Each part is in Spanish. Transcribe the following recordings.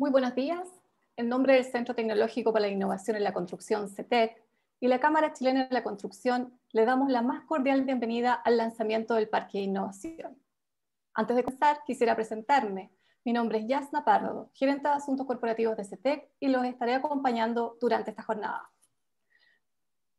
Muy buenos días. En nombre del Centro Tecnológico para la Innovación en la Construcción, CETEC, y la Cámara Chilena de la Construcción, le damos la más cordial bienvenida al lanzamiento del Parque de Innovación. Antes de comenzar, quisiera presentarme. Mi nombre es Yasna Pardo, gerente de Asuntos Corporativos de CETEC, y los estaré acompañando durante esta jornada.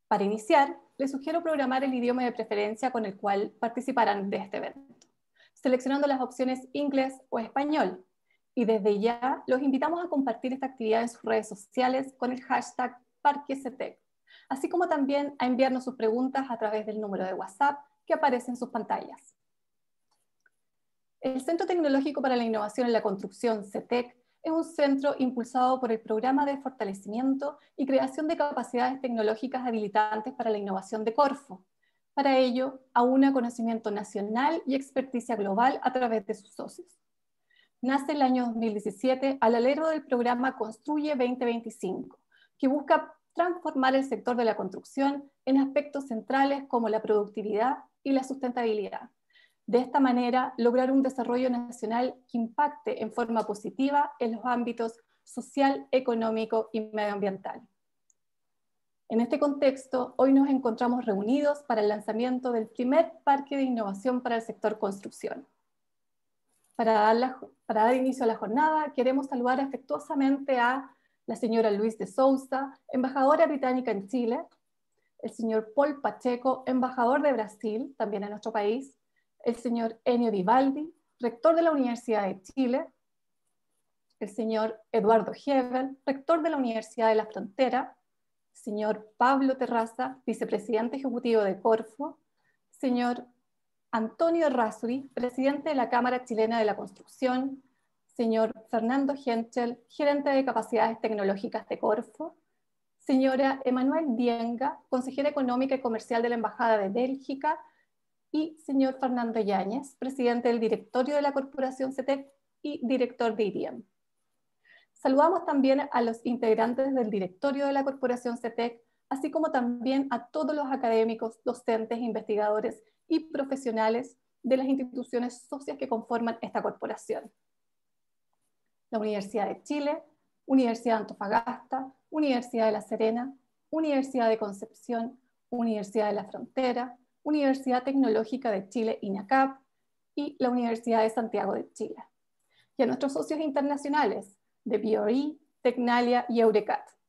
Para iniciar, les sugiero programar el idioma de preferencia con el cual participarán de este evento, seleccionando las opciones inglés o español, y desde ya los invitamos a compartir esta actividad en sus redes sociales con el hashtag ParqueCTEC, así como también a enviarnos sus preguntas a través del número de WhatsApp que aparece en sus pantallas. El Centro Tecnológico para la Innovación en la Construcción, CETEC, es un centro impulsado por el Programa de Fortalecimiento y Creación de Capacidades Tecnológicas Habilitantes para la Innovación de Corfo. Para ello, aúna conocimiento nacional y experticia global a través de sus socios nace el año 2017 al alero del programa Construye 2025, que busca transformar el sector de la construcción en aspectos centrales como la productividad y la sustentabilidad. De esta manera, lograr un desarrollo nacional que impacte en forma positiva en los ámbitos social, económico y medioambiental. En este contexto, hoy nos encontramos reunidos para el lanzamiento del primer parque de innovación para el sector construcción. Para dar, inicio a la jornada, queremos saludar afectuosamente a la señora Luis de Souza, embajadora británica en Chile, el señor Paul Pacheco, embajador de Brasil, también en nuestro país, el señor Enio Vivaldi, rector de la Universidad de Chile, el señor Eduardo Hebel, rector de la Universidad de la Frontera, señor Pablo Terraza, vicepresidente ejecutivo de Corfo, señor Antonio Rasuri, presidente de la Cámara Chilena de la Construcción, señor Fernando Henschel, gerente de capacidades tecnológicas de Corfo, señora Emanuel Dienga, consejera económica y comercial de la Embajada de Bélgica, y señor Fernando Yáñez, presidente del directorio de la Corporación CETEC y director de IBM. Saludamos también a los integrantes del directorio de la Corporación CETEC, así como también a todos los académicos, docentes, investigadores y profesionales de las instituciones socias que conforman esta corporación. La Universidad de Chile, Universidad de Antofagasta, Universidad de La Serena, Universidad de Concepción, Universidad de la Frontera, Universidad Tecnológica de Chile, INACAP, y la Universidad de Santiago de Chile. Y a nuestros socios internacionales de BRE, Tecnalia y Eurecat.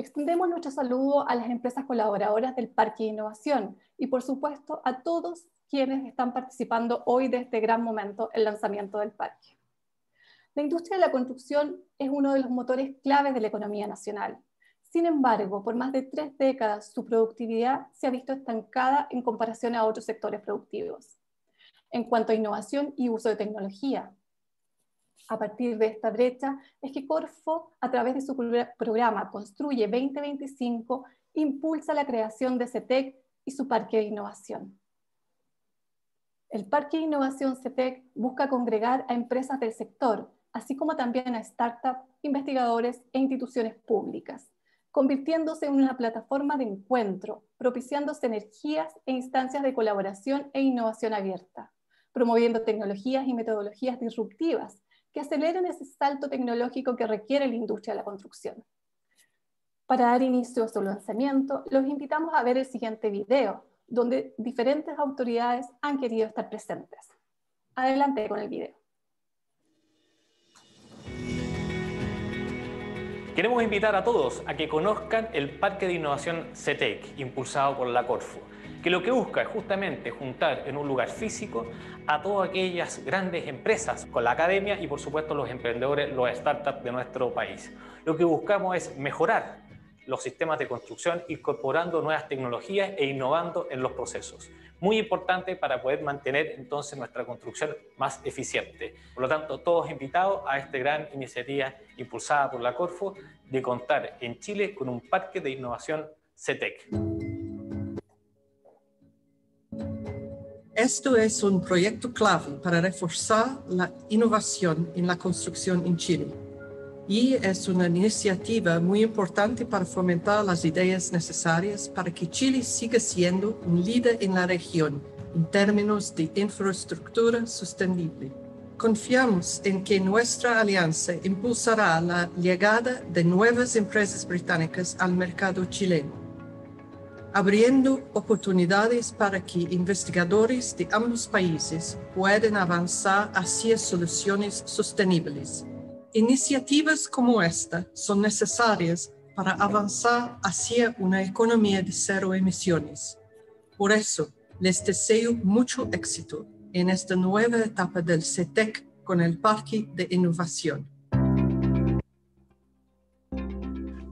Extendemos nuestro saludo a las empresas colaboradoras del Parque de Innovación y por supuesto a todos quienes están participando hoy de este gran momento, el lanzamiento del parque. La industria de la construcción es uno de los motores claves de la economía nacional. Sin embargo, por más de tres décadas, su productividad se ha visto estancada en comparación a otros sectores productivos. En cuanto a innovación y uso de tecnología, a partir de esta brecha es que Corfo, a través de su programa Construye 2025, impulsa la creación de CETEC y su parque de innovación. El Parque de Innovación CETEC busca congregar a empresas del sector, así como también a startups, investigadores e instituciones públicas, convirtiéndose en una plataforma de encuentro, propiciando sinergias e instancias de colaboración e innovación abierta, promoviendo tecnologías y metodologías disruptivas que aceleren ese salto tecnológico que requiere la industria de la construcción. Para dar inicio a su lanzamiento, los invitamos a ver el siguiente video, donde diferentes autoridades han querido estar presentes. Adelante con el video. Queremos invitar a todos a que conozcan el Parque de Innovación CETEC, impulsado por la Corfo que lo que busca es justamente juntar en un lugar físico a todas aquellas grandes empresas con la academia y por supuesto los emprendedores, los startups de nuestro país. Lo que buscamos es mejorar los sistemas de construcción incorporando nuevas tecnologías e innovando en los procesos. Muy importante para poder mantener entonces nuestra construcción más eficiente. Por lo tanto, todos invitados a esta gran iniciativa impulsada por la Corfo de contar en Chile con un parque de innovación CETEC. Esto es un proyecto clave para reforzar la innovación en la construcción en Chile y es una iniciativa muy importante para fomentar las ideas necesarias para que Chile siga siendo un líder en la región en términos de infraestructura sostenible. Confiamos en que nuestra alianza impulsará la llegada de nuevas empresas británicas al mercado chileno, abriendo oportunidades para que investigadores de ambos países puedan avanzar hacia soluciones sostenibles. Iniciativas como esta son necesarias para avanzar hacia una economía de cero emisiones. Por eso, les deseo mucho éxito en esta nueva etapa del CETEC con el Parque de Innovación.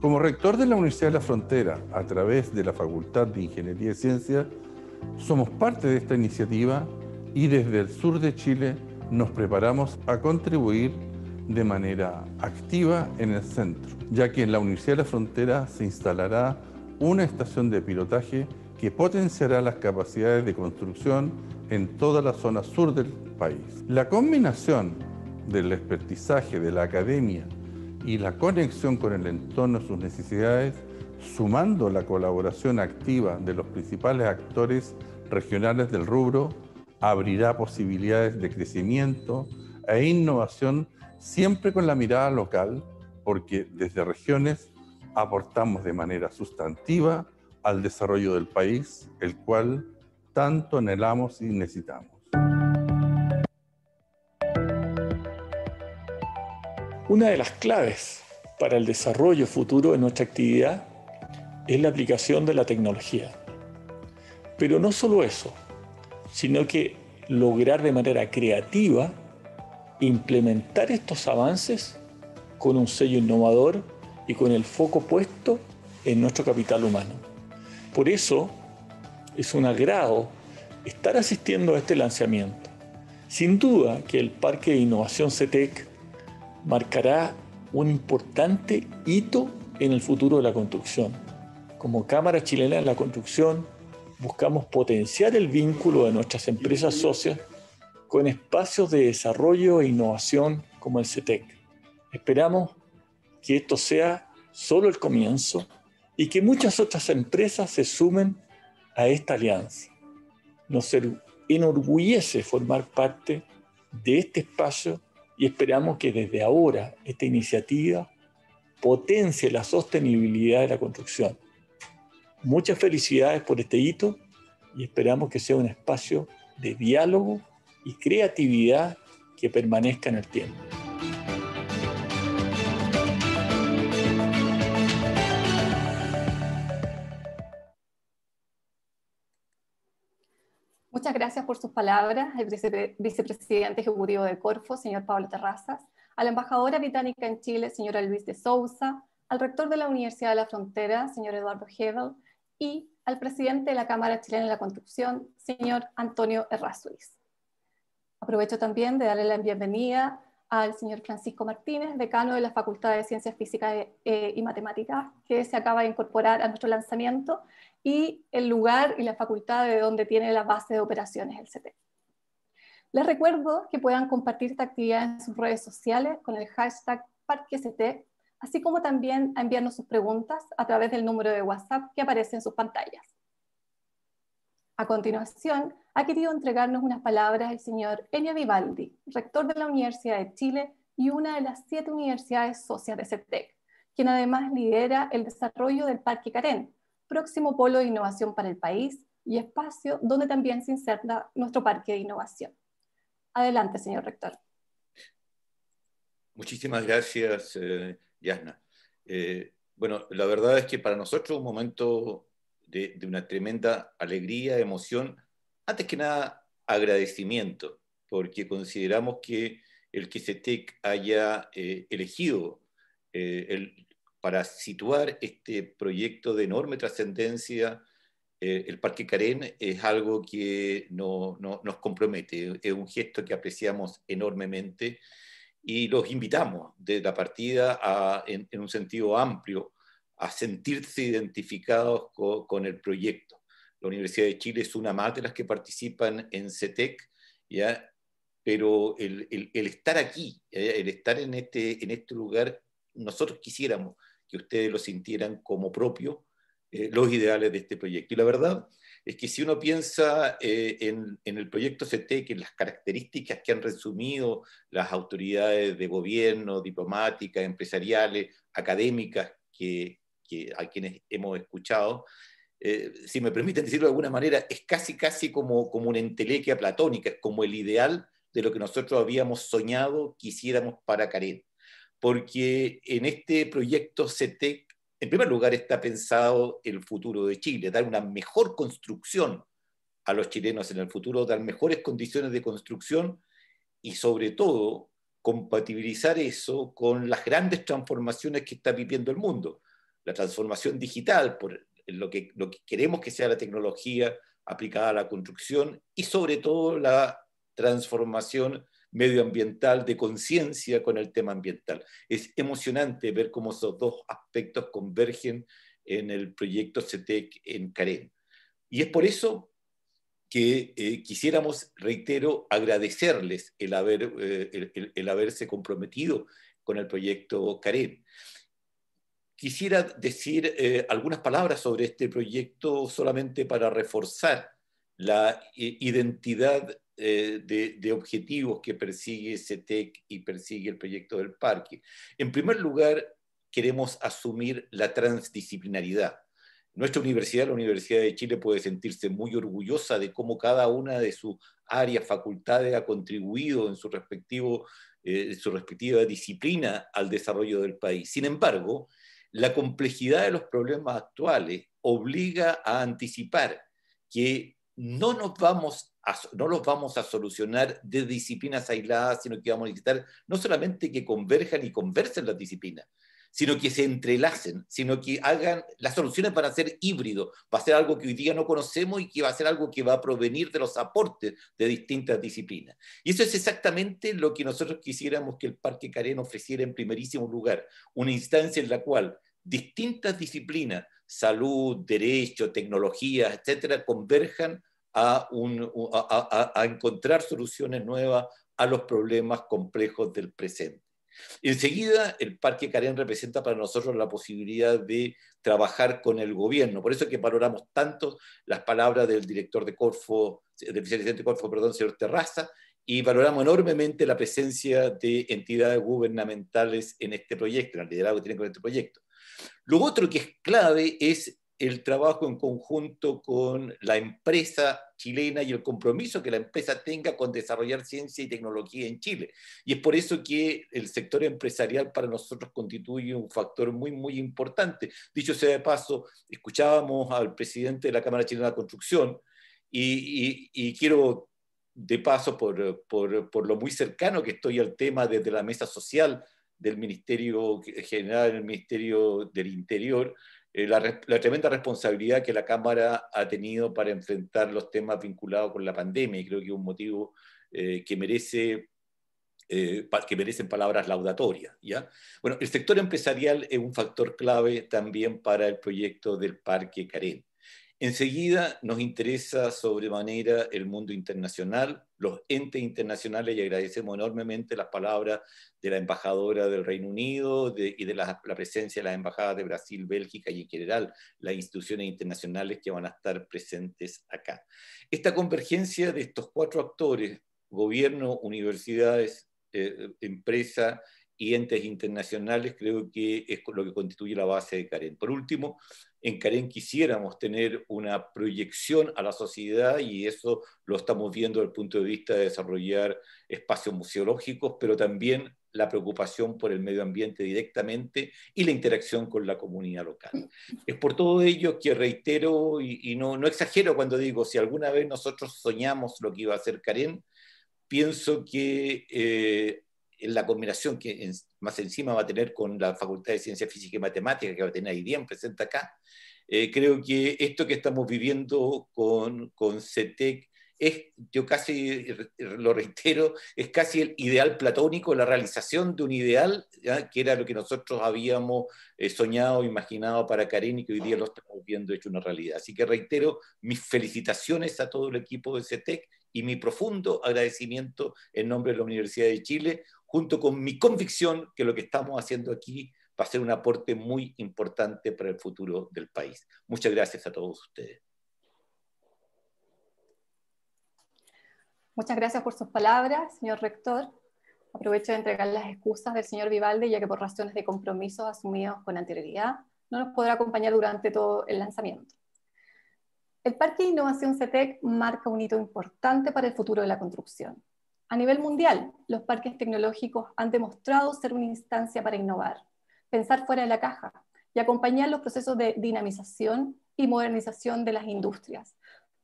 Como rector de la Universidad de la Frontera, a través de la Facultad de Ingeniería y Ciencia, somos parte de esta iniciativa y desde el sur de Chile nos preparamos a contribuir de manera activa en el centro, ya que en la Universidad de la Frontera se instalará una estación de pilotaje que potenciará las capacidades de construcción en toda la zona sur del país. La combinación del expertizaje de la academia y la conexión con el entorno sus necesidades, sumando la colaboración activa de los principales actores regionales del rubro, abrirá posibilidades de crecimiento e innovación siempre con la mirada local, porque desde regiones aportamos de manera sustantiva al desarrollo del país, el cual tanto anhelamos y necesitamos. Una de las claves para el desarrollo futuro de nuestra actividad es la aplicación de la tecnología. Pero no solo eso, sino que lograr de manera creativa implementar estos avances con un sello innovador y con el foco puesto en nuestro capital humano. Por eso es un agrado estar asistiendo a este lanzamiento. Sin duda que el Parque de Innovación CETEC marcará un importante hito en el futuro de la construcción. Como Cámara Chilena de la Construcción, buscamos potenciar el vínculo de nuestras empresas socias con espacios de desarrollo e innovación como el CETEC. Esperamos que esto sea solo el comienzo y que muchas otras empresas se sumen a esta alianza. Nos enorgullece formar parte de este espacio y esperamos que desde ahora esta iniciativa potencie la sostenibilidad de la construcción. Muchas felicidades por este hito y esperamos que sea un espacio de diálogo y creatividad que permanezca en el tiempo. Por sus palabras al vicepresidente ejecutivo de Corfo, señor Pablo Terrazas, a la embajadora británica en Chile, señora Luis de Sousa, al rector de la Universidad de la Frontera, señor Eduardo Hebel, y al presidente de la Cámara Chilena de la Construcción, señor Antonio Errázuriz. Aprovecho también de darle la bienvenida al señor Francisco Martínez, decano de la Facultad de Ciencias Físicas eh, y Matemáticas, que se acaba de incorporar a nuestro lanzamiento, y el lugar y la facultad de donde tiene la base de operaciones el CT. Les recuerdo que puedan compartir esta actividad en sus redes sociales con el hashtag ParqueCT, así como también enviarnos sus preguntas a través del número de WhatsApp que aparece en sus pantallas. A continuación, ha querido entregarnos unas palabras el señor Enio Vivaldi, rector de la Universidad de Chile y una de las siete universidades socias de CETEC, quien además lidera el desarrollo del Parque Carén, próximo polo de innovación para el país y espacio donde también se inserta nuestro Parque de Innovación. Adelante, señor rector. Muchísimas gracias, eh, Yasna. Eh, bueno, la verdad es que para nosotros un momento de, una tremenda alegría, emoción, antes que nada agradecimiento, porque consideramos que el que CETEC haya eh, elegido eh, para situar este proyecto de enorme trascendencia, eh, el Parque Carén, es algo que no, nos compromete, es un gesto que apreciamos enormemente y los invitamos de la partida a, en un sentido amplio a sentirse identificados con, el proyecto. La Universidad de Chile es una más de las que participan en CETEC, ¿ya? pero el, estar aquí, el estar en este, en este lugar, nosotros quisiéramos que ustedes lo sintieran como propio, eh, los ideales de este proyecto. Y la verdad es que si uno piensa eh, en, el proyecto CETEC, en las características que han resumido las autoridades de gobierno, diplomáticas, empresariales, académicas, que, a quienes hemos escuchado, eh, si me permiten decirlo de alguna manera, es casi, casi como, como una entelequia platónica, como el ideal de lo que nosotros habíamos soñado, quisiéramos para Karen. Porque en este proyecto CETEC en primer lugar, está pensado el futuro de Chile, dar una mejor construcción a los chilenos en el futuro, dar mejores condiciones de construcción y sobre todo compatibilizar eso con las grandes transformaciones que está viviendo el mundo. La transformación digital, por lo que, lo que queremos que sea la tecnología aplicada a la construcción y sobre todo la transformación medioambiental, de conciencia con el tema ambiental. Es emocionante ver cómo esos dos aspectos convergen en el proyecto CETEC en Karen. Y es por eso que eh, quisiéramos, reitero, agradecerles el, haber, eh, el, haberse comprometido con el proyecto Karen. Quisiera decir eh, algunas palabras sobre este proyecto solamente para reforzar la identidad eh, de, objetivos que persigue CETEC y persigue el proyecto del parque. En primer lugar, queremos asumir la transdisciplinaridad. Nuestra universidad, la Universidad de Chile, puede sentirse muy orgullosa de cómo cada una de sus áreas, facultades ha contribuido en su, respectivo, eh, su respectiva disciplina al desarrollo del país. Sin embargo, la complejidad de los problemas actuales obliga a anticipar que no nos vamos no los vamos a solucionar de disciplinas aisladas, sino que vamos a necesitar no solamente que converjan y conversen las disciplinas, sino que se entrelacen, sino que hagan, las soluciones para ser híbridos, va a ser algo que hoy día no conocemos y que va a ser algo que va a provenir de los aportes de distintas disciplinas. Y eso es exactamente lo que nosotros quisiéramos que el Parque Karen ofreciera en primerísimo lugar, una instancia en la cual distintas disciplinas, salud, derecho, tecnología, etcétera, converjan a, encontrar soluciones nuevas a los problemas complejos del presente. Enseguida, el Parque Karen representa para nosotros la posibilidad de trabajar con el gobierno. Por eso es que valoramos tanto las palabras del director de Corfo, del vicepresidente de Corfo, perdón, señor Terraza, y valoramos enormemente la presencia de entidades gubernamentales en este proyecto, en el liderazgo que tienen con este proyecto. Lo otro que es clave es el trabajo en conjunto con la empresa chilena y el compromiso que la empresa tenga con desarrollar ciencia y tecnología en Chile. Y es por eso que el sector empresarial para nosotros constituye un factor muy, muy importante. Dicho sea de paso, escuchábamos al presidente de la Cámara Chilena de Construcción y, quiero, de paso, por, por, por, lo muy cercano que estoy al tema desde la mesa social del Ministerio General, el Ministerio del Interior, eh, la, tremenda responsabilidad que la Cámara ha tenido para enfrentar los temas vinculados con la pandemia y creo que es un motivo eh, que merece eh, que merecen palabras laudatorias. ¿ya? Bueno, el sector empresarial es un factor clave también para el proyecto del Parque Karen. Enseguida nos interesa sobremanera el mundo internacional, los entes internacionales y agradecemos enormemente las palabras de la embajadora del Reino Unido y de la, presencia de las embajadas de Brasil, Bélgica y en general las instituciones internacionales que van a estar presentes acá. Esta convergencia de estos cuatro actores, gobierno, universidades, eh, empresa y entes internacionales creo que es lo que constituye la base de Karen. Por último, en Karen quisiéramos tener una proyección a la sociedad y eso lo estamos viendo desde el punto de vista de desarrollar espacios museológicos, pero también la preocupación por el medio ambiente directamente y la interacción con la comunidad local. Es por todo ello que reitero y, no, no, exagero cuando digo, si alguna vez nosotros soñamos lo que iba a hacer Karen, pienso que eh, la combinación que más encima va a tener con la Facultad de Ciencia Física y Matemática, que va a tener ahí bien presente acá, eh, creo que esto que estamos viviendo con, con CETEC es, yo casi lo reitero, es casi el ideal platónico, la realización de un ideal, que era lo que nosotros habíamos eh, soñado, imaginado para Karen y que hoy día lo estamos viendo hecho una realidad. Así que reitero mis felicitaciones a todo el equipo de CETEC y mi profundo agradecimiento en nombre de la Universidad de Chile, junto con mi convicción que lo que estamos haciendo aquí va a ser un aporte muy importante para el futuro del país. Muchas gracias a todos ustedes. Muchas gracias por sus palabras, señor rector. Aprovecho de entregar las excusas del señor Vivaldi, ya que por razones de compromisos asumidos con anterioridad no nos podrá acompañar durante todo el lanzamiento. El Parque de Innovación CETEC marca un hito importante para el futuro de la construcción. A nivel mundial, los parques tecnológicos han demostrado ser una instancia para innovar, pensar fuera de la caja y acompañar los procesos de dinamización y modernización de las industrias,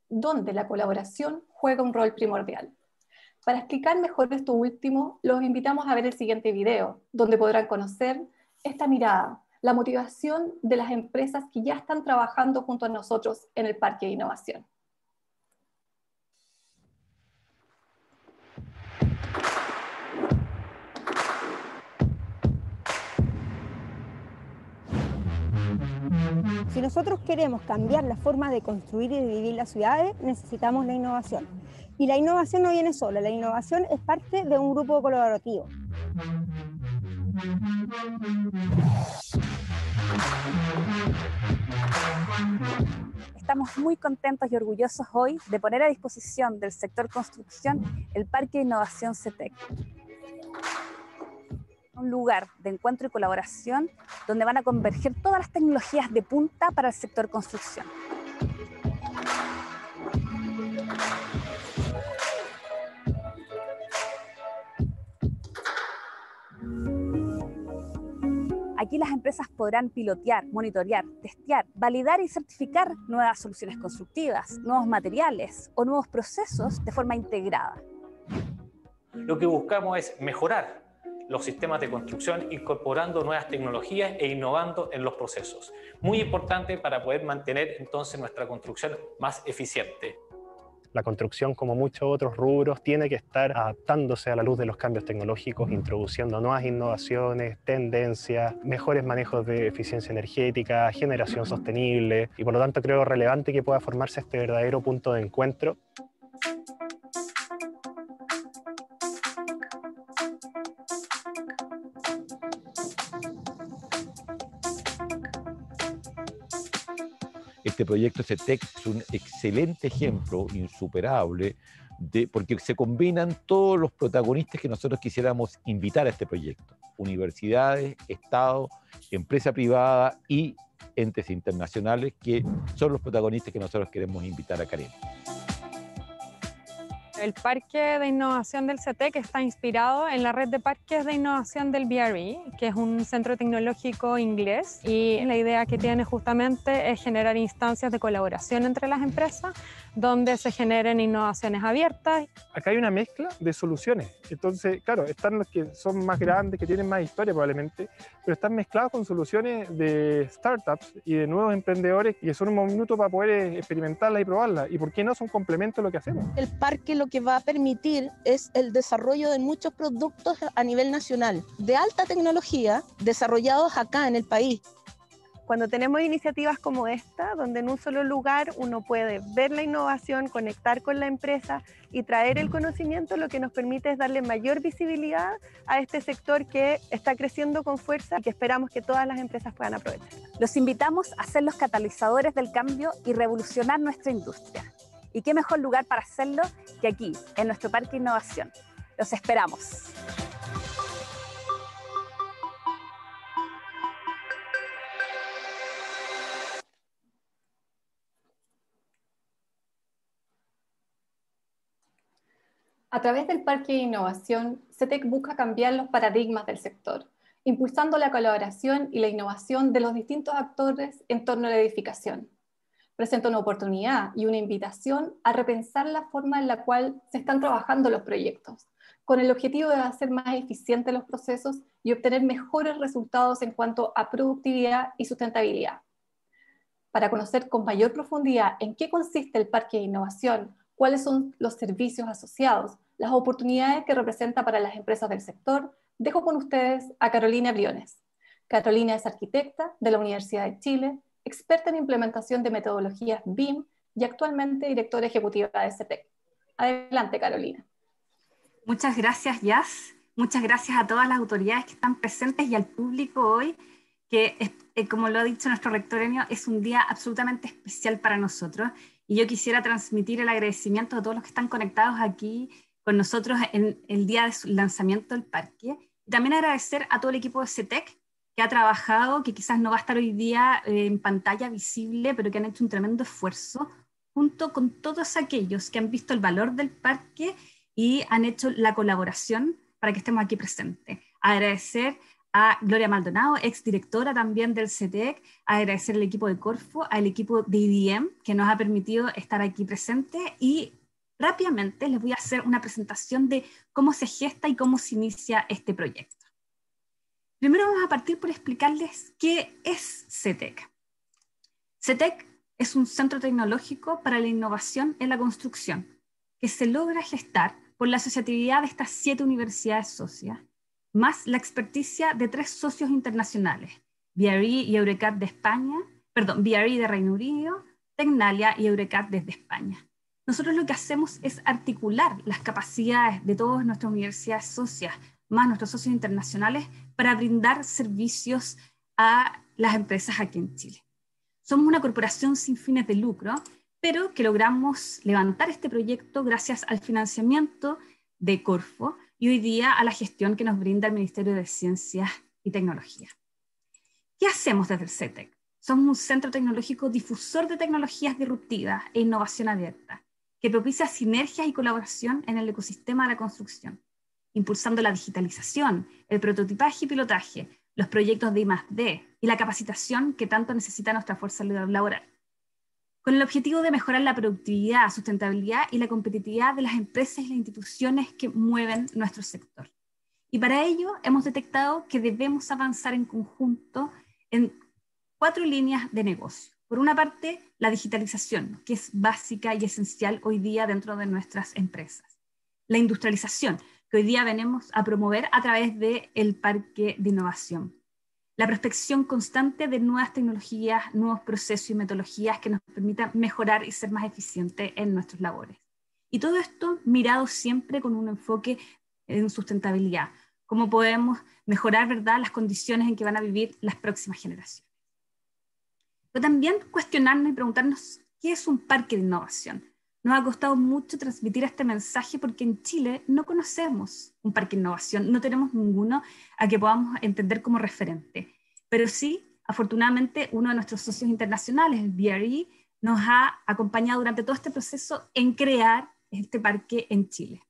donde la colaboración juega un rol primordial. Para explicar mejor esto último, los invitamos a ver el siguiente video, donde podrán conocer esta mirada, la motivación de las empresas que ya están trabajando junto a nosotros en el Parque de Innovación. Si nosotros queremos cambiar la forma de construir y de vivir las ciudades, necesitamos la innovación. Y la innovación no viene sola, la innovación es parte de un grupo colaborativo. Estamos muy contentos y orgullosos hoy de poner a disposición del sector construcción el Parque de Innovación CETEC un lugar de encuentro y colaboración donde van a converger todas las tecnologías de punta para el sector construcción. Aquí las empresas podrán pilotear, monitorear, testear, validar y certificar nuevas soluciones constructivas, nuevos materiales o nuevos procesos de forma integrada. Lo que buscamos es mejorar los sistemas de construcción incorporando nuevas tecnologías e innovando en los procesos. Muy importante para poder mantener entonces nuestra construcción más eficiente. La construcción, como muchos otros rubros, tiene que estar adaptándose a la luz de los cambios tecnológicos, introduciendo nuevas innovaciones, tendencias, mejores manejos de eficiencia energética, generación sostenible, y por lo tanto creo relevante que pueda formarse este verdadero punto de encuentro. Este proyecto CETEC es un excelente ejemplo, insuperable, de, porque se combinan todos los protagonistas que nosotros quisiéramos invitar a este proyecto. Universidades, Estado, empresa privada y entes internacionales que son los protagonistas que nosotros queremos invitar a Karen. El Parque de Innovación del CETEC está inspirado en la red de parques de innovación del BRE, que es un centro tecnológico inglés, y la idea que tiene justamente es generar instancias de colaboración entre las empresas donde se generen innovaciones abiertas. Acá hay una mezcla de soluciones. Entonces, claro, están los que son más grandes, que tienen más historia probablemente, pero están mezclados con soluciones de startups y de nuevos emprendedores que son un minuto para poder experimentarlas y probarlas. ¿Y por qué no son complemento a lo que hacemos? El parque lo que va a permitir es el desarrollo de muchos productos a nivel nacional de alta tecnología desarrollados acá en el país. Cuando tenemos iniciativas como esta, donde en un solo lugar uno puede ver la innovación, conectar con la empresa y traer el conocimiento, lo que nos permite es darle mayor visibilidad a este sector que está creciendo con fuerza y que esperamos que todas las empresas puedan aprovechar. Los invitamos a ser los catalizadores del cambio y revolucionar nuestra industria. ¿Y qué mejor lugar para hacerlo que aquí, en nuestro Parque Innovación? Los esperamos. A través del Parque de Innovación, CETEC busca cambiar los paradigmas del sector, impulsando la colaboración y la innovación de los distintos actores en torno a la edificación. Presenta una oportunidad y una invitación a repensar la forma en la cual se están trabajando los proyectos, con el objetivo de hacer más eficientes los procesos y obtener mejores resultados en cuanto a productividad y sustentabilidad. Para conocer con mayor profundidad en qué consiste el Parque de Innovación, cuáles son los servicios asociados, las oportunidades que representa para las empresas del sector, dejo con ustedes a Carolina Briones. Carolina es arquitecta de la Universidad de Chile, experta en implementación de metodologías BIM y actualmente directora ejecutiva de CETEC. Adelante, Carolina. Muchas gracias, Jazz. Muchas gracias a todas las autoridades que están presentes y al público hoy, que, eh, como lo ha dicho nuestro rector es un día absolutamente especial para nosotros y yo quisiera transmitir el agradecimiento a todos los que están conectados aquí con nosotros en el día de lanzamiento del parque. Y también agradecer a todo el equipo de CETEC que ha trabajado, que quizás no va a estar hoy día eh, en pantalla visible, pero que han hecho un tremendo esfuerzo, junto con todos aquellos que han visto el valor del parque y han hecho la colaboración para que estemos aquí presentes. Agradecer a Gloria Maldonado, ex directora también del CETEC, agradecer al equipo de Corfo, al equipo de IDM, que nos ha permitido estar aquí presente y rápidamente les voy a hacer una presentación de cómo se gesta y cómo se inicia este proyecto. Primero vamos a partir por explicarles qué es CETEC. CETEC es un centro tecnológico para la innovación en la construcción que se logra gestar por la asociatividad de estas siete universidades socias, más la experticia de tres socios internacionales, BRE y Eurecat de España, perdón, BRE de Reino Unido, Tecnalia y Eurecat desde España. Nosotros lo que hacemos es articular las capacidades de todas nuestras universidades socias, más nuestros socios internacionales, para brindar servicios a las empresas aquí en Chile. Somos una corporación sin fines de lucro, pero que logramos levantar este proyecto gracias al financiamiento de Corfo y hoy día a la gestión que nos brinda el Ministerio de Ciencias y Tecnología. ¿Qué hacemos desde el CETEC? Somos un centro tecnológico difusor de tecnologías disruptivas e innovación abierta que propicia sinergias y colaboración en el ecosistema de la construcción, impulsando la digitalización, el prototipaje y pilotaje, los proyectos de I+D y la capacitación que tanto necesita nuestra fuerza laboral, con el objetivo de mejorar la productividad, sustentabilidad y la competitividad de las empresas y las instituciones que mueven nuestro sector. Y para ello hemos detectado que debemos avanzar en conjunto en cuatro líneas de negocio. Por una parte, la digitalización, que es básica y esencial hoy día dentro de nuestras empresas. La industrialización, que hoy día venimos a promover a través del el parque de innovación. La prospección constante de nuevas tecnologías, nuevos procesos y metodologías que nos permitan mejorar y ser más eficientes en nuestras labores. Y todo esto mirado siempre con un enfoque en sustentabilidad, cómo podemos mejorar ¿verdad? las condiciones en que van a vivir las próximas generaciones pero también cuestionarnos y preguntarnos qué es un parque de innovación. Nos ha costado mucho transmitir este mensaje porque en Chile no conocemos un parque de innovación, no tenemos ninguno a que podamos entender como referente. Pero sí, afortunadamente, uno de nuestros socios internacionales, el BRE, nos ha acompañado durante todo este proceso en crear este parque en Chile.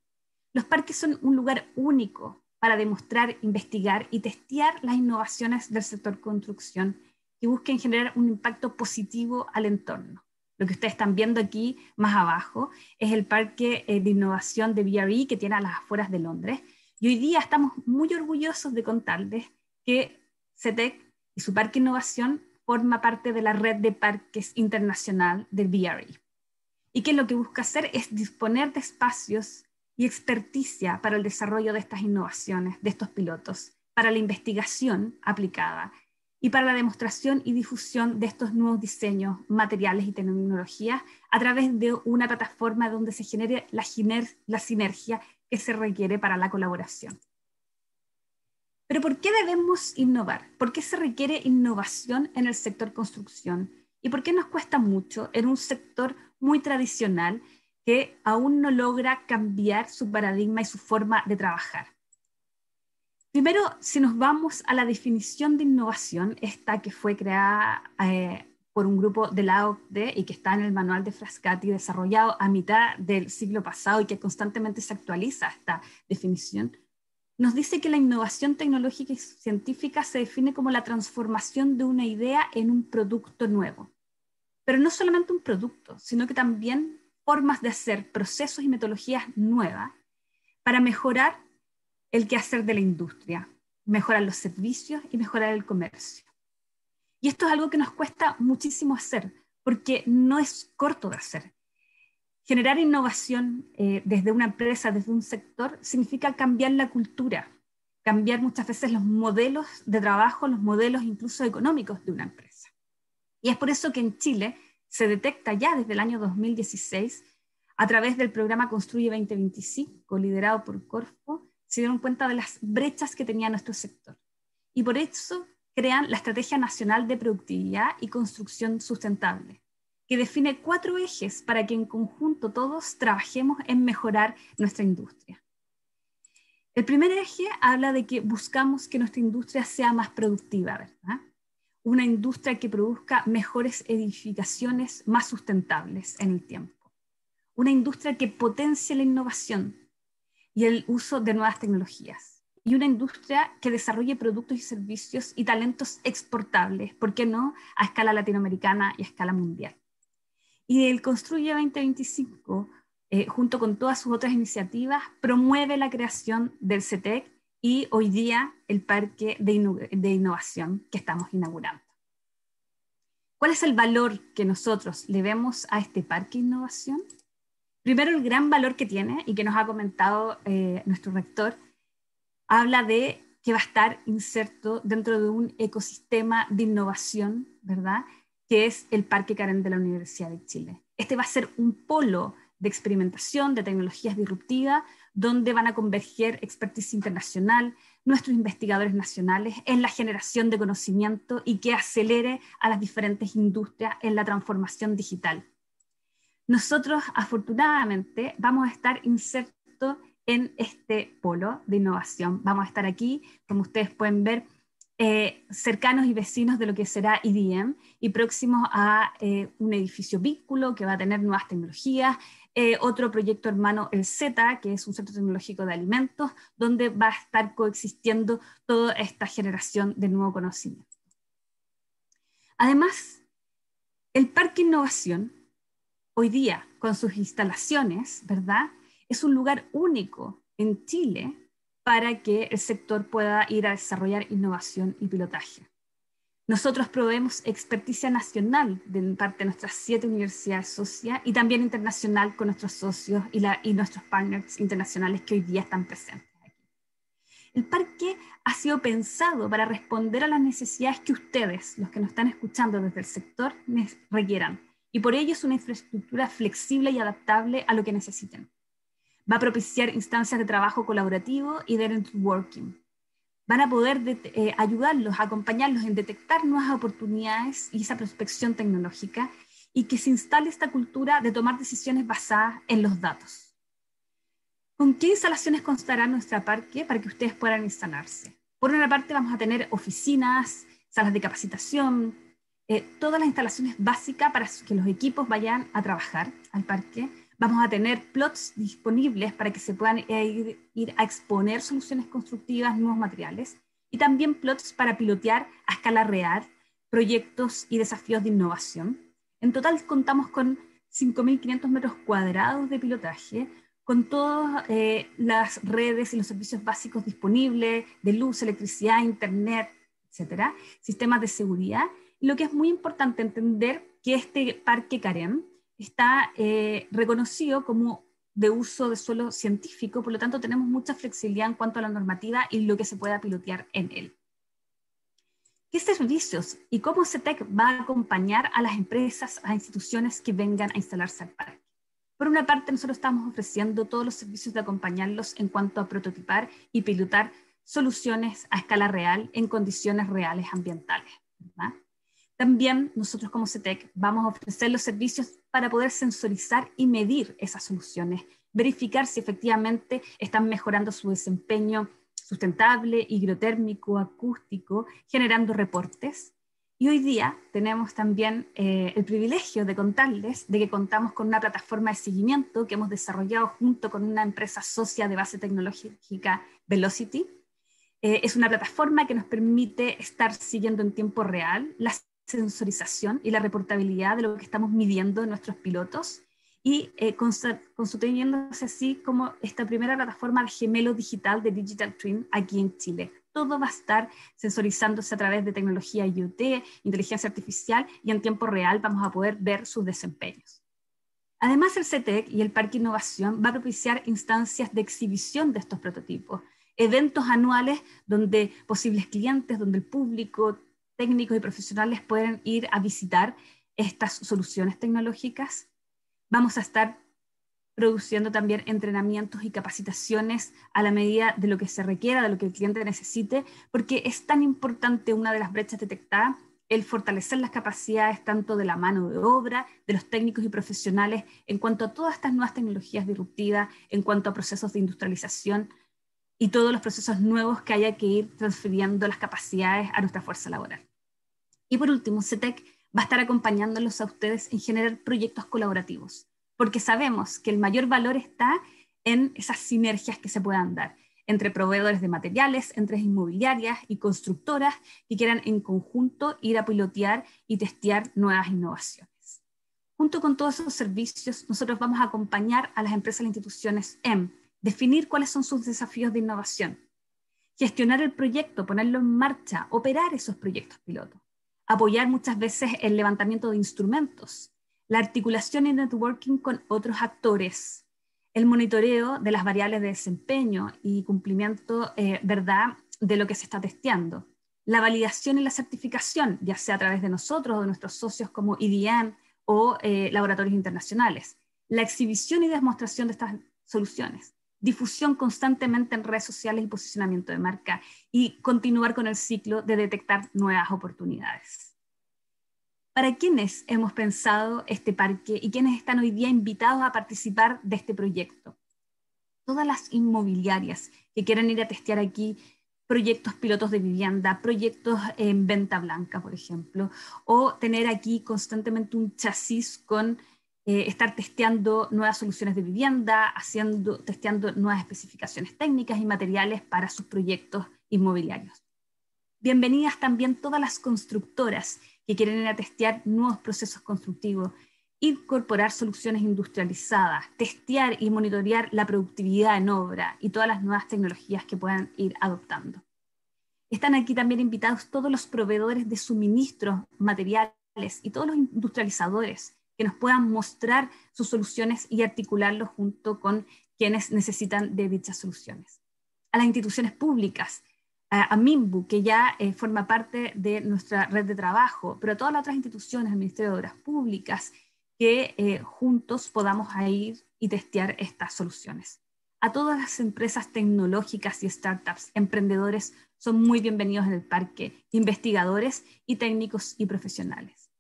Los parques son un lugar único para demostrar, investigar y testear las innovaciones del sector construcción y busquen generar un impacto positivo al entorno. Lo que ustedes están viendo aquí más abajo es el parque eh, de innovación de BRE que tiene a las afueras de Londres. Y hoy día estamos muy orgullosos de contarles que CETEC y su parque de innovación forma parte de la red de parques internacional del BRE. Y que lo que busca hacer es disponer de espacios y experticia para el desarrollo de estas innovaciones, de estos pilotos, para la investigación aplicada y para la demostración y difusión de estos nuevos diseños, materiales y tecnologías a través de una plataforma donde se genere la, sinergia que se requiere para la colaboración. Pero ¿por qué debemos innovar? ¿Por qué se requiere innovación en el sector construcción? ¿Y por qué nos cuesta mucho en un sector muy tradicional que aún no logra cambiar su paradigma y su forma de trabajar? Primero, si nos vamos a la definición de innovación, esta que fue creada eh, por un grupo de la OCDE y que está en el manual de Frascati, desarrollado a mitad del siglo pasado y que constantemente se actualiza esta definición, nos dice que la innovación tecnológica y científica se define como la transformación de una idea en un producto nuevo. Pero no solamente un producto, sino que también formas de hacer procesos y metodologías nuevas para mejorar el quehacer de la industria, mejorar los servicios y mejorar el comercio. Y esto es algo que nos cuesta muchísimo hacer, porque no es corto de hacer. Generar innovación eh, desde una empresa, desde un sector, significa cambiar la cultura, cambiar muchas veces los modelos de trabajo, los modelos incluso económicos de una empresa. Y es por eso que en Chile se detecta ya desde el año 2016, a través del programa Construye 2025, liderado por Corfo, se dieron cuenta de las brechas que tenía nuestro sector. Y por eso crean la Estrategia Nacional de Productividad y Construcción Sustentable, que define cuatro ejes para que en conjunto todos trabajemos en mejorar nuestra industria. El primer eje habla de que buscamos que nuestra industria sea más productiva, ¿verdad? Una industria que produzca mejores edificaciones más sustentables en el tiempo. Una industria que potencie la innovación y el uso de nuevas tecnologías. Y una industria que desarrolle productos y servicios y talentos exportables, ¿por qué no? A escala latinoamericana y a escala mundial. Y el Construye 2025 eh, junto con todas sus otras iniciativas, promueve la creación del CETEC y hoy día el Parque de, de Innovación que estamos inaugurando. ¿Cuál es el valor que nosotros le vemos a este Parque de Innovación? Primero, el gran valor que tiene y que nos ha comentado eh, nuestro rector, habla de que va a estar inserto dentro de un ecosistema de innovación, ¿verdad? Que es el Parque Karen de la Universidad de Chile. Este va a ser un polo de experimentación, de tecnologías disruptivas, donde van a converger expertise internacional, nuestros investigadores nacionales en la generación de conocimiento y que acelere a las diferentes industrias en la transformación digital. Nosotros, afortunadamente, vamos a estar insertos en este polo de innovación. Vamos a estar aquí, como ustedes pueden ver, eh, cercanos y vecinos de lo que será IDM y próximos a eh, un edificio vínculo que va a tener nuevas tecnologías, eh, otro proyecto hermano, el Z, que es un centro tecnológico de alimentos, donde va a estar coexistiendo toda esta generación de nuevo conocimiento. Además, el Parque Innovación, hoy día, con sus instalaciones, ¿verdad? Es un lugar único en Chile para que el sector pueda ir a desarrollar innovación y pilotaje. Nosotros proveemos experticia nacional de parte de nuestras siete universidades socias y también internacional con nuestros socios y, y nuestros partners internacionales que hoy día están presentes aquí. El parque ha sido pensado para responder a las necesidades que ustedes, los que nos están escuchando desde el sector, requieran. Y por ello es una infraestructura flexible y adaptable a lo que necesiten. Va a propiciar instancias de trabajo colaborativo y de networking van a poder eh, ayudarlos, acompañarlos en detectar nuevas oportunidades y esa prospección tecnológica y que se instale esta cultura de tomar decisiones basadas en los datos. ¿Con qué instalaciones constará nuestra parque para que ustedes puedan instalarse? Por una parte vamos a tener oficinas, salas de capacitación, eh, todas las instalaciones básicas para que los equipos vayan a trabajar al parque Vamos a tener plots disponibles para que se puedan ir, a exponer soluciones constructivas, nuevos materiales, y también plots para pilotear a escala real proyectos y desafíos de innovación. En total contamos con 5.500 metros cuadrados de pilotaje, con todas eh, las redes y los servicios básicos disponibles de luz, electricidad, internet, etcétera, sistemas de seguridad. Lo que es muy importante entender que este parque CAREM está eh, reconocido como de uso de suelo científico, por lo tanto tenemos mucha flexibilidad en cuanto a la normativa y lo que se pueda pilotear en él. ¿Qué servicios y cómo CETEC va a acompañar a las empresas, a instituciones que vengan a instalarse al parque? Por una parte, nosotros estamos ofreciendo todos los servicios de acompañarlos en cuanto a prototipar y pilotar soluciones a escala real en condiciones reales ambientales. También nosotros como CETEC vamos a ofrecer los servicios para poder sensorizar y medir esas soluciones, verificar si efectivamente están mejorando su desempeño sustentable, hidrotérmico, acústico, generando reportes. Y hoy día tenemos también eh, el privilegio de contarles de que contamos con una plataforma de seguimiento que hemos desarrollado junto con una empresa socia de base tecnológica, Velocity. Eh, es una plataforma que nos permite estar siguiendo en tiempo real las sensorización y la reportabilidad de lo que estamos midiendo en nuestros pilotos y eh, constituyéndose así como esta primera plataforma de gemelo digital de Digital Twin aquí en Chile. Todo va a estar sensorizándose a través de tecnología IoT, inteligencia artificial y en tiempo real vamos a poder ver sus desempeños. Además, el CETEC y el Parque Innovación va a propiciar instancias de exhibición de estos prototipos, eventos anuales donde posibles clientes, donde el público, técnicos y profesionales pueden ir a visitar estas soluciones tecnológicas. Vamos a estar produciendo también entrenamientos y capacitaciones a la medida de lo que se requiera, de lo que el cliente necesite, porque es tan importante una de las brechas detectadas, el fortalecer las capacidades tanto de la mano de obra, de los técnicos y profesionales en cuanto a todas estas nuevas tecnologías disruptivas, en cuanto a procesos de industrialización y todos los procesos nuevos que haya que ir transfiriendo las capacidades a nuestra fuerza laboral. Y por último, CETEC va a estar acompañándolos a ustedes en generar proyectos colaborativos, porque sabemos que el mayor valor está en esas sinergias que se puedan dar entre proveedores de materiales, entre inmobiliarias y constructoras que quieran en conjunto ir a pilotear y testear nuevas innovaciones. Junto con todos esos servicios, nosotros vamos a acompañar a las empresas e instituciones en definir cuáles son sus desafíos de innovación, gestionar el proyecto, ponerlo en marcha, operar esos proyectos pilotos, apoyar muchas veces el levantamiento de instrumentos, la articulación y networking con otros actores, el monitoreo de las variables de desempeño y cumplimiento, eh, ¿verdad?, de lo que se está testeando. La validación y la certificación, ya sea a través de nosotros o de nuestros socios como IDM o eh, laboratorios internacionales. La exhibición y demostración de estas soluciones. Difusión constantemente en redes sociales y posicionamiento de marca. Y continuar con el ciclo de detectar nuevas oportunidades. ¿Para quiénes hemos pensado este parque y quiénes están hoy día invitados a participar de este proyecto? Todas las inmobiliarias que quieran ir a testear aquí proyectos pilotos de vivienda, proyectos en venta blanca, por ejemplo, o tener aquí constantemente un chasis con eh, estar testeando nuevas soluciones de vivienda, haciendo, testeando nuevas especificaciones técnicas y materiales para sus proyectos inmobiliarios. Bienvenidas también todas las constructoras que quieren ir a testear nuevos procesos constructivos, incorporar soluciones industrializadas, testear y monitorear la productividad en obra y todas las nuevas tecnologías que puedan ir adoptando. Están aquí también invitados todos los proveedores de suministros, materiales y todos los industrializadores que nos puedan mostrar sus soluciones y articularlos junto con quienes necesitan de dichas soluciones. A las instituciones públicas a, MIMBU, que ya eh, forma parte de nuestra red de trabajo, pero a todas las otras instituciones, Obras Públicas, que eh, juntos podamos ir y testear estas soluciones. A todas las empresas tecnológicas y startups, emprendedores, son muy bienvenidos en el parque, investigadores y técnicos y profesionales.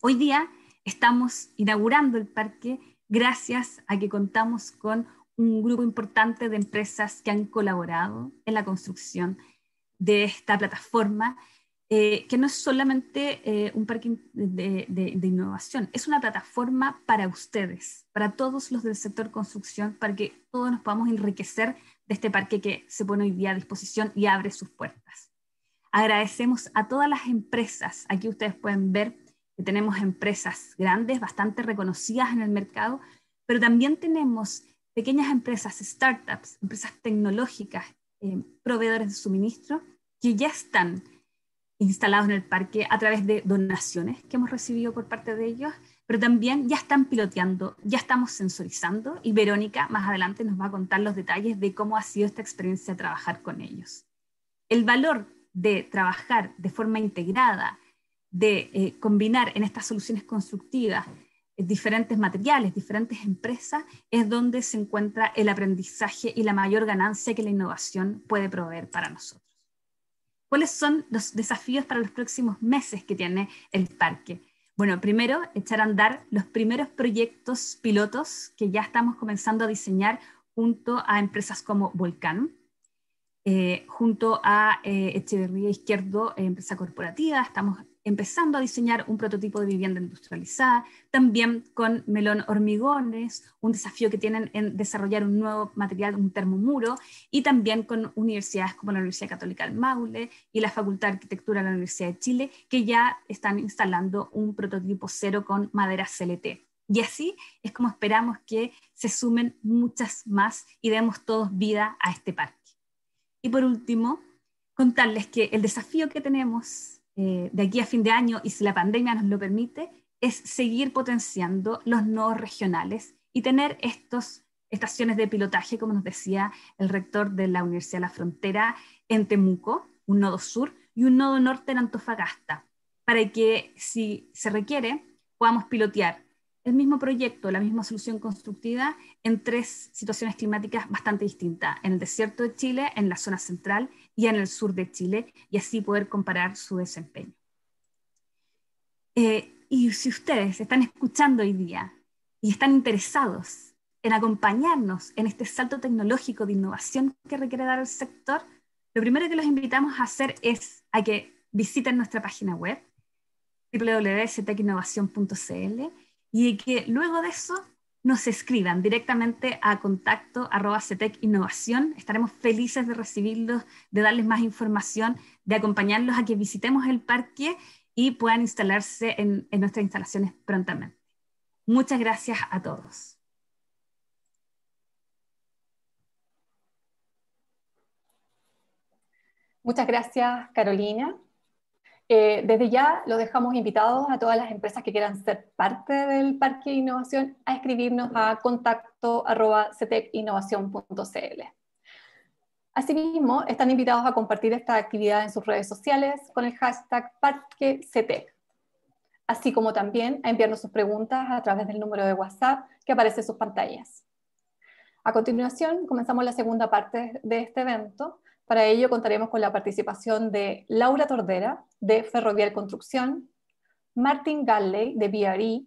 Hoy día estamos inaugurando el parque gracias a que contamos con un grupo importante de empresas que han colaborado en la construcción de esta plataforma, eh, que no es solamente eh, un parque de, innovación, es una plataforma para ustedes, para todos los del sector construcción, para que todos nos podamos enriquecer de este parque que se pone hoy día a disposición y abre sus puertas. Agradecemos a todas las empresas, aquí ustedes pueden ver que tenemos empresas grandes, bastante reconocidas en el mercado, pero también tenemos pequeñas empresas, startups, empresas tecnológicas, eh, proveedores de suministro, que ya están instalados en el parque a través de donaciones que hemos recibido por parte de ellos, pero también ya están piloteando, ya estamos sensorizando y Verónica más adelante nos va a contar los detalles de cómo ha sido esta experiencia trabajar con ellos. El valor de trabajar de forma integrada, de eh, combinar en estas soluciones constructivas diferentes materiales, diferentes empresas, es donde se encuentra el aprendizaje y la mayor ganancia que la innovación puede proveer para nosotros. ¿Cuáles son los desafíos para los próximos meses que tiene el parque? Bueno, primero, echar a andar los primeros proyectos pilotos que ya estamos comenzando a diseñar junto a empresas como Volcán, eh, junto a eh, Echeverría Izquierdo, empresa corporativa, estamos empezando a diseñar un prototipo de vivienda industrializada, también con Melón Hormigones, un desafío que tienen en desarrollar un nuevo material, un termomuro, y también con universidades como la Universidad Católica del Maule y la Facultad de Arquitectura de la Universidad de Chile, que ya están instalando un prototipo cero con madera CLT. Y así es como esperamos que se sumen muchas más y demos todos vida a este parque. Y por último, contarles que el desafío que tenemos eh, de aquí a fin de año, y si la pandemia nos lo permite, es seguir potenciando los nodos regionales y tener estas estaciones de pilotaje, como nos decía el rector de la Universidad de la Frontera, en Temuco, un nodo sur, y un nodo norte en Antofagasta, para que si se requiere podamos pilotear el mismo proyecto, la misma solución constructiva en tres situaciones climáticas bastante distintas, en el desierto de Chile, en la zona central y en el sur de Chile, y así poder comparar su desempeño. Eh, y si ustedes están escuchando hoy día y están interesados en acompañarnos en este salto tecnológico de innovación que requiere dar el sector, lo primero que los invitamos a hacer es a que visiten nuestra página web www.ctecinnovacion.cl y que luego de eso nos escriban directamente a contacto arroba Innovación. Estaremos felices de recibirlos, de darles más información, de acompañarlos a que visitemos el parque y puedan instalarse en, en nuestras instalaciones prontamente. Muchas gracias a todos. Muchas gracias, Carolina. Eh, desde ya lo dejamos invitados a todas las empresas que quieran ser parte del Parque de Innovación a escribirnos a contacto Asimismo, están invitados a compartir esta actividad en sus redes sociales con el hashtag ParqueCTEC, así como también a enviarnos sus preguntas a través del número de WhatsApp que aparece en sus pantallas. A continuación, comenzamos la segunda parte de este evento, para ello contaremos con la participación de Laura Tordera, de Ferrovial Construcción, Martin Galley, de BRE,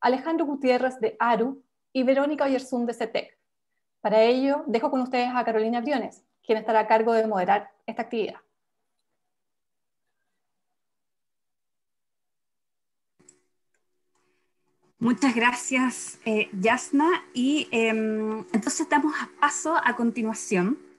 Alejandro Gutiérrez, de ARU, y Verónica Oyerzún, de CETEC. Para ello, dejo con ustedes a Carolina Briones, quien estará a cargo de moderar esta actividad. Muchas gracias, eh. Y em, entonces damos paso a continuación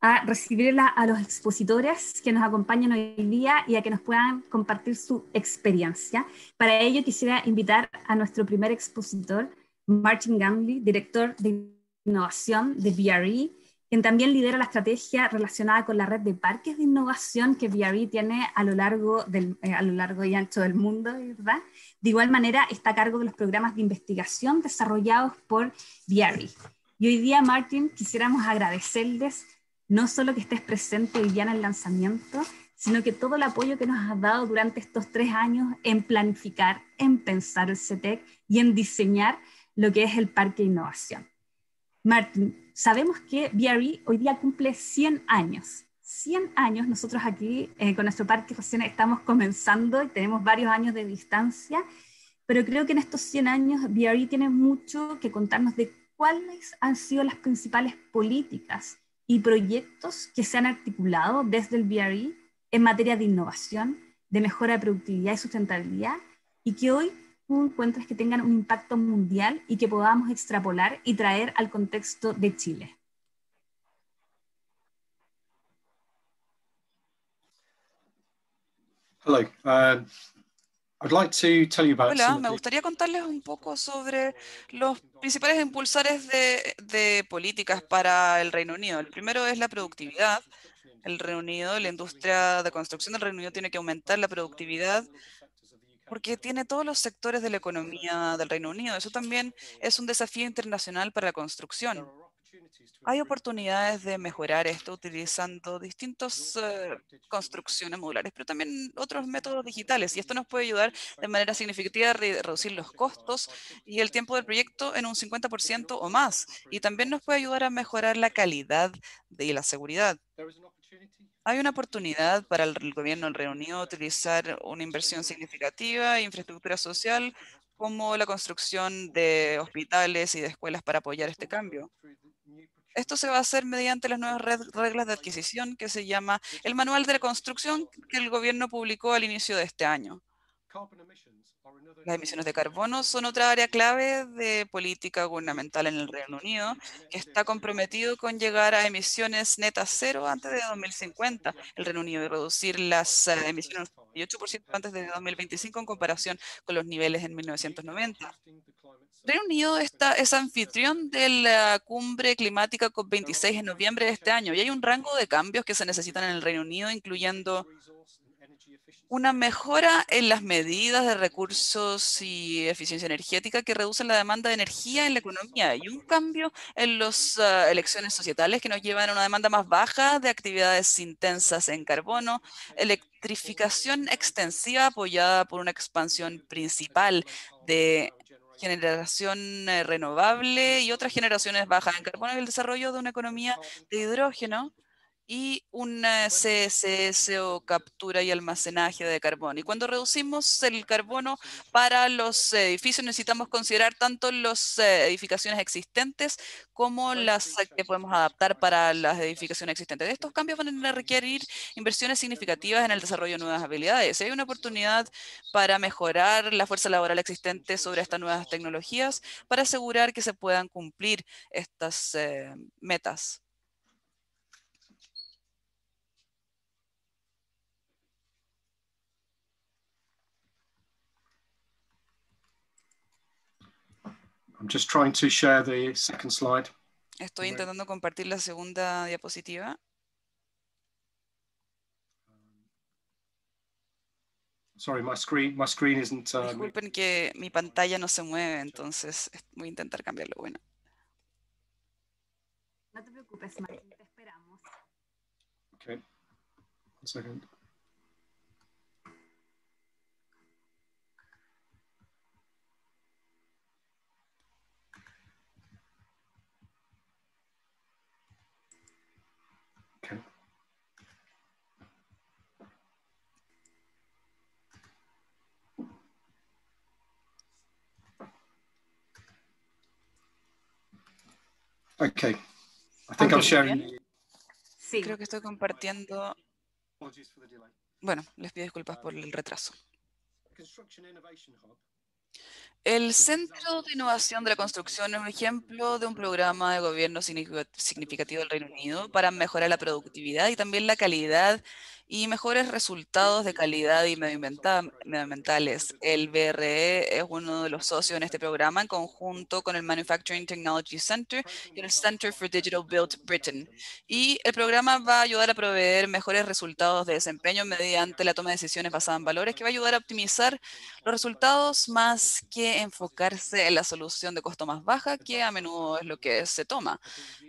a recibir a los expositores que nos acompañan hoy día y a que nos puedan compartir su experiencia. Para ello quisiera invitar a nuestro primer expositor, Martin Gamley, director de innovación de BRE, quien también lidera la estrategia relacionada con la red de parques de innovación que BRE tiene a lo largo, del, eh, a lo largo y ancho del mundo, ¿verdad? De igual manera, está a cargo de los programas de investigación desarrollados por BRE. Y hoy día, Martin, quisiéramos agradecerles no solo que estés presente hoy día en el lanzamiento, sino que todo el apoyo que nos has dado durante estos tres años en planificar, en pensar el CETEC y en diseñar lo que es el Parque de Innovación. Martín, sabemos que BRE hoy día cumple 100 años. 100 años, nosotros aquí eh, con nuestro parque recién estamos comenzando y tenemos varios años de distancia, pero creo que en estos 100 años BRE tiene mucho que contarnos de cuáles han sido las principales políticas y proyectos que se han articulado desde el BRE en materia de innovación, de mejora de productividad y sustentabilidad, y que hoy tú encuentras que tengan un impacto mundial y que podamos extrapolar y traer al contexto de Chile. Uh, Hola, me gustaría contarles un poco sobre los principales impulsores de, políticas para el Reino Unido. El primero es la productividad. El Reino Unido, la industria de construcción del Reino Unido tiene que aumentar la productividad porque tiene todos los sectores de la economía del Reino Unido. Eso también es un desafío internacional para la construcción. Hay oportunidades de mejorar esto utilizando distintas eh, construcciones modulares, pero también otros métodos digitales. Y esto nos puede ayudar de manera significativa a reducir los costos y el tiempo del proyecto en un 50% o más. Y también nos puede ayudar a mejorar la calidad y la seguridad. Hay una oportunidad para el gobierno del Reino Unido utilizar una inversión significativa infraestructura social como la construcción de hospitales y de escuelas para apoyar este cambio. Esto se va a hacer mediante las nuevas reglas de adquisición que se llama el Manual de la Construcción que el gobierno publicó al inicio de este año. Las emisiones de carbono son otra área clave de política gubernamental en el Reino Unido, que está comprometido con llegar a emisiones netas cero antes de 2050. El Reino Unido y reducir las eh, emisiones 8% antes de 2025 en comparación con los niveles en 1990. Reino Unido está, es anfitrión de la cumbre climática COP26 en noviembre de este año y hay un rango de cambios que se necesitan en el Reino Unido, incluyendo una mejora en las medidas de recursos y eficiencia energética que reducen la demanda de energía en la economía. Y un cambio en las ah, elecciones societales que nos llevan a una demanda más baja de actividades intensas en carbono, electrificación extensiva apoyada por una expansión principal de generación eh, renovable y otras generaciones bajas en carbono y el desarrollo de una economía de hidrógeno y un CSS o captura y almacenaje de carbono. Y cuando reducimos el carbono para los edificios necesitamos considerar tanto las edificaciones existentes como las que podemos adaptar para las edificaciones existentes. Estos cambios van a requerir inversiones significativas en el desarrollo de nuevas habilidades. Hay una oportunidad para mejorar la fuerza laboral existente sobre estas nuevas tecnologías para asegurar que se puedan cumplir estas eh, metas. I'm just trying to share the second slide. Estoy intentando compartir la segunda diapositiva. Sorry, my screen, my screen isn't. Um... Disculpen que mi pantalla no se mueve, entonces voy a intentar cambiarlo. Bueno. No te preocupes, Martín, te esperamos. Okay. One second. Okay. I think I'm sharing. Sí. Creo que estoy compartiendo. Bueno, les pido disculpas por el retraso. El Centro de Innovación de la Construcción es un ejemplo de un programa de gobierno significativo del Reino Unido para mejorar la productividad y también la calidad y mejores resultados de calidad y medioambientales. El BRE es uno de los socios en este programa en conjunto con el Manufacturing Technology Center y el Center for Digital Built Britain. Y el programa va a ayudar a proveer mejores resultados de desempeño mediante la toma de decisiones basadas en valores que va a ayudar a optimizar los resultados más que enfocarse en la solución de costo más baja, que a menudo es lo que se toma.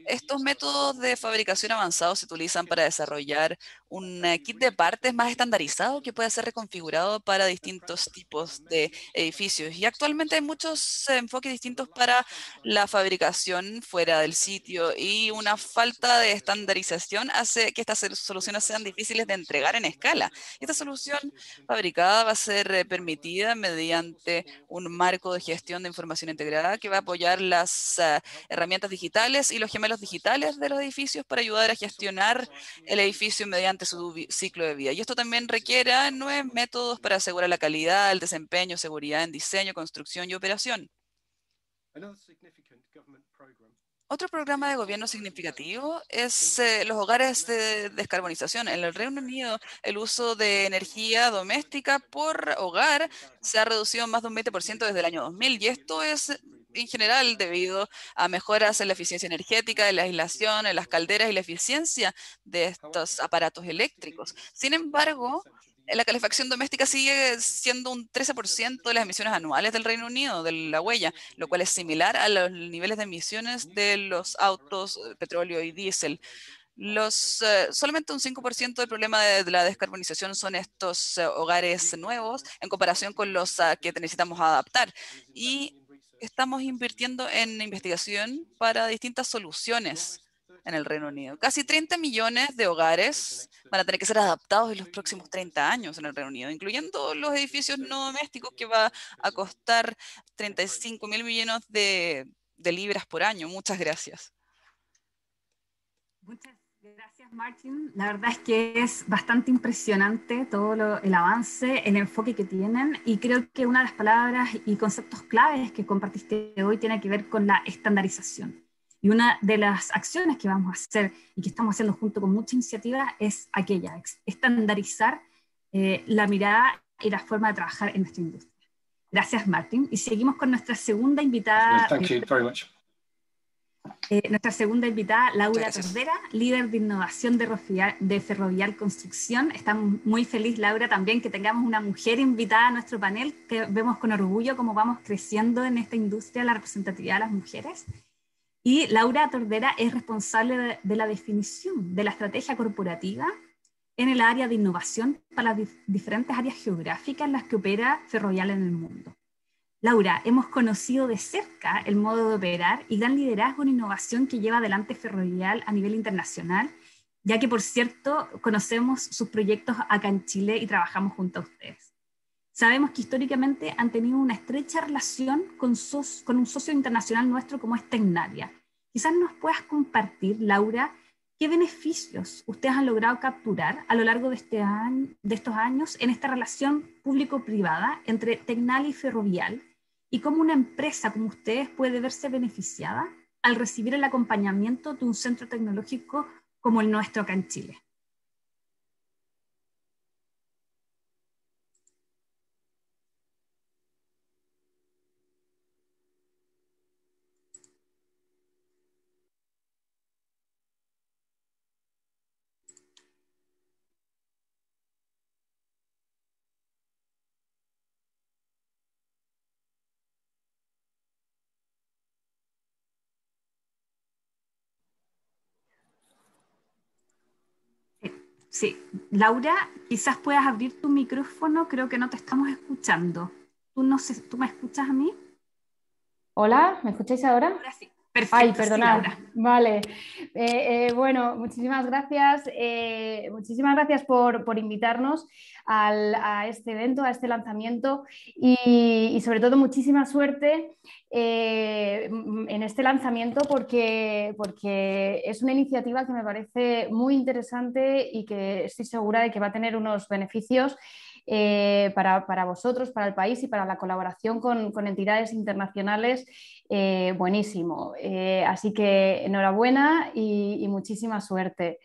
Estos métodos de fabricación avanzados se utilizan para desarrollar un kit de partes más estandarizado que puede ser reconfigurado para distintos tipos de edificios. Y actualmente hay muchos enfoques distintos para la fabricación fuera del sitio y una falta de estandarización hace que estas soluciones sean difíciles de entregar en escala. Esta solución fabricada va a ser eh, permitida mediante un marco de gestión de información integrada que va a apoyar las eh, herramientas digitales y los gemelos digitales de los edificios para ayudar a gestionar el edificio mediante su ciclo de vida. Y esto también requiere nuevos métodos para asegurar la calidad, el desempeño, seguridad en diseño, construcción y operación. Otro programa de gobierno significativo es eh, los hogares de descarbonización. En el Reino Unido, el uso de energía doméstica por hogar se ha reducido más de un 20% desde el año 2000 y esto es en general debido a mejoras en la eficiencia energética, en la aislación, en las calderas y la eficiencia de estos aparatos eléctricos. Sin embargo, la calefacción doméstica sigue siendo un 13% de las emisiones anuales del Reino Unido, de la huella, lo cual es similar a los niveles de emisiones de los autos eh, petróleo y diésel. Los, eh, solamente un 5% del problema de, la descarbonización son estos eh, hogares nuevos en comparación con los ah, que necesitamos adaptar. Y estamos invirtiendo en investigación para distintas soluciones en el Reino Unido. Casi 30 millones de hogares van a tener que ser adaptados en los próximos 30 años en el Reino Unido, incluyendo los edificios no domésticos que va a costar 35 mil millones de, libras por año. Muchas gracias. Muchas gracias, Martin. La verdad es que es bastante impresionante todo el avance, el enfoque que tienen y creo que una de las palabras y conceptos claves que compartiste hoy tiene que ver con la estandarización. Y una de las acciones que vamos a hacer y que estamos haciendo junto con muchas iniciativas es aquella, estandarizar eh, la mirada y la forma de trabajar en nuestra industria. Gracias, Martín. Y seguimos con nuestra segunda invitada. Thank you very much. Eh, nuestra segunda invitada, Laura Tordera, líder de innovación de, de Ferrovial Construcción. Estamos muy feliz, Laura, también que tengamos una mujer invitada a nuestro panel, que vemos con orgullo cómo vamos creciendo en esta industria la representatividad de las mujeres. Y Laura Tordera es responsable de, la definición de la estrategia corporativa en el área de innovación para las diferentes áreas geográficas en las que opera Ferrovial en el mundo. Laura, hemos conocido de cerca el modo de operar y gran liderazgo en innovación que lleva adelante Ferrovial a nivel internacional, ya que por cierto conocemos sus proyectos acá en Chile y trabajamos junto a ustedes. Sabemos que históricamente han tenido una estrecha relación con, con un socio internacional nuestro como es Tecnalia. Quizás nos puedas compartir, Laura, qué beneficios ustedes han logrado capturar a lo largo de, este año, de estos años en esta relación público-privada entre Tecnalia y Ferrovial y cómo una empresa como ustedes puede verse beneficiada al recibir el acompañamiento de un centro tecnológico como el nuestro acá en Chile. Sí, Laura, quizás puedas abrir tu micrófono, creo que no te estamos escuchando. ¿Tú, no sé, ¿tú me escuchas a mí? Hola, ¿me escucháis ahora? Ahora sí. Perfecto, Ay, perdonad. vale. Eh, eh, bueno, muchísimas gracias. Eh, muchísimas gracias por, invitarnos a este evento, a este lanzamiento y, sobre todo muchísima suerte en este lanzamiento porque, porque es una iniciativa que me parece muy interesante y que estoy segura de que va a tener unos beneficios eh, para, vosotros, para el país y para la colaboración con, entidades internacionales, eh, buenísimo. Eh, así que enhorabuena y, muchísima suerte.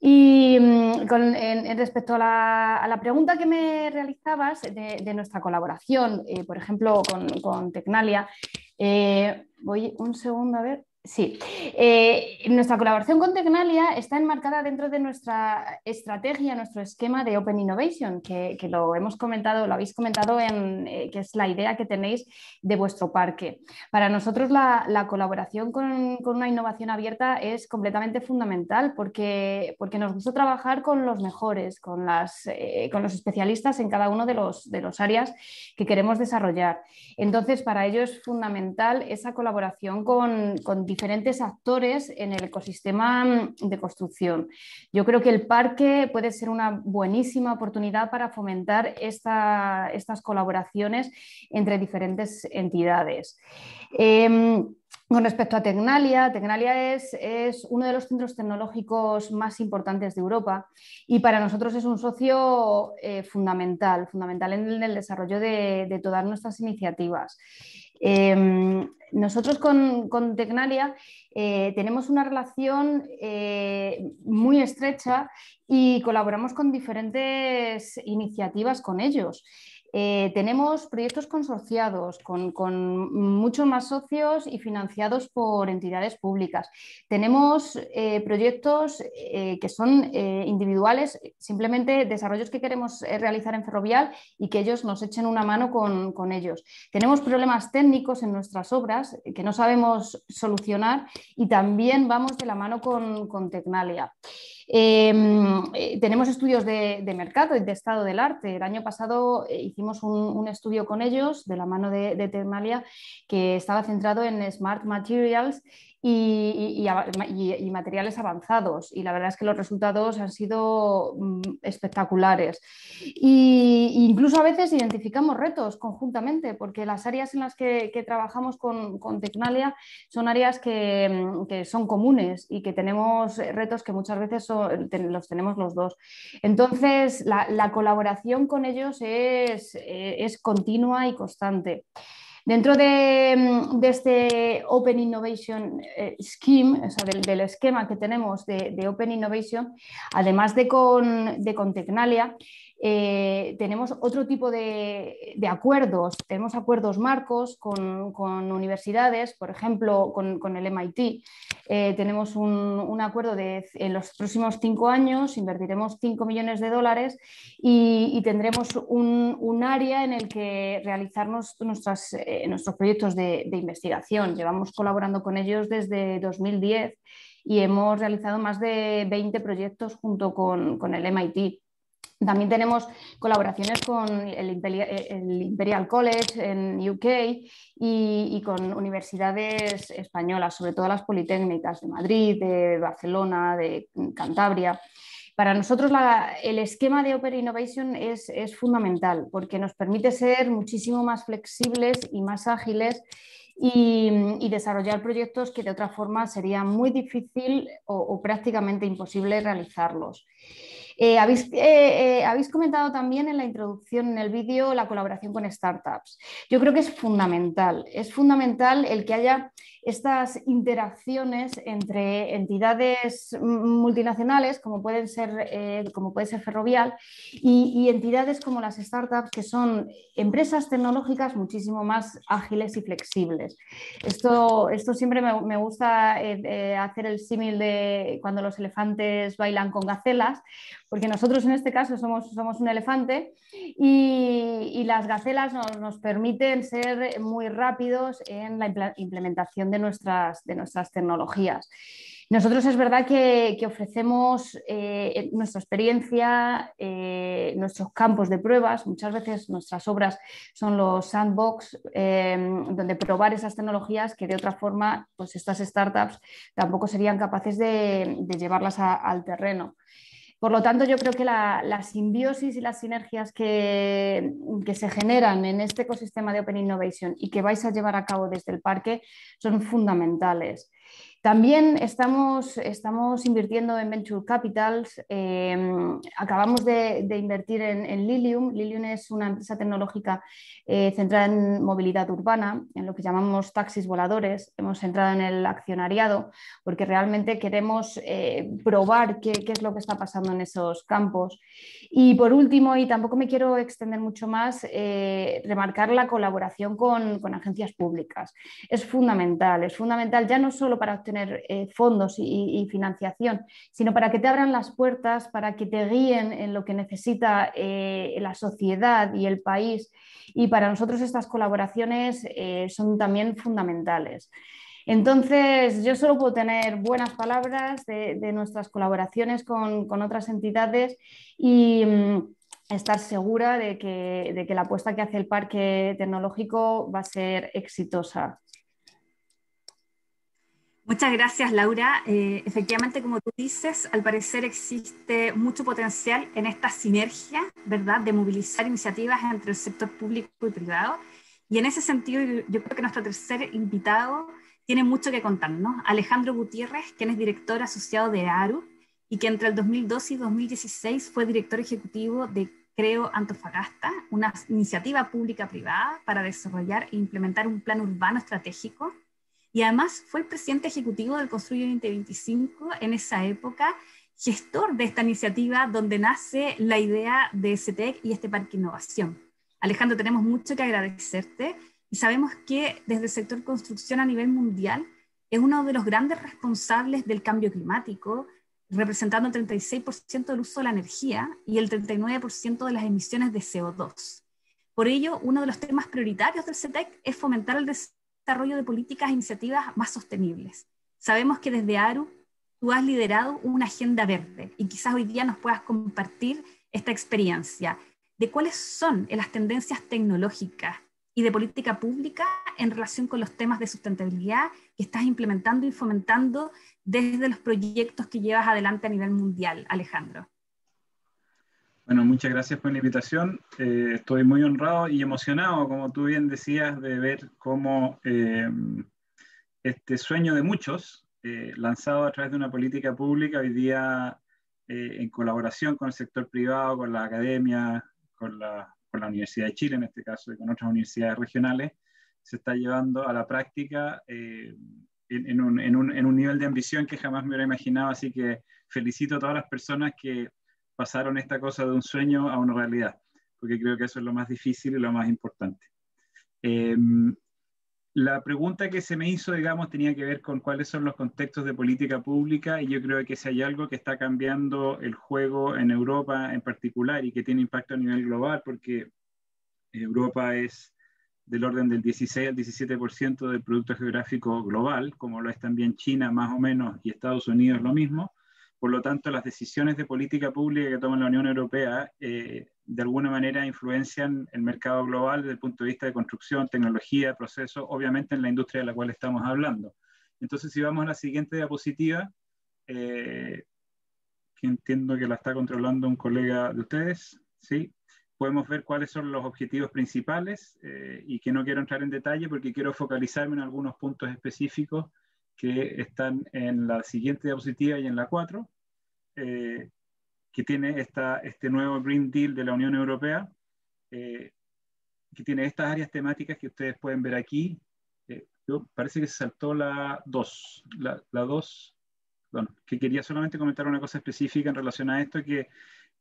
Y mm, en, respecto a la, pregunta que me realizabas de, nuestra colaboración, por ejemplo, con, con Tecnalia, voy un segundo a ver. Sí, eh, nuestra colaboración con Tecnalia está enmarcada dentro de nuestra estrategia, nuestro esquema de Open Innovation, que, lo hemos comentado, lo habéis comentado en eh, que es la idea que tenéis de vuestro parque. Para nosotros la, colaboración con, una innovación abierta es completamente fundamental porque, porque nos gusta trabajar con los mejores, con, las, eh, con los especialistas en cada uno de los, de los áreas que queremos desarrollar. Entonces, para ello es fundamental esa colaboración con, con diferentes actores en el ecosistema mm, de construcción. Yo creo que el parque puede ser una buenísima oportunidad para fomentar estas colaboraciones entre diferentes entidades. Em, con respecto a Tecnalia, Tecnalia es, uno de los centros tecnológicos más importantes de Europa y para nosotros es un socio eh, fundamental, fundamental en el desarrollo de todas nuestras iniciativas. Em, nosotros con, Tecnalia eh, tenemos una relación eh, muy estrecha y colaboramos con diferentes iniciativas con ellos. Eh, tenemos proyectos consorciados con, muchos más socios y financiados por entidades públicas. Tenemos eh, proyectos eh, que son individuales, simplemente desarrollos que queremos realizar en Ferrovial y que ellos nos echen una mano con, ellos. Tenemos problemas técnicos en nuestras obras que no sabemos solucionar y también vamos de la mano con, con Tecnalia. Em, eh, tenemos estudios de, mercado y de estado del arte. El año pasado eh, hicimos un, estudio con ellos de la mano de, de Tecmalia que estaba centrado en Smart Materials y, materiales avanzados. Y la verdad es que los resultados han sido mm, espectaculares. Y incluso a veces identificamos retos conjuntamente, porque las áreas en las que, trabajamos con, con, Tecnalia son áreas que, mm, son comunes y que tenemos retos que muchas veces los tenemos los dos. Entonces, la, colaboración con ellos es, eh, es continua y Dentro de, este Open Innovation eh, Scheme, o sea, del, esquema que tenemos de, Open Innovation, además de con, de con Tecnalia, eh, tenemos otro tipo de, acuerdos, tenemos acuerdos marcos con, universidades, por ejemplo, con, el MIT. Eh, tenemos un, acuerdo de en los próximos cinco años, invertiremos 5 millones de dólares y, tendremos un, área en el que realizarnos eh, nuestros proyectos de, investigación. Llevamos colaborando con ellos desde 2010 y hemos realizado más de 20 proyectos junto con el MIT. También tenemos colaboraciones con el Imperial College en UK y, con universidades españolas, sobre todo las politécnicas de Madrid, de Barcelona, de Cantabria. Para nosotros el esquema de Open Innovation es, fundamental porque nos permite ser muchísimo más flexibles y más ágiles y, desarrollar proyectos que de otra forma sería muy difícil o prácticamente imposible realizarlos. Eh, habéis, eh, eh, habéis, comentado también en la introducción en el vídeo la colaboración con startups. Yo creo que es fundamental, es fundamental el que haya estas interacciones entre entidades multinacionales, como pueden ser, como puede ser Ferrovial, y, entidades como las startups, que son empresas tecnológicas muchísimo más ágiles y flexibles. Esto, esto siempre me, gusta hacer el símil de cuando los elefantes bailan con gacelas, porque nosotros en este caso somos, somos un elefante y, las gacelas nos, permiten ser muy rápidos en la implementación de nuestras, de nuestras tecnologías. Nosotros es verdad que, ofrecemos eh, nuestra experiencia, eh, nuestros campos de pruebas. Muchas veces nuestras obras son los sandbox, eh, donde probar esas tecnologías que de otra forma pues estas startups tampoco serían capaces de, llevarlas al terreno. Por lo tanto, yo creo que la, simbiosis y las sinergias que, que, se generan en este ecosistema de Open Innovation y que vais a llevar a cabo desde el parque son fundamentales. También estamos, estamos invirtiendo en Venture Capitals. Em, acabamos de, invertir en, Lilium. Lilium es una empresa tecnológica eh, centrada en movilidad urbana, en lo que llamamos taxis voladores. Hemos entrado en el accionariado porque realmente queremos eh, probar qué, es lo que está pasando en esos campos. Y por último, y tampoco me quiero extender mucho más, eh, remarcar la colaboración con, agencias públicas. Es fundamental, es fundamental ya no solo para tener eh, fondos y, financiación, sino para que te abran las puertas, para que te guíen en lo que necesita eh, la sociedad y el país. Y para nosotros estas colaboraciones eh, son también fundamentales. Entonces, yo solo puedo tener buenas palabras de, nuestras colaboraciones con, otras entidades y mm, estar segura de que, de que la apuesta que hace el parque tecnológico va a ser exitosa. Muchas gracias, Laura. Eh, efectivamente, como tú dices, al parecer existe mucho potencial en esta sinergia, ¿verdad?, de movilizar iniciativas entre el sector público y privado. Y en ese sentido, yo creo que nuestro tercer invitado tiene mucho que contarnos. Alejandro Gutiérrez, quien es director asociado de ARU y que entre el 2012 y 2016 fue director ejecutivo de Creo Antofagasta, una iniciativa pública-privada para desarrollar e implementar un plan urbano estratégico y además fue el presidente ejecutivo del Construyo 2025 en esa época, gestor de esta iniciativa donde nace la idea de CETEC y este Parque Innovación. Alejandro, tenemos mucho que agradecerte y sabemos que desde el sector construcción a nivel mundial es uno de los grandes responsables del cambio climático, representando el 36% del uso de la energía y el 39% de las emisiones de CO2. Por ello, uno de los temas prioritarios del CETEC es fomentar el desarrollo desarrollo de políticas e iniciativas más sostenibles. Sabemos que desde ARU tú has liderado una agenda verde y quizás hoy día nos puedas compartir esta experiencia de cuáles son las tendencias tecnológicas y de política pública en relación con los temas de sustentabilidad que estás implementando y fomentando desde los proyectos que llevas adelante a nivel mundial, Alejandro. Bueno, muchas gracias por la invitación. Eh, estoy muy honrado y emocionado, como tú bien decías, de ver cómo eh, este sueño de muchos, eh, lanzado a través de una política pública, hoy día en colaboración con el sector privado, con la academia, con la, con la Universidad de Chile en este caso y con otras universidades regionales, se está llevando a la práctica en, en, un, en, un, en un nivel de ambición que jamás me hubiera imaginado. Así que felicito a todas las personas que pasaron esta cosa de un sueño a una realidad, porque creo que eso es lo más difícil y lo más importante. Em, la pregunta que se me hizo, digamos, tenía que ver con cuáles son los contextos de política pública y yo creo que si hay algo que está cambiando el juego en Europa en particular y que tiene impacto a nivel global, porque Europa es del orden del 16 al 17% del Producto Geográfico global, como lo es también China más o menos y Estados Unidos lo mismo, Por lo tanto, las decisiones de política pública que toma la Unión Europea eh, de alguna manera influencian el mercado global desde el punto de vista de construcción, tecnología, procesos, obviamente en la industria de la cual estamos hablando. Entonces, si vamos a la siguiente diapositiva, eh, que entiendo que la está controlando un colega de ustedes, ¿sí? podemos ver cuáles son los objetivos principales eh, y que no quiero entrar en detalle porque quiero focalizarme en algunos puntos específicos que están en la siguiente diapositiva y en la 4, eh, que tiene esta, este nuevo Green Deal de la Unión Europea, eh, que tiene estas áreas temáticas que ustedes pueden ver aquí. parece que se saltó la 2, la, la 2, bueno, que quería solamente comentar una cosa específica en relación a esto, que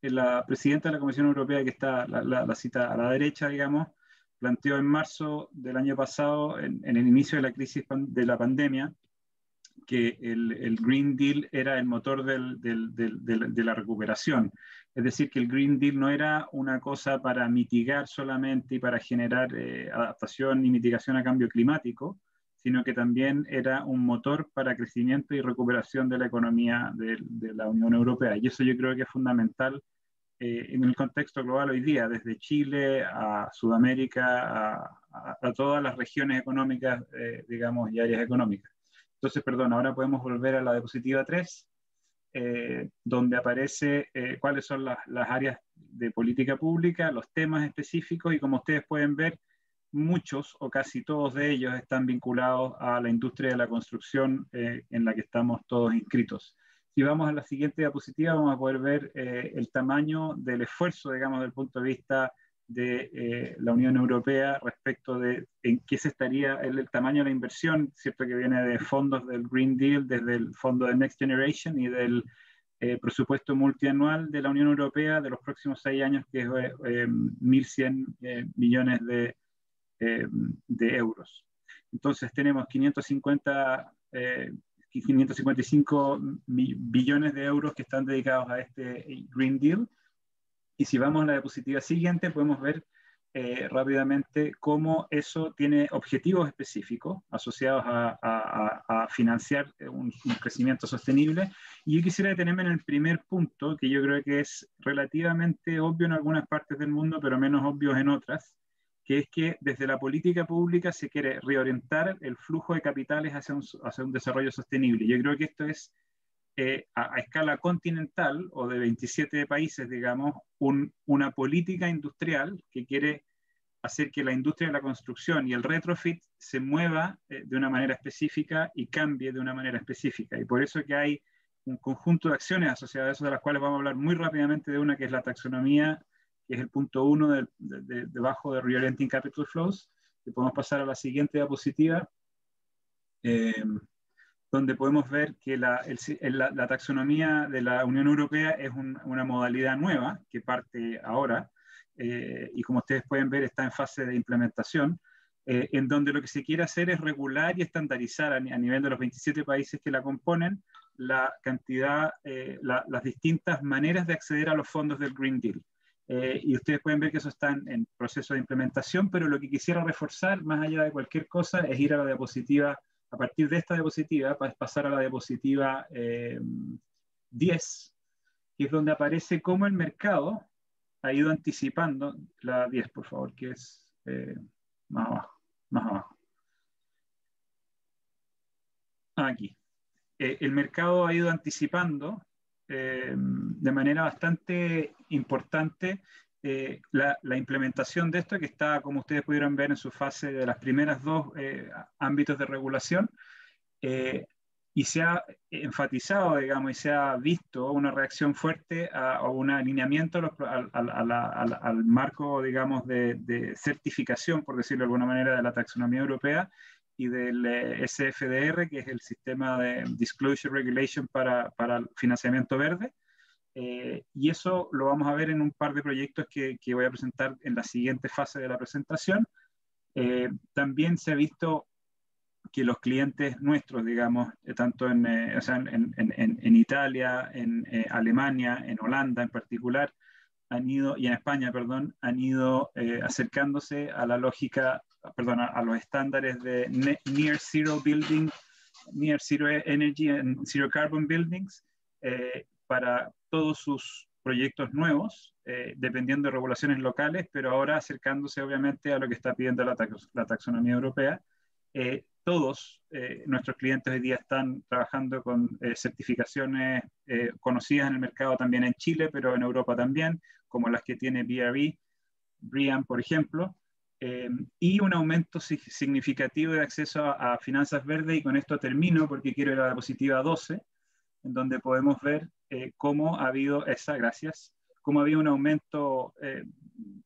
la presidenta de la Comisión Europea, que está la, cita a la derecha, digamos, planteó en marzo del año pasado, en, el inicio de la crisis de la pandemia, que el, Green Deal era el motor de la recuperación. Es decir, que el Green Deal no era una cosa para mitigar solamente y para generar eh, adaptación y mitigación a cambio climático, sino que también era un motor para crecimiento y recuperación de la economía de, la Unión Europea. Y eso yo creo que es fundamental eh, en el contexto global hoy día, desde Chile a Sudamérica, a, todas las regiones económicas, eh, digamos, y áreas económicas. Entonces, perdón, ahora podemos volver a la diapositiva 3, eh, donde aparece cuáles son las, las áreas de política pública, los temas específicos, y como ustedes pueden ver, muchos o casi todos de ellos están vinculados a la industria de la construcción eh, en la que estamos todos inscritos. Si vamos a la siguiente diapositiva, vamos a poder ver eh, el tamaño del esfuerzo, digamos, del punto de vista de eh, la Unión Europea respecto de en qué se estaría el, tamaño de la inversión, cierto que viene de fondos del Green Deal, desde el fondo de Next Generation y del presupuesto multianual de la Unión Europea de los próximos seis años, que es 1.100 millones de eh, de euros. Entonces tenemos 550, 555 eh, billones de euros que están dedicados a este Green Deal. Y si vamos a la diapositiva siguiente, podemos ver eh, rápidamente cómo eso tiene objetivos específicos asociados a, financiar un, un, crecimiento sostenible. Y yo quisiera detenerme en el primer punto, que yo creo que es relativamente obvio en algunas partes del mundo, pero menos obvio en otras, que es que desde la política pública se quiere reorientar el flujo de capitales hacia un, hacia un desarrollo sostenible. Yo creo que esto es eh, a, escala continental o de 27 países, digamos, una política industrial que quiere hacer que la industria de la construcción y el retrofit se mueva eh, de una manera específica y cambie de una manera específica. Y por eso que hay un conjunto de acciones asociadas a eso, de las cuales vamos a hablar muy rápidamente de una que es la taxonomía que es el punto uno de, debajo de Reorienting Capital Flows. Y podemos pasar a la siguiente diapositiva, eh, donde podemos ver que la, taxonomía de la Unión Europea es una modalidad nueva que parte ahora, eh, y como ustedes pueden ver está en fase de implementación, eh, en donde lo que se quiere hacer es regular y estandarizar a, nivel de los 27 países que la componen la cantidad, las distintas maneras de acceder a los fondos del Green Deal. Eh, y ustedes pueden ver que eso está en, proceso de implementación, pero lo que quisiera reforzar, más allá de cualquier cosa, es ir a la diapositiva, a partir de esta diapositiva, para pasar a la diapositiva 10, eh, que es donde aparece cómo el mercado ha ido anticipando, la 10 por favor, que es eh, más abajo, más abajo. Aquí. el mercado ha ido anticipando eh, de manera bastante importante eh, la, implementación de esto, que está, como ustedes pudieron ver en su fase de las primeras dos eh, ámbitos de regulación, y se ha enfatizado, digamos, y se ha visto una reacción fuerte a, un alineamiento al, marco, digamos, de, de, certificación, por decirlo de alguna manera, de la taxonomía europea, y del eh, SFDR, que es el sistema de Disclosure Regulation para, para financiamiento verde. Eh, y eso lo vamos a ver en un par de proyectos que, que voy a presentar en la siguiente fase de la presentación. Eh, también se ha visto que los clientes nuestros, digamos, tanto en, o sea, en, en, en, Italia, en Alemania, en Holanda en particular, han ido, y en España, perdón, han ido acercándose a la lógica perdón, a los estándares de Near Zero Building, Near Zero Energy and Zero Carbon Buildings, para todos sus proyectos nuevos, dependiendo de regulaciones locales, pero ahora acercándose obviamente a lo que está pidiendo la, la taxonomía europea. todos nuestros clientes hoy día están trabajando con certificaciones conocidas en el mercado también en Chile, pero en Europa también, como las que tiene BRE, BRIAM, por ejemplo, eh, y un aumento significativo de acceso a, finanzas verdes, y con esto termino porque quiero ir a la diapositiva 12, en donde podemos ver eh, cómo ha habido esa, gracias, cómo ha habido un aumento, eh,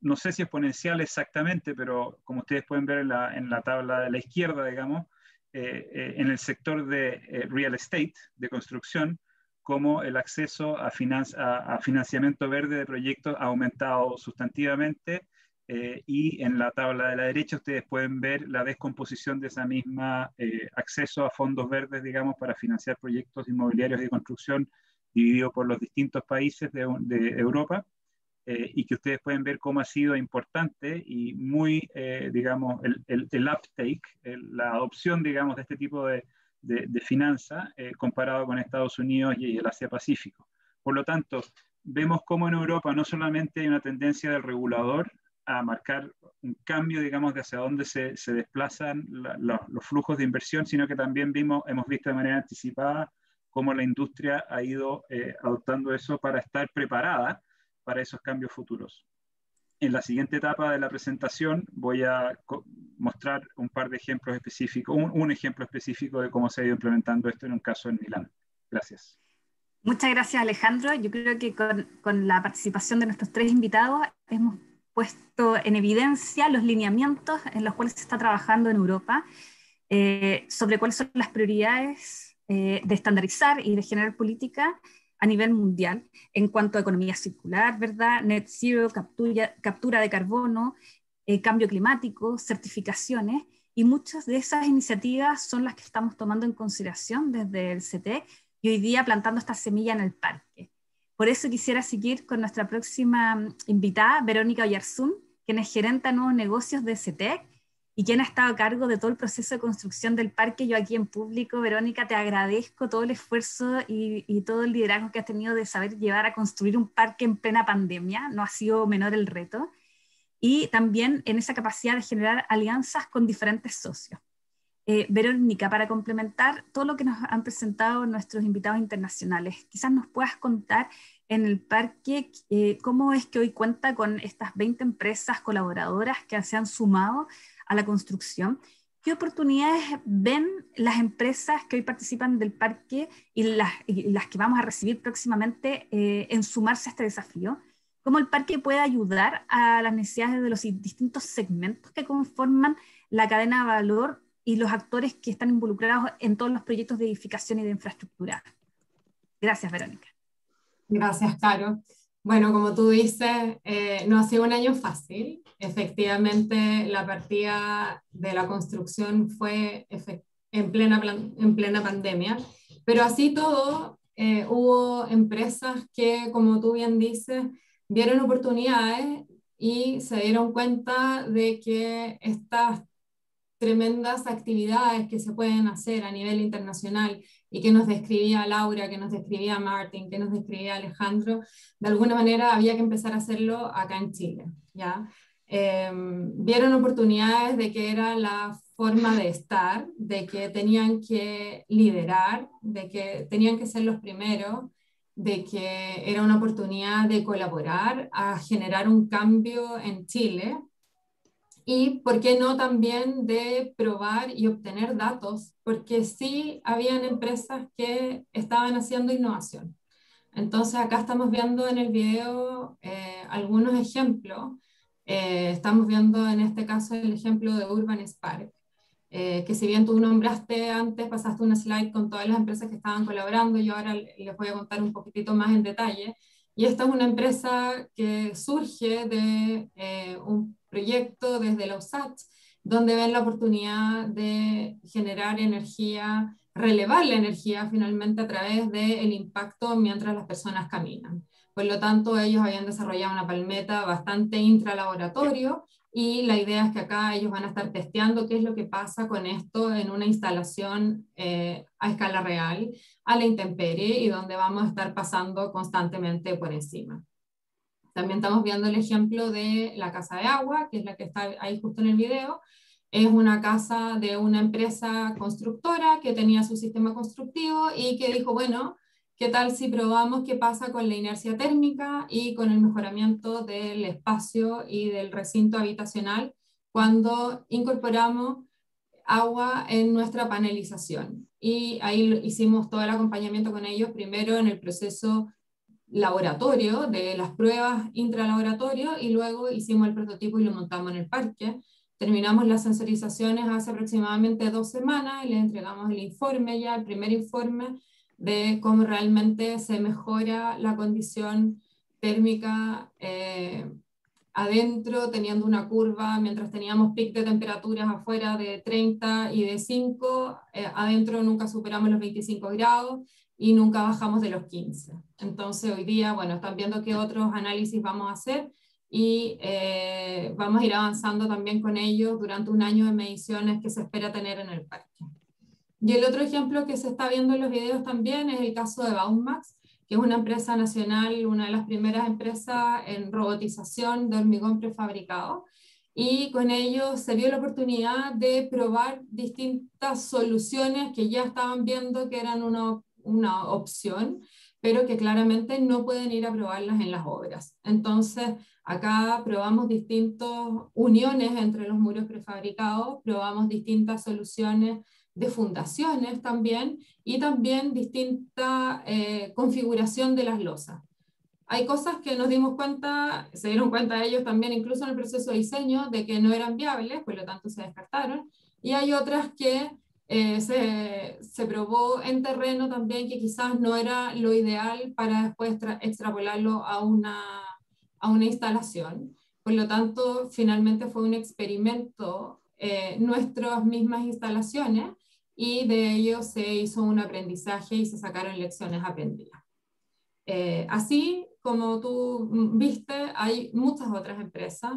no sé si exponencial exactamente, pero como ustedes pueden ver en la, en la tabla de la izquierda, digamos, en el sector de real estate, de construcción, cómo el acceso a, a, a financiamiento verde de proyectos ha aumentado sustantivamente eh, y en la tabla de la derecha ustedes pueden ver la descomposición de esa misma eh, acceso a fondos verdes, digamos, para financiar proyectos inmobiliarios de construcción dividido por los distintos países de, Europa eh, y que ustedes pueden ver cómo ha sido importante y muy, digamos, el, el, uptake, la adopción, digamos, de este tipo de, de, finanza comparado con Estados Unidos y el Asia-Pacífico. Por lo tanto, vemos cómo en Europa no solamente hay una tendencia del regulador a marcar un cambio, digamos, de hacia dónde se, se desplazan los flujos de inversión, sino que también vimos, hemos visto de manera anticipada cómo la industria ha ido eh, adoptando eso para estar preparada para esos cambios futuros. En la siguiente etapa de la presentación voy a mostrar un par de ejemplos específicos, un, un ejemplo específico de cómo se ha ido implementando esto en un caso en Milán. Gracias. Muchas gracias Alejandro. Yo creo que con, con la participación de nuestros tres invitados hemos puesto en evidencia los lineamientos en los cuales se está trabajando en Europa eh, sobre cuáles son las prioridades eh, de estandarizar y de generar política a nivel mundial en cuanto a economía circular, ¿verdad? Net zero, captura, de carbono, eh, cambio climático, certificaciones, y muchas de esas iniciativas son las que estamos tomando en consideración desde el CT y hoy día plantando esta semilla en el parque. Por eso quisiera seguir con nuestra próxima mm, invitada, Verónica Oyarzún, quien es gerente de nuevos negocios de CETEC y quien ha estado a cargo de todo el proceso de construcción del parque. Yo aquí en público, Verónica, te agradezco todo el esfuerzo y, y, todo el liderazgo que has tenido de saber llevar a construir un parque en plena pandemia. No ha sido menor el reto. Y también en esa capacidad de generar alianzas con diferentes socios. Eh, Verónica, para complementar todo lo que nos han presentado nuestros invitados internacionales, quizás nos puedas contar en el parque eh, cómo es que hoy cuenta con estas 20 empresas colaboradoras que se han sumado a la construcción. ¿Qué oportunidades ven las empresas que hoy participan del parque y las, que vamos a recibir próximamente eh, en sumarse a este desafío? ¿Cómo el parque puede ayudar a las necesidades de los distintos segmentos que conforman la cadena de valor y los actores que están involucrados en todos los proyectos de edificación y de infraestructura. Gracias, Verónica. Gracias, Caro. Bueno, como tú dices, eh, no ha sido un año fácil. Efectivamente, la partida de la construcción fue en plena, en plena pandemia, pero así todo, eh, hubo empresas que, como tú bien dices, vieron oportunidades y se dieron cuenta de que estas tremendas actividades que se pueden hacer a nivel internacional y que nos describía Laura, que nos describía Martin, que nos describía Alejandro, de alguna manera había que empezar a hacerlo acá en Chile. ¿ya? Em, vieron oportunidades de que era la forma de estar, de que tenían que liderar, de que tenían que ser los primeros, de que era una oportunidad de colaborar a generar un cambio en Chile y, ¿por qué no también de probar y obtener datos? Porque sí habían empresas que estaban haciendo innovación. Entonces, acá estamos viendo en el video eh, algunos ejemplos. Eh, estamos viendo en este caso el ejemplo de Urban Spark, eh, que si bien tú nombraste antes, pasaste una slide con todas las empresas que estaban colaborando, yo ahora les voy a contar un poquitito más en detalle. Y esta es una empresa que surge de un proyecto desde la USAT, donde ven la oportunidad de generar energía, relevar la energía finalmente a través del impacto mientras las personas caminan. Por lo tanto, ellos habían desarrollado una palmeta bastante intralaboratorio y la idea es que acá ellos van a estar testeando qué es lo que pasa con esto en una instalación eh, a escala real, a la intemperie y donde vamos a estar pasando constantemente por encima. También estamos viendo el ejemplo de la casa de agua, que es la que está ahí justo en el video. Es una casa de una empresa constructora que tenía su sistema constructivo y que dijo, bueno, ¿qué tal si probamos qué pasa con la inercia térmica y con el mejoramiento del espacio y del recinto habitacional cuando incorporamos agua en nuestra panelización? Y ahí hicimos todo el acompañamiento con ellos, primero en el proceso laboratorio, de las pruebas intralaboratorio, y luego hicimos el prototipo y lo montamos en el parque. Terminamos las sensorizaciones hace aproximadamente dos semanas y les entregamos el informe ya, el primer informe de cómo realmente se mejora la condición térmica eh, adentro, teniendo una curva, mientras teníamos pic de temperaturas afuera de 30 y de 5, eh, adentro nunca superamos los 25 grados y nunca bajamos de los 15. Entonces hoy día, bueno, están viendo qué otros análisis vamos a hacer y eh, vamos a ir avanzando también con ellos durante un año de mediciones que se espera tener en el parque. Y el otro ejemplo que se está viendo en los videos también es el caso de Baumax, que es una empresa nacional, una de las primeras empresas en robotización de hormigón prefabricado. Y con ellos se vio la oportunidad de probar distintas soluciones que ya estaban viendo que eran una una opción, pero que claramente no pueden ir a probarlas en las obras. Entonces, acá probamos distintas uniones entre los muros prefabricados, probamos distintas soluciones de fundaciones también y también distinta eh, configuración de las losas. Hay cosas que nos dimos cuenta, se dieron cuenta ellos también incluso en el proceso de diseño, de que no eran viables, por lo tanto se descartaron, y hay otras que eh, se, probó en terreno también que quizás no era lo ideal para después extrapolarlo a una, a una instalación. Por lo tanto, finalmente fue un experimento, eh, nuestras mismas instalaciones, y de ello se hizo un aprendizaje y se sacaron lecciones aprendidas. Eh, así como tú viste, hay muchas otras empresas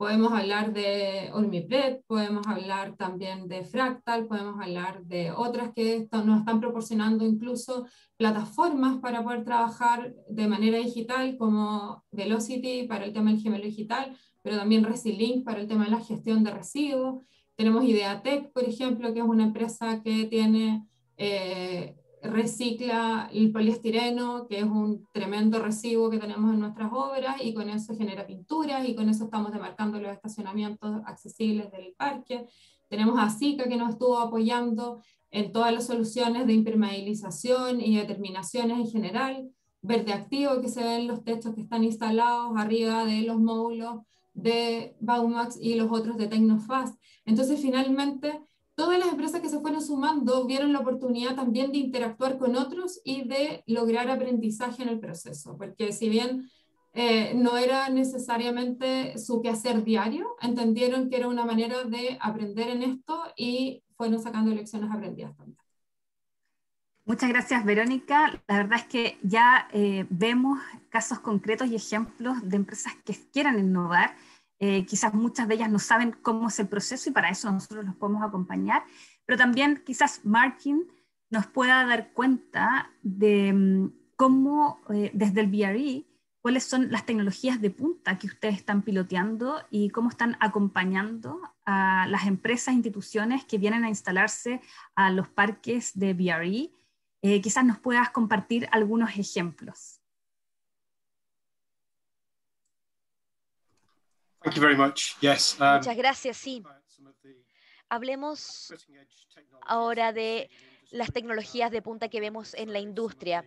Podemos hablar de Olmipred, podemos hablar también de Fractal, podemos hablar de otras que nos están proporcionando incluso plataformas para poder trabajar de manera digital como Velocity para el tema del gemelo digital, pero también Resilink para el tema de la gestión de residuos. Tenemos Ideatec, por ejemplo, que es una empresa que tiene eh, recicla el poliestireno, que es un tremendo residuo que tenemos en nuestras obras, y con eso genera pinturas, y con eso estamos demarcando los estacionamientos accesibles del parque. Tenemos a SICA que nos estuvo apoyando en todas las soluciones de impermeabilización y determinaciones en general. Verde activo que se ve en los techos que están instalados arriba de los módulos de Baumax y los otros de Tecnofast. Entonces, finalmente, todas las empresas que se fueron sumando vieron la oportunidad también de interactuar con otros y de lograr aprendizaje en el proceso, porque si bien eh, no era necesariamente su quehacer diario, entendieron que era una manera de aprender en esto y fueron sacando lecciones aprendidas también. Muchas gracias, Verónica. La verdad es que ya eh, vemos casos concretos y ejemplos de empresas que quieran innovar eh, quizás muchas de ellas no saben cómo es el proceso y para eso nosotros los podemos acompañar, pero también quizás Martin nos pueda dar cuenta de mm, cómo eh, desde el BRE, cuáles son las tecnologías de punta que ustedes están piloteando y cómo están acompañando a las empresas, e instituciones que vienen a instalarse a los parques de BRE. Eh, quizás nos puedas compartir algunos ejemplos. Um, Muchas gracias, sí. Hablemos ahora de las tecnologías de punta que vemos en la industria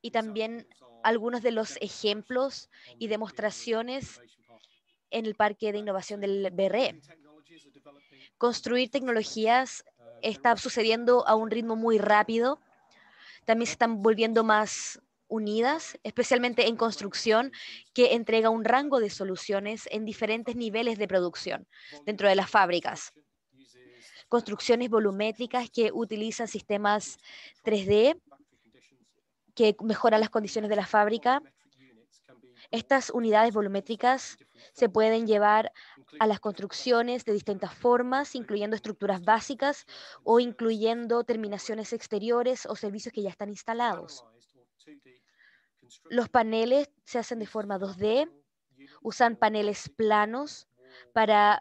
y también algunos de los ejemplos y demostraciones en el Parque de Innovación del BRE. Construir tecnologías está sucediendo a un ritmo muy rápido. También se están volviendo más unidas, especialmente en construcción, que entrega un rango de soluciones en diferentes niveles de producción dentro de las fábricas. Construcciones volumétricas que utilizan sistemas 3D que mejoran las condiciones de la fábrica. Estas unidades volumétricas se pueden llevar a las construcciones de distintas formas, incluyendo estructuras básicas o incluyendo terminaciones exteriores o servicios que ya están instalados. Los paneles se hacen de forma 2D, usan paneles planos para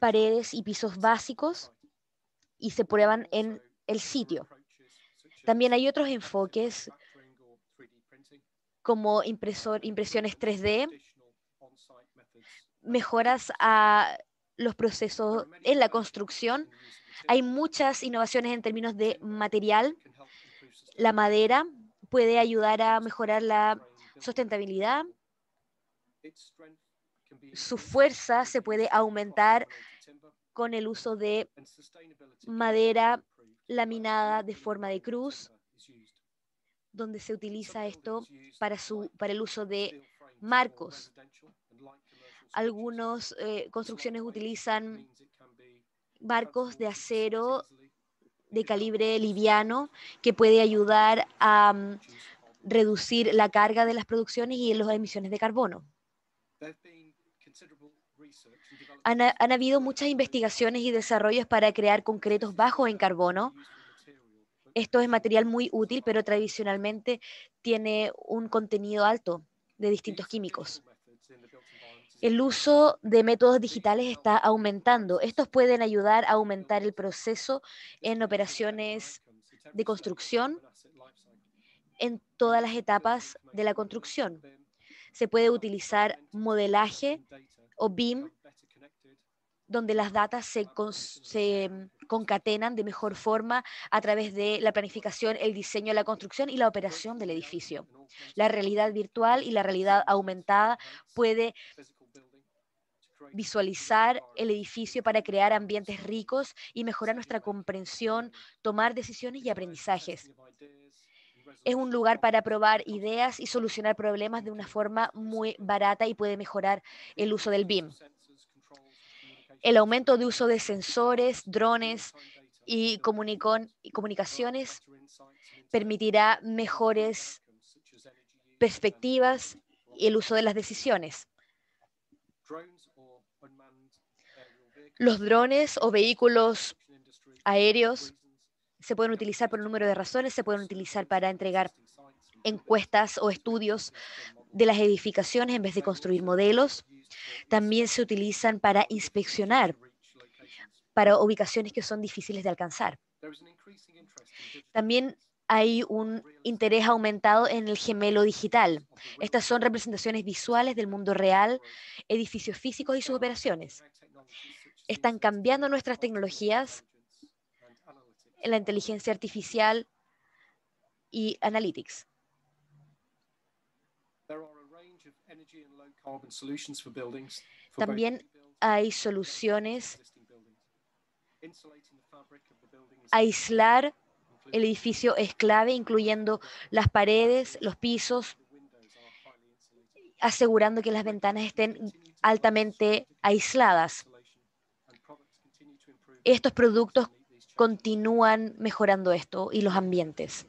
paredes y pisos básicos y se prueban en el sitio. También hay otros enfoques como impresor, impresiones 3D, mejoras a los procesos en la construcción. Hay muchas innovaciones en términos de material. La madera puede ayudar a mejorar la sustentabilidad. Su fuerza se puede aumentar con el uso de madera laminada de forma de cruz, donde se utiliza esto para, su, para el uso de marcos. Algunas eh, construcciones utilizan barcos de acero de calibre liviano que puede ayudar a mm, reducir la carga de las producciones y las emisiones de carbono. Han, han, habido muchas investigaciones y desarrollos para crear concretos bajos en carbono. Esto es material muy útil, pero tradicionalmente tiene un contenido alto de distintos químicos. El uso de métodos digitales está aumentando. Estos pueden ayudar a aumentar el proceso en operaciones de construcción en todas las etapas de la construcción. Se puede utilizar modelaje o BIM, donde las datas se, se, concatenan de mejor forma a través de la planificación, el diseño, la construcción y la operación del edificio. La realidad virtual y la realidad aumentada puede visualizar el edificio para crear ambientes ricos y mejorar nuestra comprensión, tomar decisiones y aprendizajes. Es un lugar para probar ideas y solucionar problemas de una forma muy barata y puede mejorar el uso del BIM. El aumento de uso de sensores, drones y, comunicaciones permitirá mejores perspectivas y el uso de las decisiones. Los drones o vehículos aéreos se pueden utilizar por un número de razones, se pueden utilizar para entregar encuestas o estudios de las edificaciones en vez de construir modelos. También se utilizan para inspeccionar para ubicaciones que son difíciles de alcanzar. También hay un interés aumentado en el gemelo digital. Estas son representaciones visuales del mundo real, edificios físicos y sus operaciones están cambiando nuestras tecnologías en la inteligencia artificial y analytics. También hay soluciones aislar el edificio es clave, incluyendo las paredes, los pisos, asegurando que las ventanas estén altamente aisladas estos productos continúan mejorando esto y los ambientes.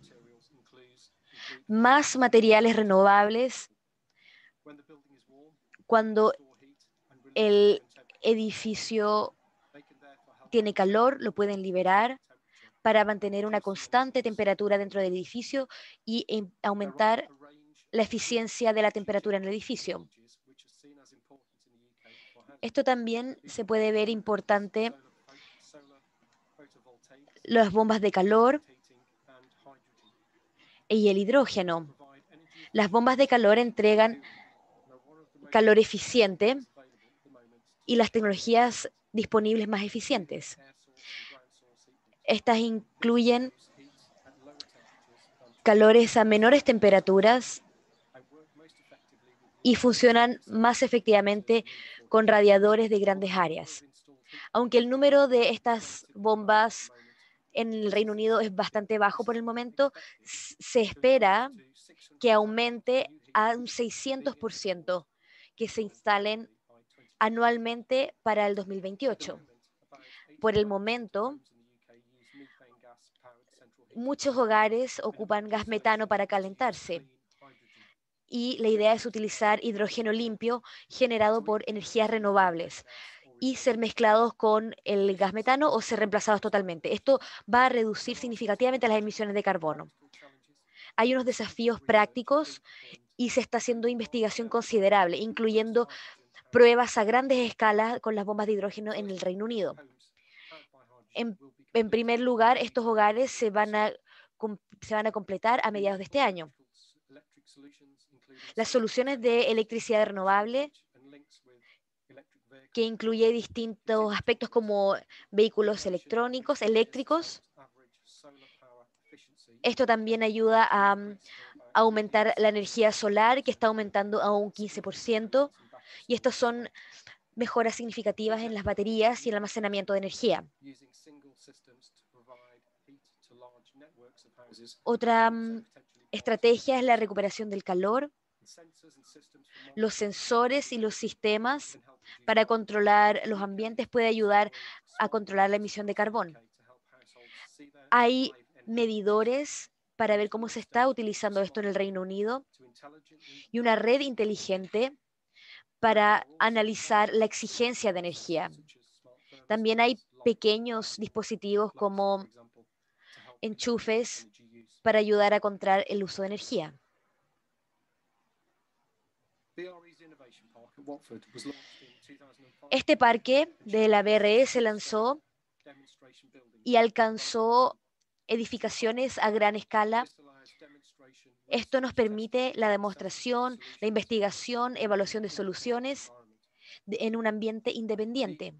Más materiales renovables cuando el edificio tiene calor, lo pueden liberar para mantener una constante temperatura dentro del edificio y em, aumentar la eficiencia de la temperatura en el edificio. Esto también se puede ver importante las bombas de calor y el hidrógeno. Las bombas de calor entregan calor eficiente y las tecnologías disponibles más eficientes. Estas incluyen calores a menores temperaturas y funcionan más efectivamente con radiadores de grandes áreas. Aunque el número de estas bombas en el Reino Unido es bastante bajo por el momento, se espera que aumente a un 600% que se instalen anualmente para el 2028. Por el momento, muchos hogares ocupan gas metano para calentarse. y la idea es utilizar hidrógeno limpio generado por energías renovables y ser mezclados con el gas metano o ser reemplazados totalmente. Esto va a reducir significativamente las emisiones de carbono. Hay unos desafíos prácticos y se está haciendo investigación considerable, incluyendo pruebas a grandes escalas con las bombas de hidrógeno en el Reino Unido. En, primer lugar, estos hogares se van, a, se van a completar a mediados de este año. Las soluciones de electricidad renovable que incluye distintos aspectos como vehículos electrónicos, eléctricos. Esto también ayuda a, mm, aumentar la energía solar, que está aumentando a un 15%, y estas son mejoras significativas en las baterías y el almacenamiento de energía. Otra mm, estrategia es la recuperación del calor. Los sensores y los sistemas para controlar los ambientes puede ayudar a controlar la emisión de carbón. Hay medidores para ver cómo se está utilizando esto en el Reino Unido y una red inteligente para analizar la exigencia de energía. También hay pequeños dispositivos como enchufes para ayudar a controlar el uso de energía. Este parque de la BRE se lanzó y alcanzó edificaciones a gran escala. Esto nos permite la demostración, la investigación, evaluación de soluciones en un ambiente independiente.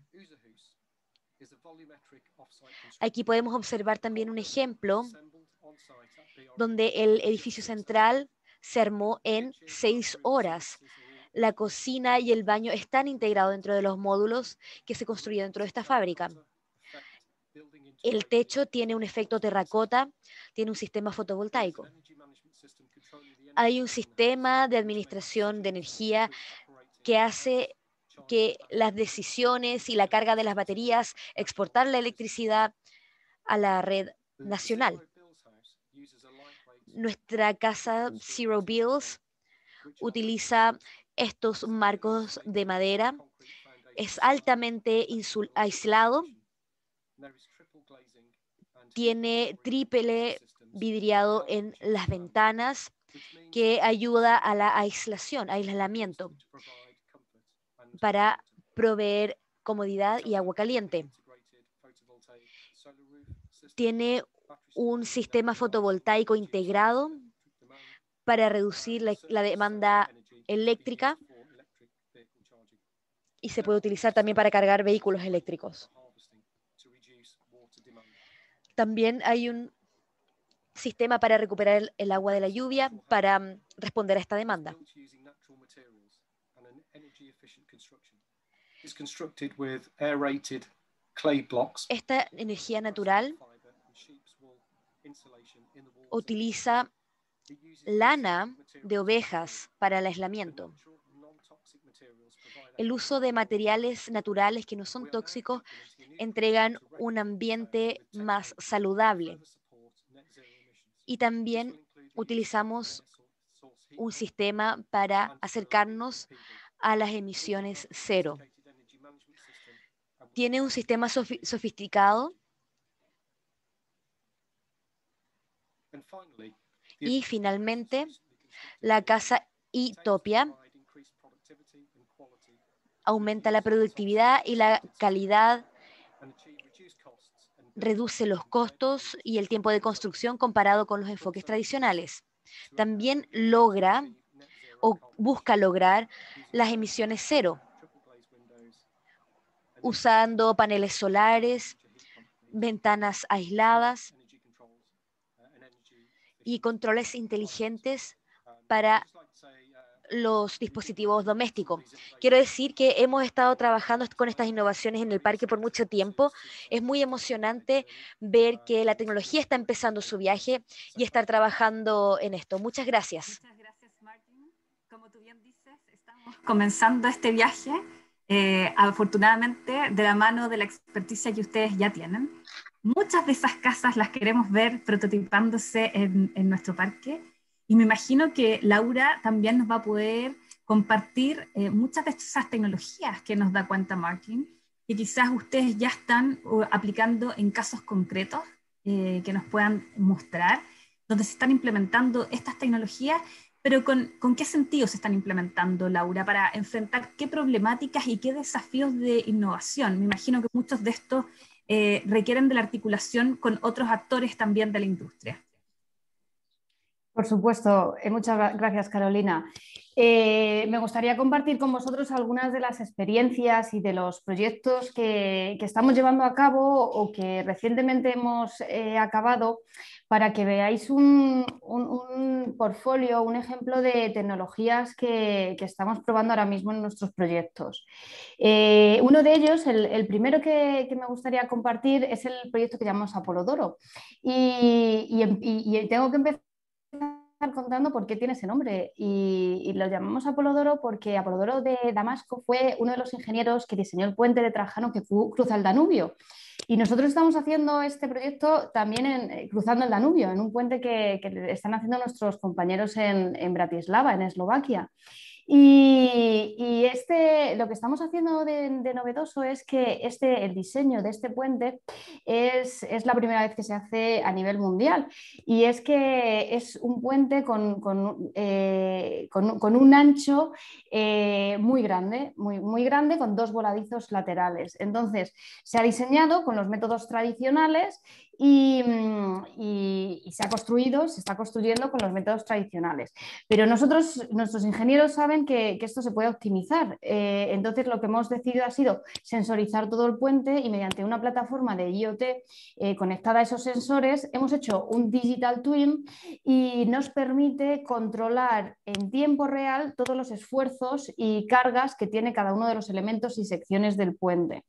Aquí podemos observar también un ejemplo donde el edificio central se armó en seis horas la cocina y el baño están integrados dentro de los módulos que se construyen dentro de esta fábrica. El techo tiene un efecto terracota, tiene un sistema fotovoltaico. Hay un sistema de administración de energía que hace que las decisiones y la carga de las baterías, exportar la electricidad a la red nacional. Nuestra casa Zero Bills utiliza estos marcos de madera. Es altamente aislado. Tiene triple vidriado en las ventanas que ayuda a la aislación, aislamiento, para proveer comodidad y agua caliente. Tiene un sistema fotovoltaico integrado para reducir la, la demanda eléctrica y se puede utilizar también para cargar vehículos eléctricos. También hay un sistema para recuperar el, agua de la lluvia para mm, responder a esta demanda. Esta energía natural utiliza lana de ovejas para el aislamiento. El uso de materiales naturales que no son tóxicos entregan un ambiente más saludable. Y también utilizamos un sistema para acercarnos a las emisiones cero. Tiene un sistema sofisticado Y finalmente, la casa Itopia aumenta la productividad y la calidad, reduce los costos y el tiempo de construcción comparado con los enfoques tradicionales. También logra o busca lograr las emisiones cero, usando paneles solares, ventanas aisladas y controles inteligentes para los dispositivos domésticos. Quiero decir que hemos estado trabajando con estas innovaciones en el parque por mucho tiempo. Es muy emocionante ver que la tecnología está empezando su viaje y estar trabajando en esto. Muchas gracias. Muchas gracias, Martin. Como tú bien dices, estamos comenzando este viaje, eh, afortunadamente, de la mano de la experticia que ustedes ya tienen. Muchas de esas casas las queremos ver prototipándose en, nuestro parque. Y me imagino que Laura también nos va a poder compartir eh, muchas de esas tecnologías que nos da cuenta Martin, que quizás ustedes ya están aplicando en casos concretos eh, que nos puedan mostrar, donde se están implementando estas tecnologías, pero con, con, qué sentido se están implementando, Laura, para enfrentar qué problemáticas y qué desafíos de innovación. Me imagino que muchos de estos eh, requieren de la articulación con otros actores también de la industria. Por supuesto, eh, muchas gracias Carolina. Eh, me gustaría compartir con vosotros algunas de las experiencias y de los proyectos que, estamos llevando a cabo o que recientemente hemos acabado para que veáis un, portfolio, un ejemplo de tecnologías que, estamos probando ahora mismo en nuestros proyectos. uno de ellos, el, primero que, me gustaría compartir, es el proyecto que llamamos Apolodoro. y, y tengo que empezar contando por qué tiene ese nombre y, lo llamamos Apolodoro porque Apolodoro de Damasco fue uno de los ingenieros que diseñó el puente de Trajano que cruza el Danubio. Y nosotros estamos haciendo este proyecto también eh, cruzando el Danubio, en un puente que, están haciendo nuestros compañeros en, en Bratislava, en Eslovaquia. Y, este, lo que estamos haciendo de, novedoso es que este, el diseño de este puente es, la primera vez que se hace a nivel mundial. Y es que es un puente con, eh, un ancho eh, muy grande, muy, muy grande, con dos voladizos laterales. Entonces, se ha diseñado con los métodos tradicionales Mm, y, se ha construido, se está construyendo con los métodos tradicionales. Pero nosotros, nuestros ingenieros saben que, esto se puede optimizar. Eh, entonces, lo que hemos decidido ha sido sensorizar todo el puente y mediante una plataforma de IoT eh, conectada a esos sensores, hemos hecho un digital twin y nos permite controlar en tiempo real todos los esfuerzos y cargas que tiene cada uno de los elementos y secciones del puente.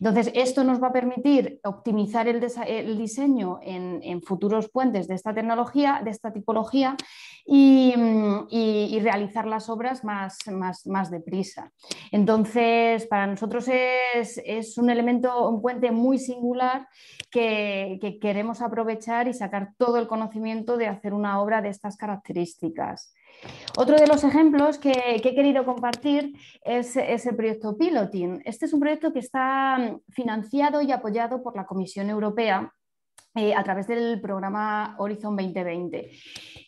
Entonces, esto nos va a permitir optimizar el, el diseño en, futuros puentes de esta tecnología, de esta tipología, y, realizar las obras más, más, deprisa. Entonces, para nosotros es, un elemento, un puente muy singular que, queremos aprovechar y sacar todo el conocimiento de hacer una obra de estas características. Otro de los ejemplos que, he querido compartir es, es, el proyecto Piloting. Este es un proyecto que está financiado y apoyado por la Comisión Europea eh, a través del programa Horizon 2020.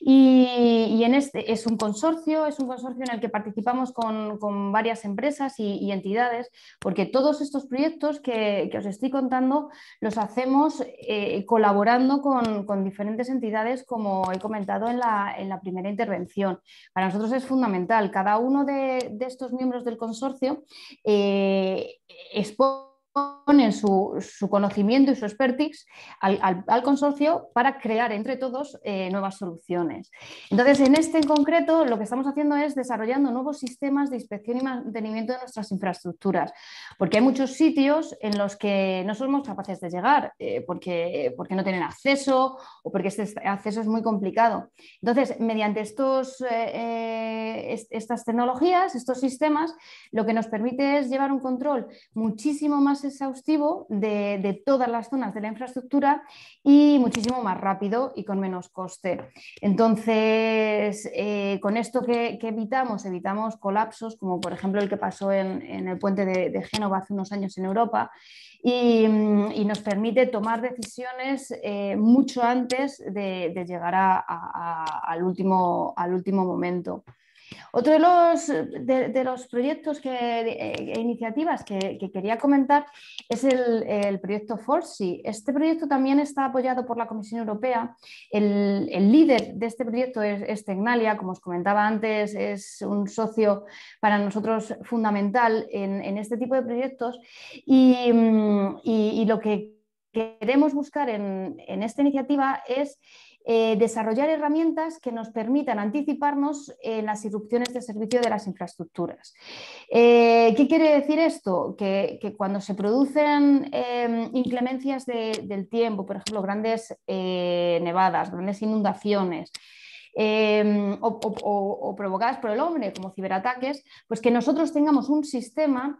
Y, en este es un consorcio, es un consorcio en el que participamos con, varias empresas y, entidades, porque todos estos proyectos que, os estoy contando los hacemos eh, colaborando con, diferentes entidades, como he comentado en la, primera intervención. Para nosotros es fundamental. Cada uno de, estos miembros del consorcio eh, ponen su, conocimiento y su expertise al, consorcio para crear entre todos eh, nuevas soluciones. Entonces, en este en concreto, lo que estamos haciendo es desarrollando nuevos sistemas de inspección y mantenimiento de nuestras infraestructuras, porque hay muchos sitios en los que no somos capaces de llegar, eh, porque, porque no tienen acceso o porque este acceso es muy complicado. Entonces, mediante estos, eh, estas tecnologías, estos sistemas, lo que nos permite es llevar un control muchísimo más exhaustivo de, todas las zonas de la infraestructura y muchísimo más rápido y con menos coste. Entonces, eh, con esto que, evitamos, evitamos colapsos, como por ejemplo el que pasó en, el puente de, Génova hace unos años en Europa, y, nos permite tomar decisiones eh, mucho antes de, llegar último, al último momento. Otro de los, de, los proyectos que, e iniciativas que, quería comentar es el, proyecto Forsi. Este proyecto también está apoyado por la Comisión Europea. El, líder de este proyecto es, Tecnalia, como os comentaba antes, es un socio para nosotros fundamental en, este tipo de proyectos. Y, y, lo que queremos buscar en, en esta iniciativa es eh, desarrollar herramientas que nos permitan anticiparnos en las irrupciones de servicio de las infraestructuras. Eh, ¿Qué quiere decir esto? Que, cuando se producen em, inclemencias del tiempo, por ejemplo, grandes eh, nevadas, grandes inundaciones, em, o, provocadas por el hombre como ciberataques, pues que nosotros tengamos un sistema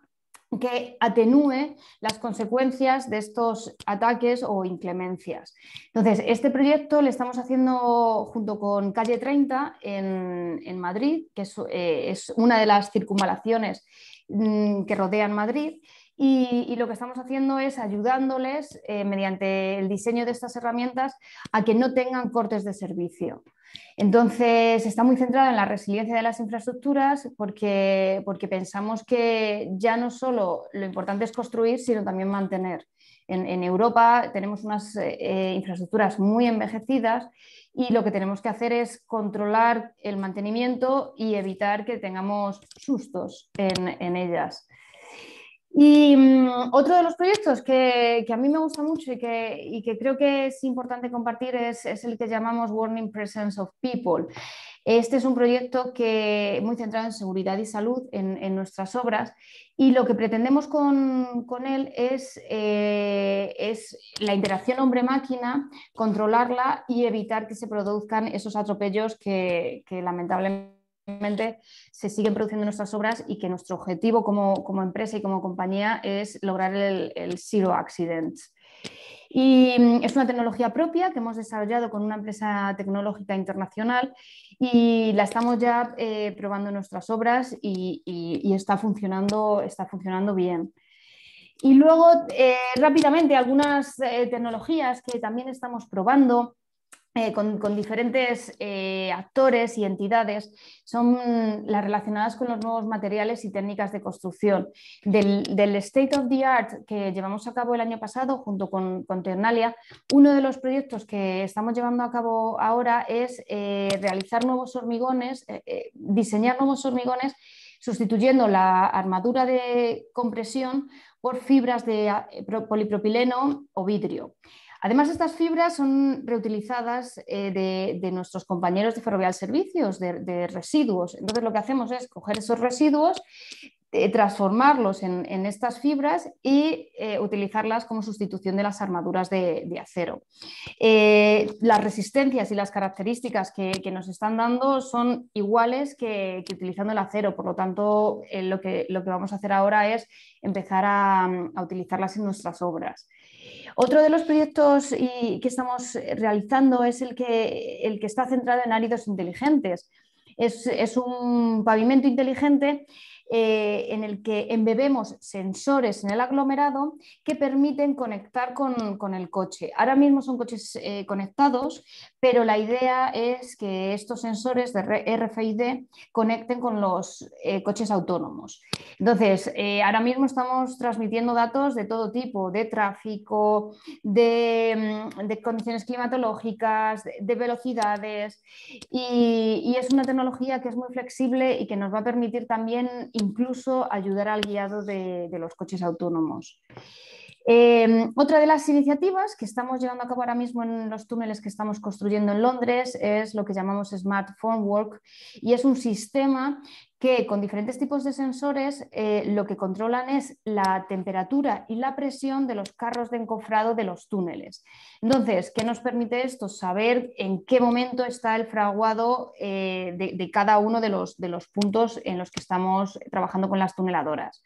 que atenúe las consecuencias de estos ataques o inclemencias. Entonces, este proyecto lo estamos haciendo junto con Calle 30 en, Madrid, que eh, es, una de las circunvalaciones mm, que rodean Madrid. Y, lo que estamos haciendo es ayudándoles eh, mediante el diseño de estas herramientas a que no tengan cortes de servicio. Entonces, está muy centrado en la resiliencia de las infraestructuras porque, porque pensamos que ya no solo lo importante es construir, sino también mantener. En, Europa tenemos unas eh, infraestructuras muy envejecidas y lo que tenemos que hacer es controlar el mantenimiento y evitar que tengamos sustos en ellas. Y mm, otro de los proyectos que, a mí me gusta mucho y que, creo que es importante compartir es, el que llamamos Warning Presence of People. Este es un proyecto que, muy centrado en seguridad y salud en, nuestras obras y lo que pretendemos con, él es, eh, es, la interacción hombre-máquina, controlarla y evitar que se produzcan esos atropellos que lamentablemente se siguen produciendo nuestras obras y que nuestro objetivo como, empresa y como compañía es lograr el, zero accidents. Y mm, es una tecnología propia que hemos desarrollado con una empresa tecnológica internacional y la estamos ya eh, probando en nuestras obras y, está, funcionando, está funcionando bien. Y luego, eh, rápidamente, algunas eh, tecnologías que también estamos probando. Eh, con, diferentes eh, actores y entidades son las relacionadas con los nuevos materiales y técnicas de construcción. Del, State of the Art que llevamos a cabo el año pasado junto con, con Ternalia, uno de los proyectos que estamos llevando a cabo ahora es eh, realizar nuevos hormigones, diseñar nuevos hormigones sustituyendo la armadura de compresión por fibras de polipropileno o vidrio. Además, estas fibras son reutilizadas eh, de, nuestros compañeros de Ferrovial Servicios, de, residuos. Entonces, lo que hacemos es coger esos residuos, eh, transformarlos en, estas fibras y eh, utilizarlas como sustitución de las armaduras de, acero. las resistencias y las características que, nos están dando son iguales que, utilizando el acero, por lo tanto, lo que, lo, que, vamos a hacer ahora es empezar a utilizarlas en nuestras obras. Otro de los proyectos que estamos realizando es el que, el que está centrado en áridos inteligentes. Es, es un pavimento inteligente eh, en el que embebemos sensores en el aglomerado que permiten conectar con, el coche. Ahora mismo son coches eh, conectados, pero la idea es que estos sensores de RFID conecten con los eh, coches autónomos. Entonces, ahora mismo estamos transmitiendo datos de todo tipo, de tráfico, de, mm, condiciones climatológicas, de, velocidades, y es una tecnología que es muy flexible y que nos va a permitir también incluso ayudar al guiado de, los coches autónomos. Em, otra de las iniciativas que estamos llevando a cabo ahora mismo en los túneles que estamos construyendo en Londres es lo que llamamos Smart Formwork y es un sistema que con diferentes tipos de sensores eh, lo que controlan es la temperatura y la presión de los carros de encofrado de los túneles. Entonces, ¿qué nos permite esto? Saber en qué momento está el fraguado eh, de, cada uno de los, de los puntos en los que estamos trabajando con las tuneladoras.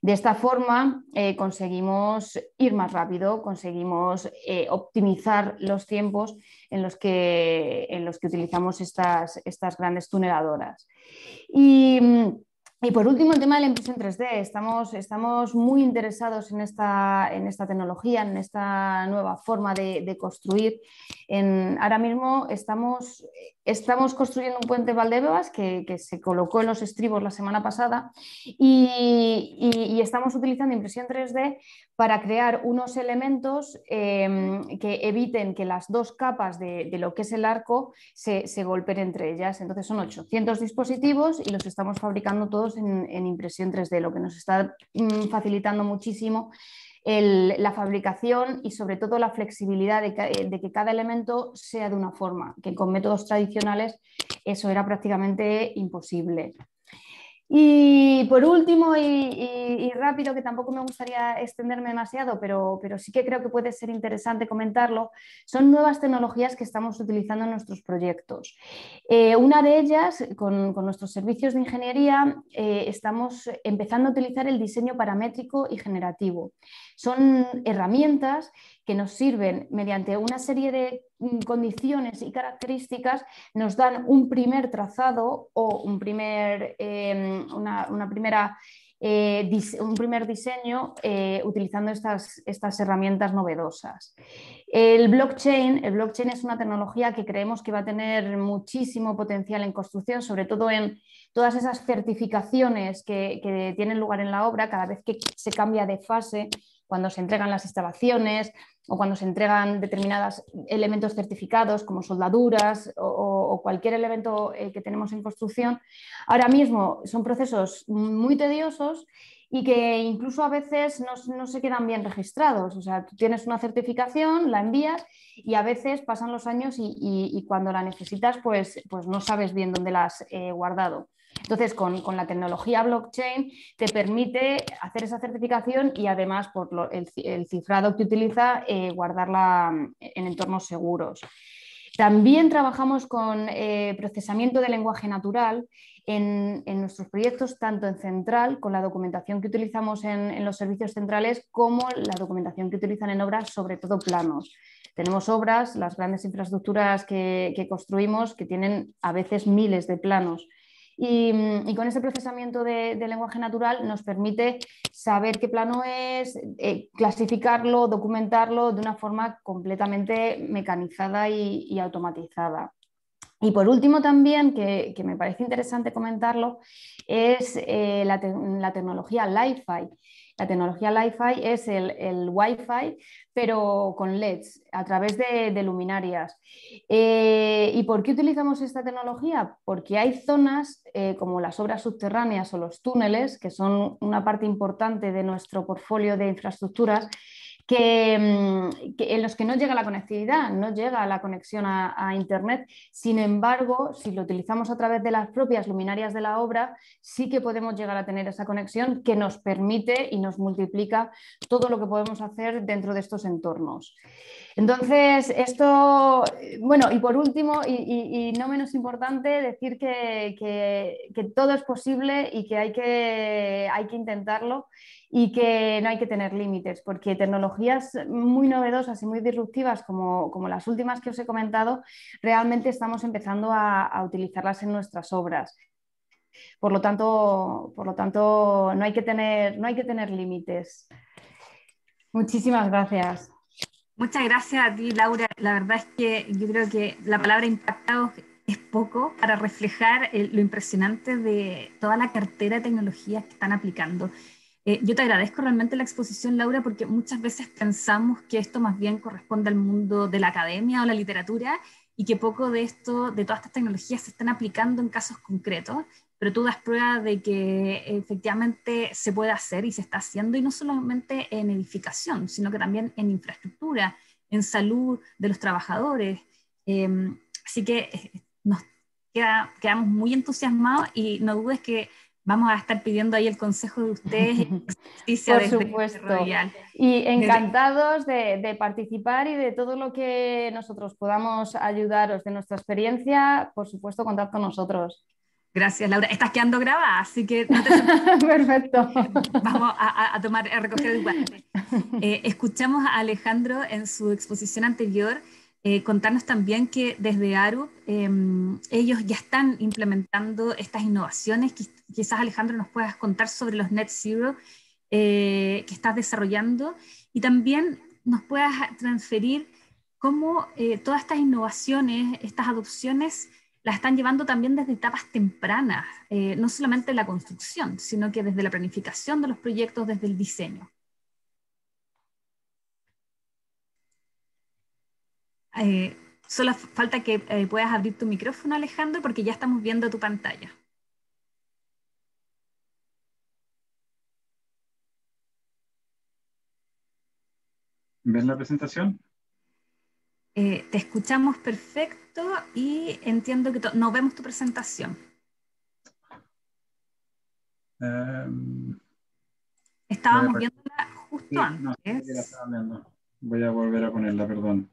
De esta forma eh, conseguimos ir más rápido, conseguimos eh, optimizar los tiempos en los que, en los que utilizamos estas, estas grandes tuneladoras. Y, por último, el tema de la impresión 3D. Estamos, estamos muy interesados en esta, en esta, tecnología, en esta nueva forma de, construir. En, ahora mismo estamos Estamos construyendo un puente Valdebebas que, se colocó en los estribos la semana pasada y, estamos utilizando impresión 3D para crear unos elementos em, que eviten que las dos capas de, lo que es el arco se, golpeen entre ellas. Entonces son 800 dispositivos y los estamos fabricando todos en, en impresión 3D, lo que nos está mm, facilitando muchísimo la fabricación y sobre todo la flexibilidad de que, cada elemento sea de una forma, que con métodos tradicionales eso era prácticamente imposible. Y por último, y, rápido, que tampoco me gustaría extenderme demasiado, pero, pero, sí que creo que puede ser interesante comentarlo, son nuevas tecnologías que estamos utilizando en nuestros proyectos. Eh, una de ellas, con, nuestros servicios de ingeniería, eh, estamos empezando a utilizar el diseño paramétrico y generativo. Son herramientas que nos sirven mediante una serie de condiciones y características, nos dan un primer trazado o un primer, em, una, primera, eh, un primer diseño eh, utilizando estas, estas herramientas novedosas. El blockchain, el blockchain es una tecnología que creemos que va a tener muchísimo potencial en construcción, sobre todo en todas esas certificaciones que, que tienen lugar en la obra, cada vez que se cambia de fase, cuando se entregan las instalaciones o cuando se entregan determinados elementos certificados como soldaduras o, cualquier elemento eh, que tenemos en construcción, ahora mismo son procesos muy tediosos y que incluso a veces no, se quedan bien registrados. O sea, tú tienes una certificación, la envías y a veces pasan los años y, cuando la necesitas, pues, pues no sabes bien dónde la has eh, guardado. Entonces, con, la tecnología blockchain te permite hacer esa certificación y además por el, cifrado que utiliza, eh, guardarla en entornos seguros. También trabajamos con eh, procesamiento de lenguaje natural en, nuestros proyectos, tanto en central, con la documentación que utilizamos en, los servicios centrales, como la documentación que utilizan en obras, sobre todo planos. Tenemos obras, las grandes infraestructuras que construimos, que tienen a veces miles de planos. Y, con ese procesamiento de, lenguaje natural nos permite saber qué plano es, eh, clasificarlo, documentarlo de una forma completamente mecanizada y, automatizada. Y por último también, que, me parece interesante comentarlo, es eh, la, la, tecnología Li-Fi. La tecnología Li-Fi es el, el Wi-Fi, pero con LEDs, a través de, luminarias. Eh, ¿Y por qué utilizamos esta tecnología? Porque hay zonas eh, como las obras subterráneas o los túneles, que son una parte importante de nuestro portfolio de infraestructuras, Mm, que, en los que no llega la conectividad, no llega la conexión a, Internet. Sin embargo, si lo utilizamos a través de las propias luminarias de la obra, sí que podemos llegar a tener esa conexión que nos permite y nos multiplica todo lo que podemos hacer dentro de estos entornos. Entonces, esto, bueno, y por último, y, no menos importante, decir que, que, todo es posible y que hay que, hay que intentarlo y que no hay que tener límites, porque tecnologías muy novedosas y muy disruptivas como, como, las últimas que os he comentado, realmente estamos empezando a, utilizarlas en nuestras obras. Por lo tanto, por lo tanto no hay que tener, no hay que tener límites. Muchísimas gracias. Muchas gracias a ti, Laura. La verdad es que yo creo que la palabra impactado es poco para reflejar lo impresionante de toda la cartera de tecnologías que están aplicando. Eh, yo te agradezco realmente la exposición, Laura, porque muchas veces pensamos que esto más bien corresponde al mundo de la academia o la literatura y que poco de esto, de todas estas tecnologías, se están aplicando en casos concretos, pero tú das prueba de que efectivamente se puede hacer y se está haciendo, y no solamente en edificación, sino que también en infraestructura, en salud de los trabajadores. Em, así que eh, nos quedamos muy entusiasmados y no dudes que vamos a estar pidiendo ahí el consejo de ustedes. Por supuesto. Y encantados de, participar y de todo lo que nosotros podamos ayudaros de nuestra experiencia, por supuesto, contad con nosotros. Gracias, Laura. Estás quedando grabada, así que Perfecto. Vamos a, tomar, a recoger el guante. Eh, escuchamos a Alejandro en su exposición anterior eh, contarnos también que desde ARU em, ellos ya están implementando estas innovaciones. Quizás Alejandro nos puedas contar sobre los Net Zero eh, que estás desarrollando y también nos puedas transferir cómo eh, todas estas innovaciones, estas adopciones, las están llevando también desde etapas tempranas, no solamente la construcción, sino que desde la planificación de los proyectos, desde el diseño. Eh, solo falta que eh, puedas abrir tu micrófono, Alejandro, porque ya estamos viendo tu pantalla. ¿Ves la presentación? Eh, te escuchamos perfecto y entiendo que no vemos tu presentación. Em, Estábamos viéndola justo sí, no, antes. sí. Voy a volver a ponerla, perdón.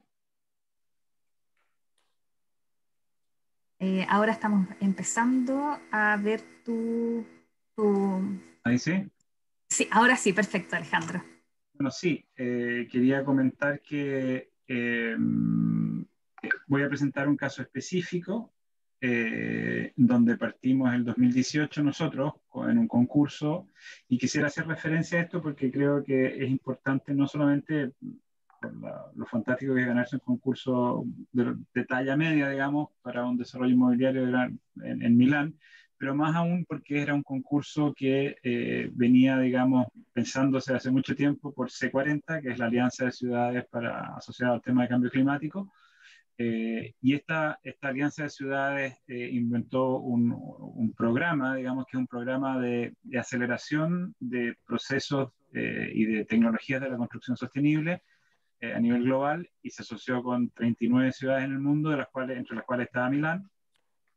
Eh, ahora estamos empezando a ver tu, tu... Ahí sí. Sí, ahora sí, perfecto, Alejandro. Bueno, sí, eh, quería comentar que eh, voy a presentar un caso específico eh, donde partimos el 2018 nosotros en un concurso y quisiera hacer referencia a esto porque creo que es importante no solamente por la- lo fantástico que es ganarse un concurso de, de talla media, digamos, para un desarrollo inmobiliario en, en Milán, pero más aún porque era un concurso que eh, venía, digamos, pensándose hace mucho tiempo por C40, que es la Alianza de Ciudades para, asociada al tema de cambio climático, eh, y esta, esta alianza de ciudades eh, inventó un, un programa, digamos que es un programa de, de aceleración de procesos eh, y de tecnologías de la construcción sostenible eh, a nivel global y se asoció con 39 ciudades en el mundo, de las cuales, entre las cuales estaba Milán.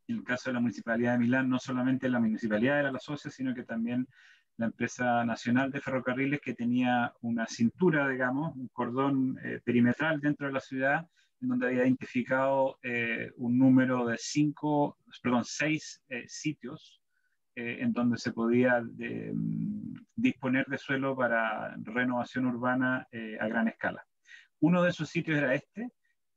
En el caso de la Municipalidad de Milán, no solamente la municipalidad era la socia, sino que también la empresa nacional de ferrocarriles que tenía una cintura, digamos, un cordón eh, perimetral dentro de la ciudad en donde había identificado eh, un número de cinco, perdón, seis eh, sitios eh, en donde se podía de, mm, disponer de suelo para renovación urbana eh, a gran escala. Uno de esos sitios era este,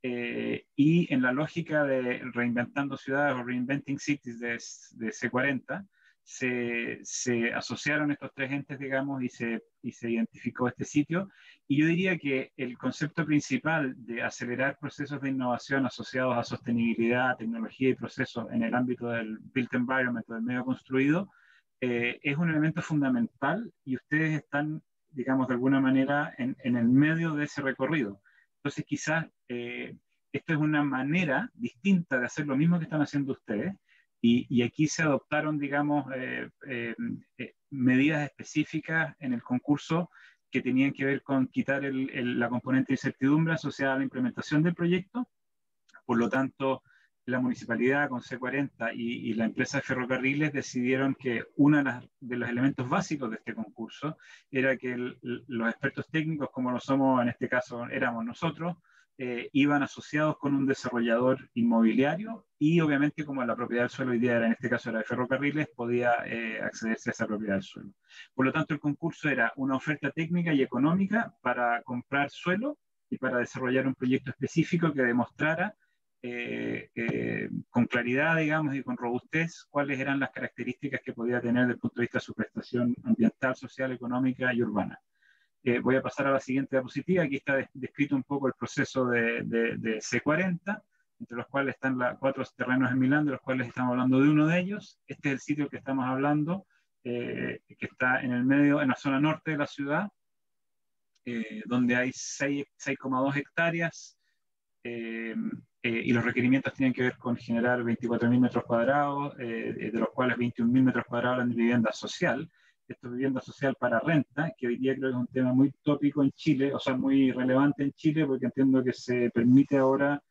eh, y en la lógica de Reinventando Ciudades o Reinventing Cities de, de C40, se, se asociaron estos tres entes, digamos, y se, y se identificó este sitio. Y yo diría que el concepto principal de acelerar procesos de innovación asociados a sostenibilidad, tecnología y procesos en el ámbito del built environment, o del medio construido, eh, es un elemento fundamental y ustedes están, digamos, de alguna manera en, en el medio de ese recorrido. Entonces, quizás eh, esto es una manera distinta de hacer lo mismo que están haciendo ustedes. Y, aquí se adoptaron, digamos, eh, eh, eh, medidas específicas en el concurso que tenían que ver con quitar la componente de incertidumbre asociada a la implementación del proyecto. Por lo tanto, la municipalidad con C40 y, la empresa de ferrocarriles decidieron que uno de, los elementos básicos de este concurso era que los expertos técnicos, como lo somos en este caso, éramos nosotros, eh, iban asociados con un desarrollador inmobiliario y obviamente como la propiedad del suelo hoy día era, en este caso era de ferrocarriles, podía eh, accederse a esa propiedad del suelo. Por lo tanto, el concurso era una oferta técnica y económica para comprar suelo y para desarrollar un proyecto específico que demostrara eh, con claridad, digamos, y con robustez cuáles eran las características que podía tener desde el punto de vista de su prestación ambiental, social, económica y urbana. Eh, voy a pasar a la siguiente diapositiva. Aquí está des- descrito un poco el proceso de, de- de C40, entre los cuales están la- cuatro terrenos en Milán, de los cuales estamos hablando de uno de ellos. Este es el sitio que estamos hablando, eh, que está en el medio, en la zona norte de la ciudad, eh, donde hay seis- 6,2 hectáreas, y los requerimientos tienen que ver con generar 24.000 metros cuadrados, de los cuales 21.000 metros cuadrados de vivienda social. Esto es vivienda social para renta, que hoy día creo que es un tema muy tópico en Chile, o sea, muy relevante en Chile, porque entiendo que se permite ahora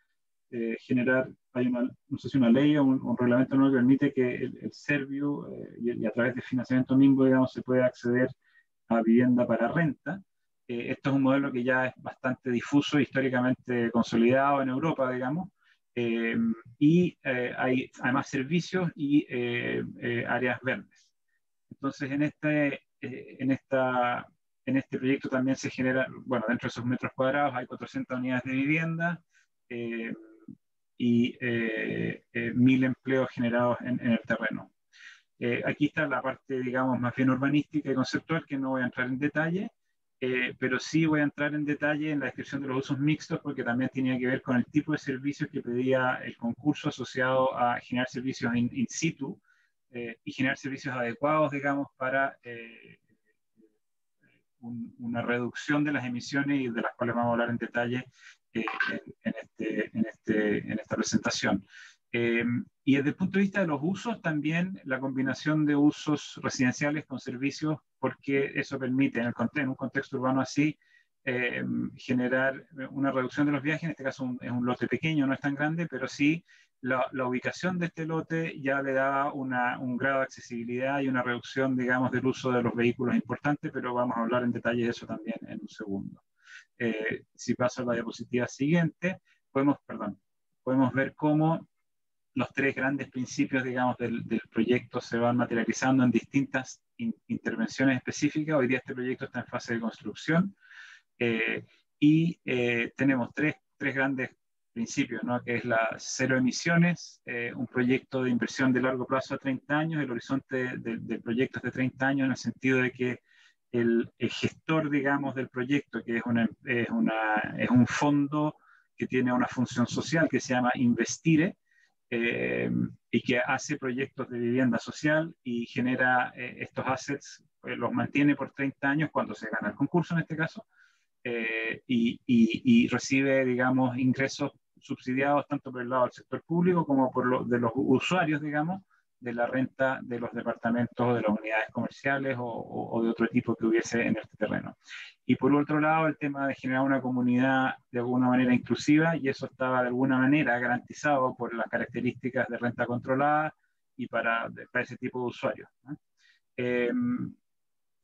eh, generar, hay una, no sé si una ley o un, reglamento nuevo que permite que el, el Serviu eh, y, a través de financiamiento MIMBO, digamos, se puede acceder a vivienda para renta. Eh, esto es un modelo que ya es bastante difuso, históricamente consolidado en Europa, digamos, eh, y hay además servicios y áreas verdes. Entonces, en este, eh, en, esta, en este proyecto también se genera, bueno, dentro de esos metros cuadrados hay 400 unidades de vivienda eh, y eh, eh, mil empleos generados en, en el terreno. Eh, aquí está la parte, digamos, más bien urbanística y conceptual, que no voy a entrar en detalle, eh, pero sí voy a entrar en detalle en la descripción de los usos mixtos, porque también tenía que ver con el tipo de servicios que pedía el concurso asociado a generar servicios in, in situ eh, y generar servicios adecuados, digamos, para eh, un- una reducción de las emisiones y de las cuales vamos a hablar en detalle eh, este- en este- en esta presentación. Y desde el punto de vista de los usos, también la combinación de usos residenciales con servicios, porque eso permite en, el, un contexto urbano así generar una reducción de los viajes. En este caso es un lote pequeño, no es tan grande, pero sí la, ubicación de este lote ya le da un grado de accesibilidad y una reducción, digamos, del uso de los vehículos importantes, pero vamos a hablar en detalle de eso también en un segundo. Eh, si paso a la diapositiva siguiente, podemos, perdón, podemos ver cómo los tres grandes principios, digamos, del, proyecto se van materializando en distintas intervenciones específicas. Hoy día este proyecto está en fase de construcción eh, y eh, tenemos tres, tres grandes principio, ¿no? que es la cero emisiones, eh, un proyecto de inversión de largo plazo a 30 años, el horizonte del proyecto es de 30 años en el sentido de que el, gestor, digamos, del proyecto, que es, una, es, una, es, un fondo que tiene una función social que se llama Investire, eh, y que hace proyectos de vivienda social y genera eh, estos assets, los mantiene por 30 años cuando se gana el concurso en este caso, y, y, y, recibe, digamos, ingresos subsidiados tanto por el lado del sector público como por lo, de los usuarios, digamos, de la renta de los departamentos o de las unidades comerciales o, de otro tipo que hubiese en este terreno. Y por otro lado, el tema de generar una comunidad de alguna manera inclusiva, y eso estaba de alguna manera garantizado por las características de renta controlada y para, para ese tipo de usuarios. Em,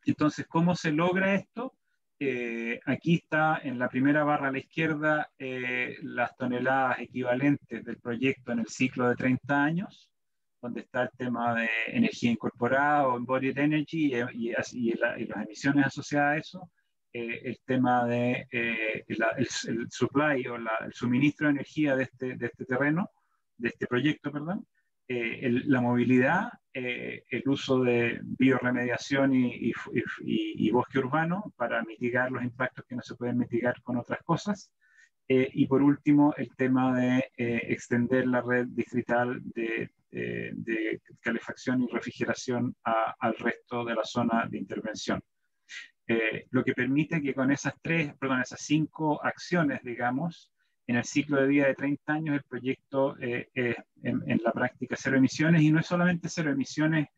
entonces, ¿cómo se logra esto? Eh, aquí está en la primera barra a la izquierda eh, las toneladas equivalentes del proyecto en el ciclo de 30 años, donde está el tema de energía incorporada o embodied energy y, y, las emisiones asociadas a eso, eh, el tema de el, supply o el suministro de energía de este, de este terreno, de este proyecto, perdón, eh, la movilidad, eh, el uso de bioremediación y, bosque urbano para mitigar los impactos que no se pueden mitigar con otras cosas. Eh, y por último, el tema de extender la red distrital de, de calefacción y refrigeración al resto de la zona de intervención. lo que permite que con esas tres, perdón, esas cinco acciones, digamos, en el ciclo de vida de 30 años el proyecto eh, es en, la práctica cero emisiones. Y no es solamente cero emisiones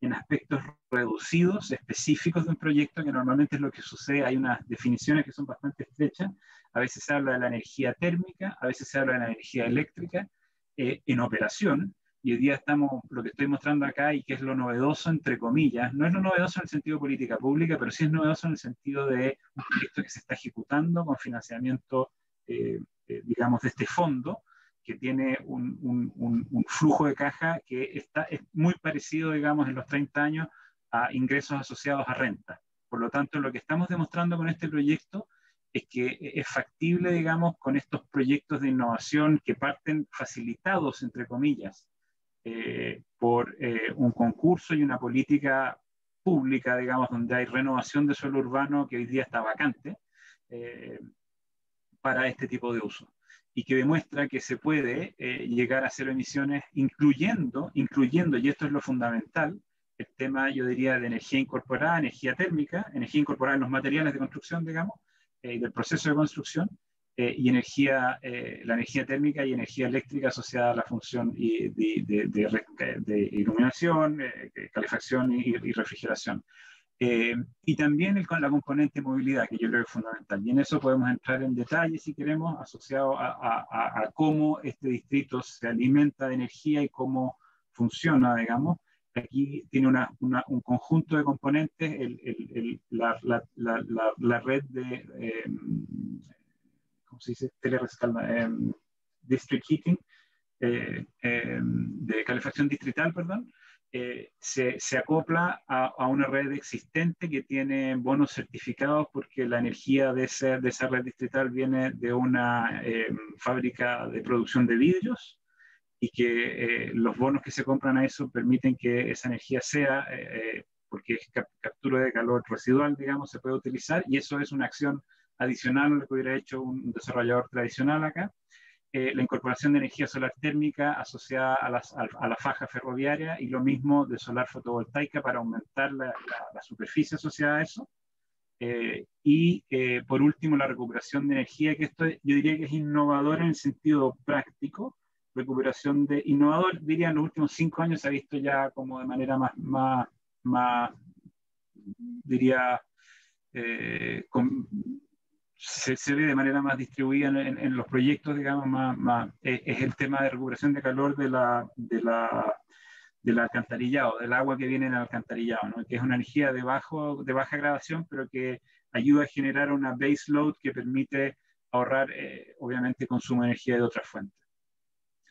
en aspectos reducidos, específicos de un proyecto, que normalmente es lo que sucede, hay unas definiciones que son bastante estrechas, a veces se habla de la energía térmica, a veces se habla de la energía eléctrica eh, en operación, y hoy día estamos, lo que estoy mostrando acá y que es lo novedoso, entre comillas, no es lo novedoso en el sentido de política pública, pero sí es novedoso en el sentido de un proyecto que se está ejecutando con financiamiento eh, eh, digamos, de este fondo, que tiene un, flujo de caja que está, es muy parecido, digamos, en los 30 años a ingresos asociados a renta. Por lo tanto, lo que estamos demostrando con este proyecto es que es factible, digamos, con estos proyectos de innovación que parten facilitados, entre comillas, eh, por eh, un concurso y una política pública, digamos, donde hay renovación de suelo urbano que hoy día está vacante, para este tipo de uso y que demuestra que se puede eh, llegar a cero emisiones incluyendo, incluyendo, y esto es lo fundamental, el tema, yo diría, de energía incorporada, energía térmica, energía incorporada en los materiales de construcción, digamos, eh, del proceso de construcción, eh, y energía, la energía térmica y energía eléctrica asociada a la función de, de, iluminación, calefacción y, y refrigeración. Eh, y también con la componente movilidad, que yo creo que es fundamental. Y en eso podemos entrar en detalle, si queremos, asociado a, cómo este distrito se alimenta de energía y cómo funciona, digamos. Aquí tiene una, un conjunto de componentes, el, el, la, la, la, red de, eh, ¿cómo se dice? Eh, district heating, eh, de calefacción distrital, perdón, eh, se, se, acopla a, a, una red existente que tiene bonos certificados porque la energía de, ese, de esa red distrital viene de una eh, fábrica de producción de vidrios y que eh, los bonos que se compran a eso permiten que esa energía sea, porque es captura de calor residual, digamos, se puede utilizar y eso es una acción adicional a lo que hubiera hecho un desarrollador tradicional acá. Eh, la incorporación de energía solar térmica asociada a, la faja ferroviaria y lo mismo de solar fotovoltaica para aumentar la, superficie asociada a eso. Eh, y eh, por último, la recuperación de energía, que esto yo diría que es innovador en el sentido práctico. Recuperación de innovador, diría en los últimos cinco años se ha visto ya como de manera más, más, más diría, con, se, ve de manera más distribuida en, los proyectos, digamos, más, es, el tema de recuperación de calor de la, de la, del alcantarillado, del agua que viene en el alcantarillado, ¿no? que es una energía de, bajo, de baja gradación, pero que ayuda a generar una base load que permite ahorrar, eh, obviamente, consumo de energía de otras fuentes.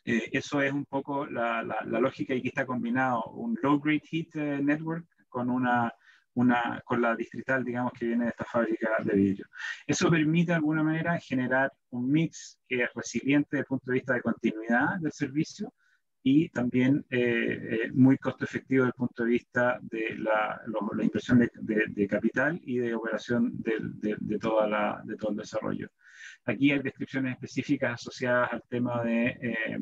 Eh, eso es un poco la, la, lógica y aquí está combinado un low grade heat eh, network con una una, con la distrital, digamos, que viene de esta fábrica de vidrio. Eso permite de alguna manera generar un mix que es resiliente desde el punto de vista de continuidad del servicio y también eh, eh, muy costo efectivo desde el punto de vista de la, la inversión de, de, capital y de operación de, de, toda la, de todo el desarrollo. Aquí hay descripciones específicas asociadas al tema de eh,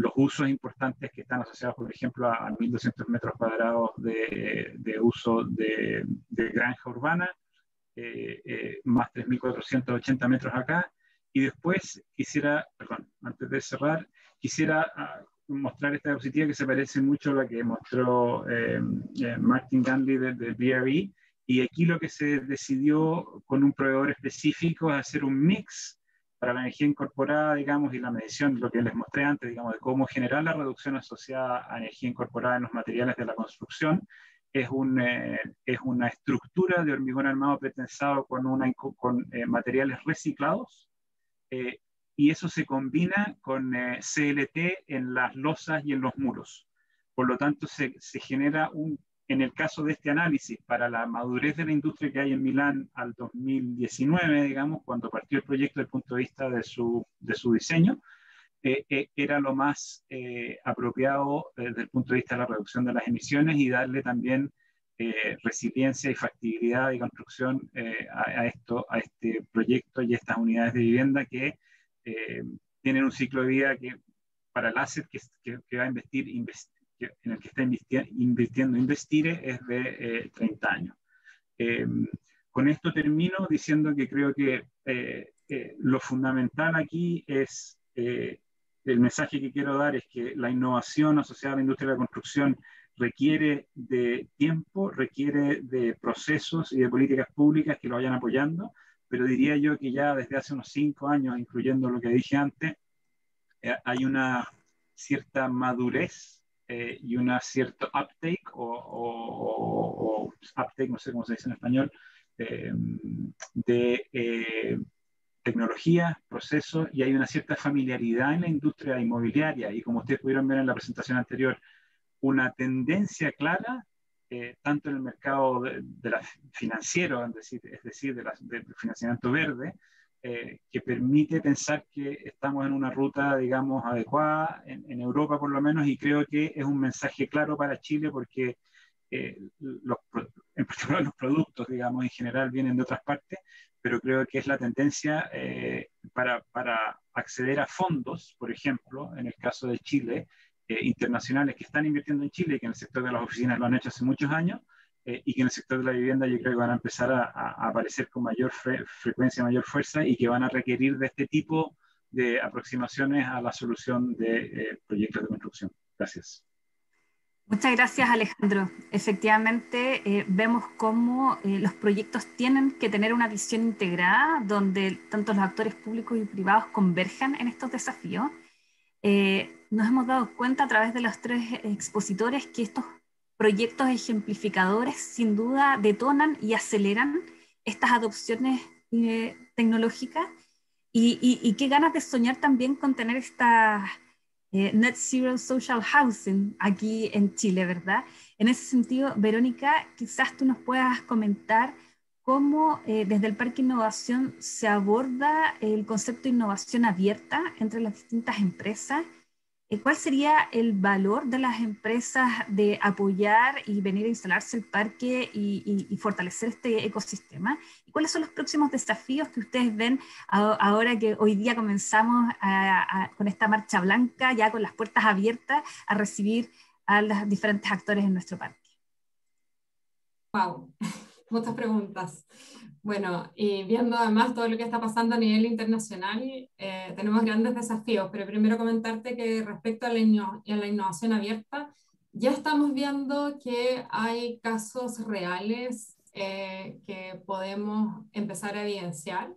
los usos importantes que están asociados, por ejemplo, a, 1.200 metros cuadrados de, uso de, granja urbana, eh, eh, más 3.480 metros acá. Y después quisiera, antes de cerrar, quisiera ah, mostrar esta diapositiva que se parece mucho a la que mostró eh, Martin Ganley del de BRE. Y aquí lo que se decidió con un proveedor específico es hacer un mix para la energía incorporada, digamos, y la medición, lo que les mostré antes, digamos, de cómo generar la reducción asociada a energía incorporada en los materiales de la construcción, es, eh, una estructura de hormigón armado pretensado con, eh, materiales reciclados, eh, y eso se combina con CLT en las losas y en los muros. Por lo tanto, se genera un en el caso de este análisis, para la madurez de la industria que hay en Milán al 2019, digamos, cuando partió el proyecto desde el punto de vista de su, de su diseño, eh, eh, era lo más eh, apropiado desde el punto de vista de la reducción de las emisiones y darle también resiliencia y factibilidad y construcción a, esto, a este proyecto y a estas unidades de vivienda que tienen un ciclo de vida que para el asset que, que, va a investir, en el que está invirtiendo Investire es de 30 eh, años. Em, con esto termino diciendo que creo que eh, eh, lo fundamental aquí es, el mensaje que quiero dar es que la innovación asociada a la industria de la construcción requiere de tiempo, requiere de procesos y de políticas públicas que lo vayan apoyando, pero diría yo que ya desde hace unos cinco años, incluyendo lo que dije antes, hay una cierta madurez eh, y una cierto uptake o, uptake, no sé cómo se dice en español, eh, de eh, tecnología, procesos, y hay una cierta familiaridad en la industria inmobiliaria. Y como ustedes pudieron ver en la presentación anterior, una tendencia clara, tanto en el mercado de, la financiero, es decir, es decir de del financiamiento verde, eh, que permite pensar que estamos en una ruta, digamos, adecuada en, Europa por lo menos, y creo que es un mensaje claro para Chile porque eh, los, en particular los productos, digamos, en general vienen de otras partes, pero creo que es la tendencia eh, para, para, acceder a fondos, por ejemplo, en el caso de Chile, internacionales que están invirtiendo en Chile y que en el sector de las oficinas lo han hecho hace muchos años, eh, y que en el sector de la vivienda yo creo que van a empezar a, aparecer con mayor frecuencia, mayor fuerza y que van a requerir de este tipo de aproximaciones a la solución de eh, proyectos de construcción. Gracias. Muchas gracias Alejandro. Efectivamente, eh, vemos cómo los proyectos tienen que tener una visión integrada donde tanto los actores públicos y privados converjan en estos desafíos. nos hemos dado cuenta a través de los tres expositores que estos proyectos ejemplificadores sin duda detonan y aceleran estas adopciones eh, tecnológicas y, qué ganas de soñar también con tener esta eh, Net Zero Social Housing aquí en Chile, ¿verdad? En ese sentido, Verónica, quizás tú nos puedas comentar cómo eh, desde el Parque Innovación se aborda el concepto de innovación abierta entre las distintas empresas ¿Cuál sería el valor de las empresas de apoyar y venir a instalarse el parque y, fortalecer este ecosistema? ¿Y cuáles son los próximos desafíos que ustedes ven ahora que hoy día comenzamos con esta marcha blanca, ya con las puertas abiertas, a recibir a los diferentes actores en nuestro parque? Wow, muchas preguntas. Bueno, y viendo además todo lo que está pasando a nivel internacional, eh, tenemos grandes desafíos, pero primero comentarte que respecto a la, innovación abierta, ya estamos viendo que hay casos reales eh, que podemos empezar a evidenciar.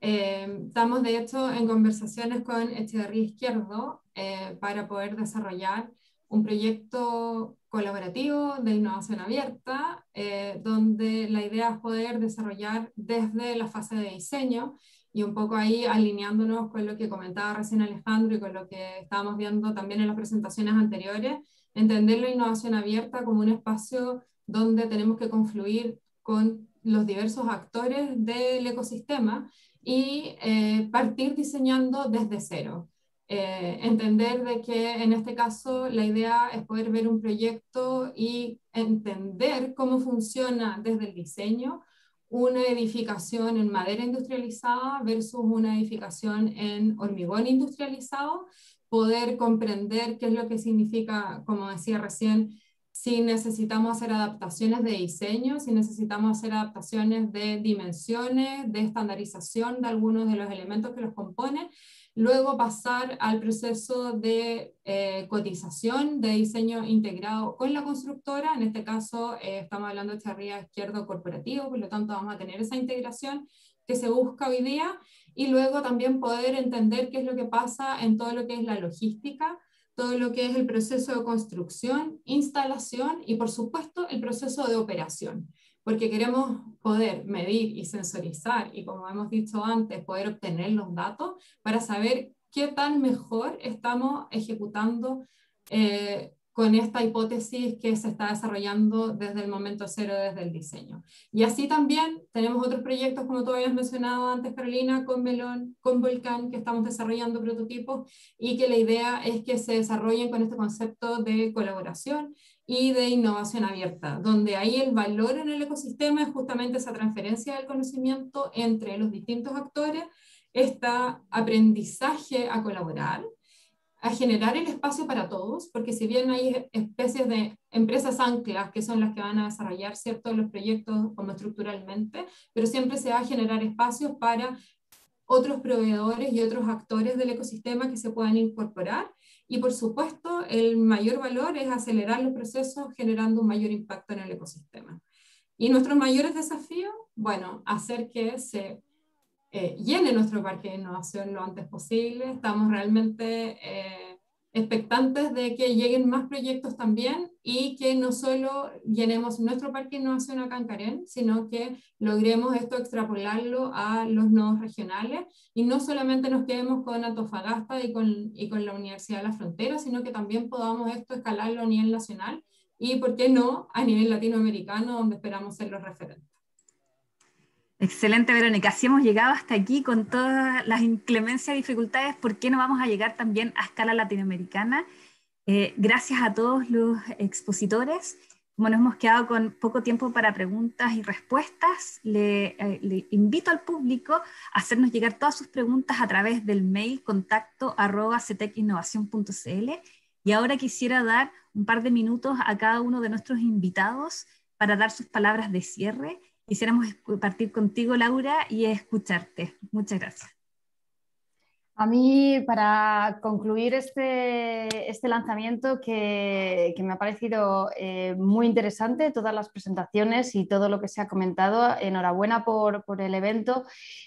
Eh, estamos de hecho en conversaciones con Echeverría Izquierdo eh, para poder desarrollar un proyecto colaborativo de innovación abierta, eh, donde la idea es poder desarrollar desde la fase de diseño y un poco ahí alineándonos con lo que comentaba recién Alejandro y con lo que estábamos viendo también en las presentaciones anteriores, entender la innovación abierta como un espacio donde tenemos que confluir con los diversos actores del ecosistema y eh, partir diseñando desde cero. Eh, entender de que en este caso la idea es poder ver un proyecto y entender cómo funciona desde el diseño una edificación en madera industrializada versus una edificación en hormigón industrializado, poder comprender qué es lo que significa, como decía recién, si necesitamos hacer adaptaciones de diseño, si necesitamos hacer adaptaciones de dimensiones, de estandarización de algunos de los elementos que los componen, luego pasar al proceso de eh, cotización de diseño integrado con la constructora, en este caso eh, estamos hablando de charría izquierdo corporativo, por lo tanto vamos a tener esa integración que se busca hoy día, y luego también poder entender qué es lo que pasa en todo lo que es la logística, todo lo que es el proceso de construcción, instalación y por supuesto el proceso de operación, porque queremos poder medir y sensorizar y como hemos dicho antes, poder obtener los datos para saber qué tan mejor estamos ejecutando eh, con esta hipótesis que se está desarrollando desde el momento cero, desde el diseño. Y así también tenemos otros proyectos, como tú habías mencionado antes, Carolina, con Melón, con Volcán, que estamos desarrollando prototipos y que la idea es que se desarrollen con este concepto de colaboración y de innovación abierta, donde ahí el valor en el ecosistema es justamente esa transferencia del conocimiento entre los distintos actores, este aprendizaje a colaborar, a generar el espacio para todos, porque si bien hay especies de empresas anclas que son las que van a desarrollar ciertos los proyectos como estructuralmente, pero siempre se va a generar espacios para otros proveedores y otros actores del ecosistema que se puedan incorporar. Y por supuesto, el mayor valor es acelerar los procesos generando un mayor impacto en el ecosistema. Y nuestros mayores desafíos, bueno, hacer que se eh, llene nuestro parque de innovación lo antes posible. Estamos realmente eh, expectantes de que lleguen más proyectos también y que no solo llenemos nuestro parque de innovación acá en Carén, sino que logremos esto extrapolarlo a los nodos regionales y no solamente nos quedemos con Antofagasta y con, y con la Universidad de la Frontera, sino que también podamos esto escalarlo a nivel nacional y, ¿por qué no?, a nivel latinoamericano, donde esperamos ser los referentes. Excelente, Verónica. Si hemos llegado hasta aquí con todas las inclemencias y dificultades, ¿por qué no vamos a llegar también a escala latinoamericana? Eh, gracias a todos los expositores. Como nos hemos quedado con poco tiempo para preguntas y respuestas, le, eh, invito al público a hacernos llegar todas sus preguntas a través del mail contacto Y ahora quisiera dar un par de minutos a cada uno de nuestros invitados para dar sus palabras de cierre Quisiéramos partir contigo, Laura, y escucharte. Muchas gracias. A mí, para concluir este, este lanzamiento que, que, me ha parecido eh, muy interesante, todas las presentaciones y todo lo que se ha comentado, enhorabuena por, por el evento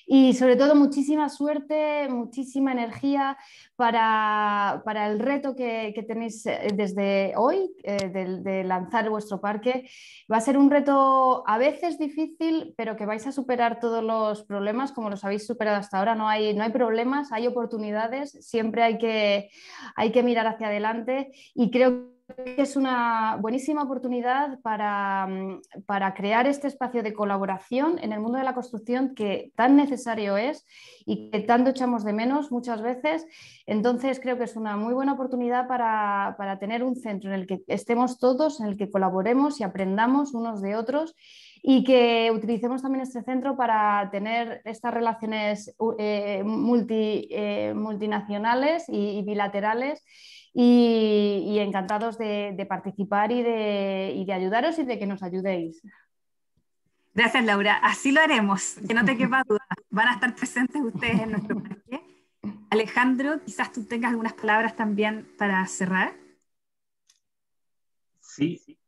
y sobre todo muchísima suerte, muchísima energía para, para el reto que, que, tenéis eh, desde hoy eh, de, lanzar vuestro parque. Va a ser un reto a veces difícil, pero que vais a superar todos los problemas como los habéis superado hasta ahora. No hay, no hay problemas, hay oportunidades oportunidades, siempre hay que, hay que mirar hacia adelante y creo que es una buenísima oportunidad para, para, crear este espacio de colaboración en el mundo de la construcción que tan necesario es y que tanto echamos de menos muchas veces. Entonces creo que es una muy buena oportunidad para, para tener un centro en el que estemos todos, en el que colaboremos y aprendamos unos de otros y que utilicemos también este centro para tener estas relaciones eh, multi, eh, multinacionales y, bilaterales y, encantados de, participar y de, y de ayudaros y de que nos ayudéis. Gracias, Laura. Así lo haremos, que no te quepa duda. Van a estar presentes ustedes en nuestro parque. Alejandro, quizás tú tengas algunas palabras también para cerrar. Sí,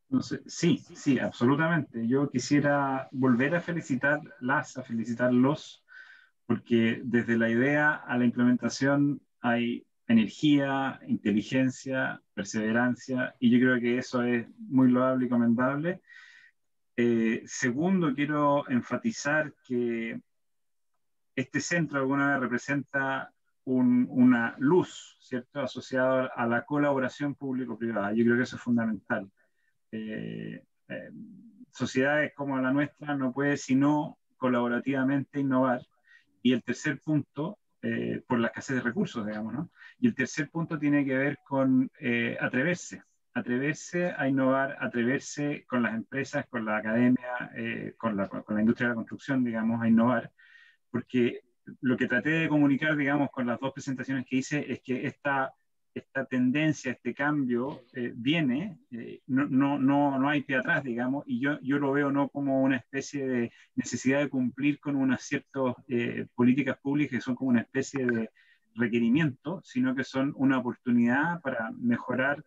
sí, sí, absolutamente. Yo quisiera volver a felicitarlas, a felicitarlos porque desde la idea a la implementación hay energía, inteligencia, perseverancia, y yo creo que eso es muy loable y comendable. Eh, segundo, quiero enfatizar que este centro alguna vez representa una luz, ¿cierto?, asociada a la colaboración público-privada. Yo creo que eso es fundamental. Eh, eh, sociedades como la nuestra no puede sino colaborativamente innovar. Y el tercer punto, eh, por la escasez de recursos, digamos, ¿no? Y el tercer punto tiene que ver con atreverse, atreverse a innovar, atreverse con las empresas, con la academia, con la, con, la, industria de la construcción, digamos, a innovar, porque lo que traté de comunicar, digamos, con las dos presentaciones que hice es que esta, esta tendencia, este cambio eh, viene, eh, no, no, no, no, hay pie atrás, digamos, y yo, yo lo veo no como una especie de necesidad de cumplir con unas ciertas eh, políticas públicas que son como una especie de requerimiento, sino que son una oportunidad para mejorar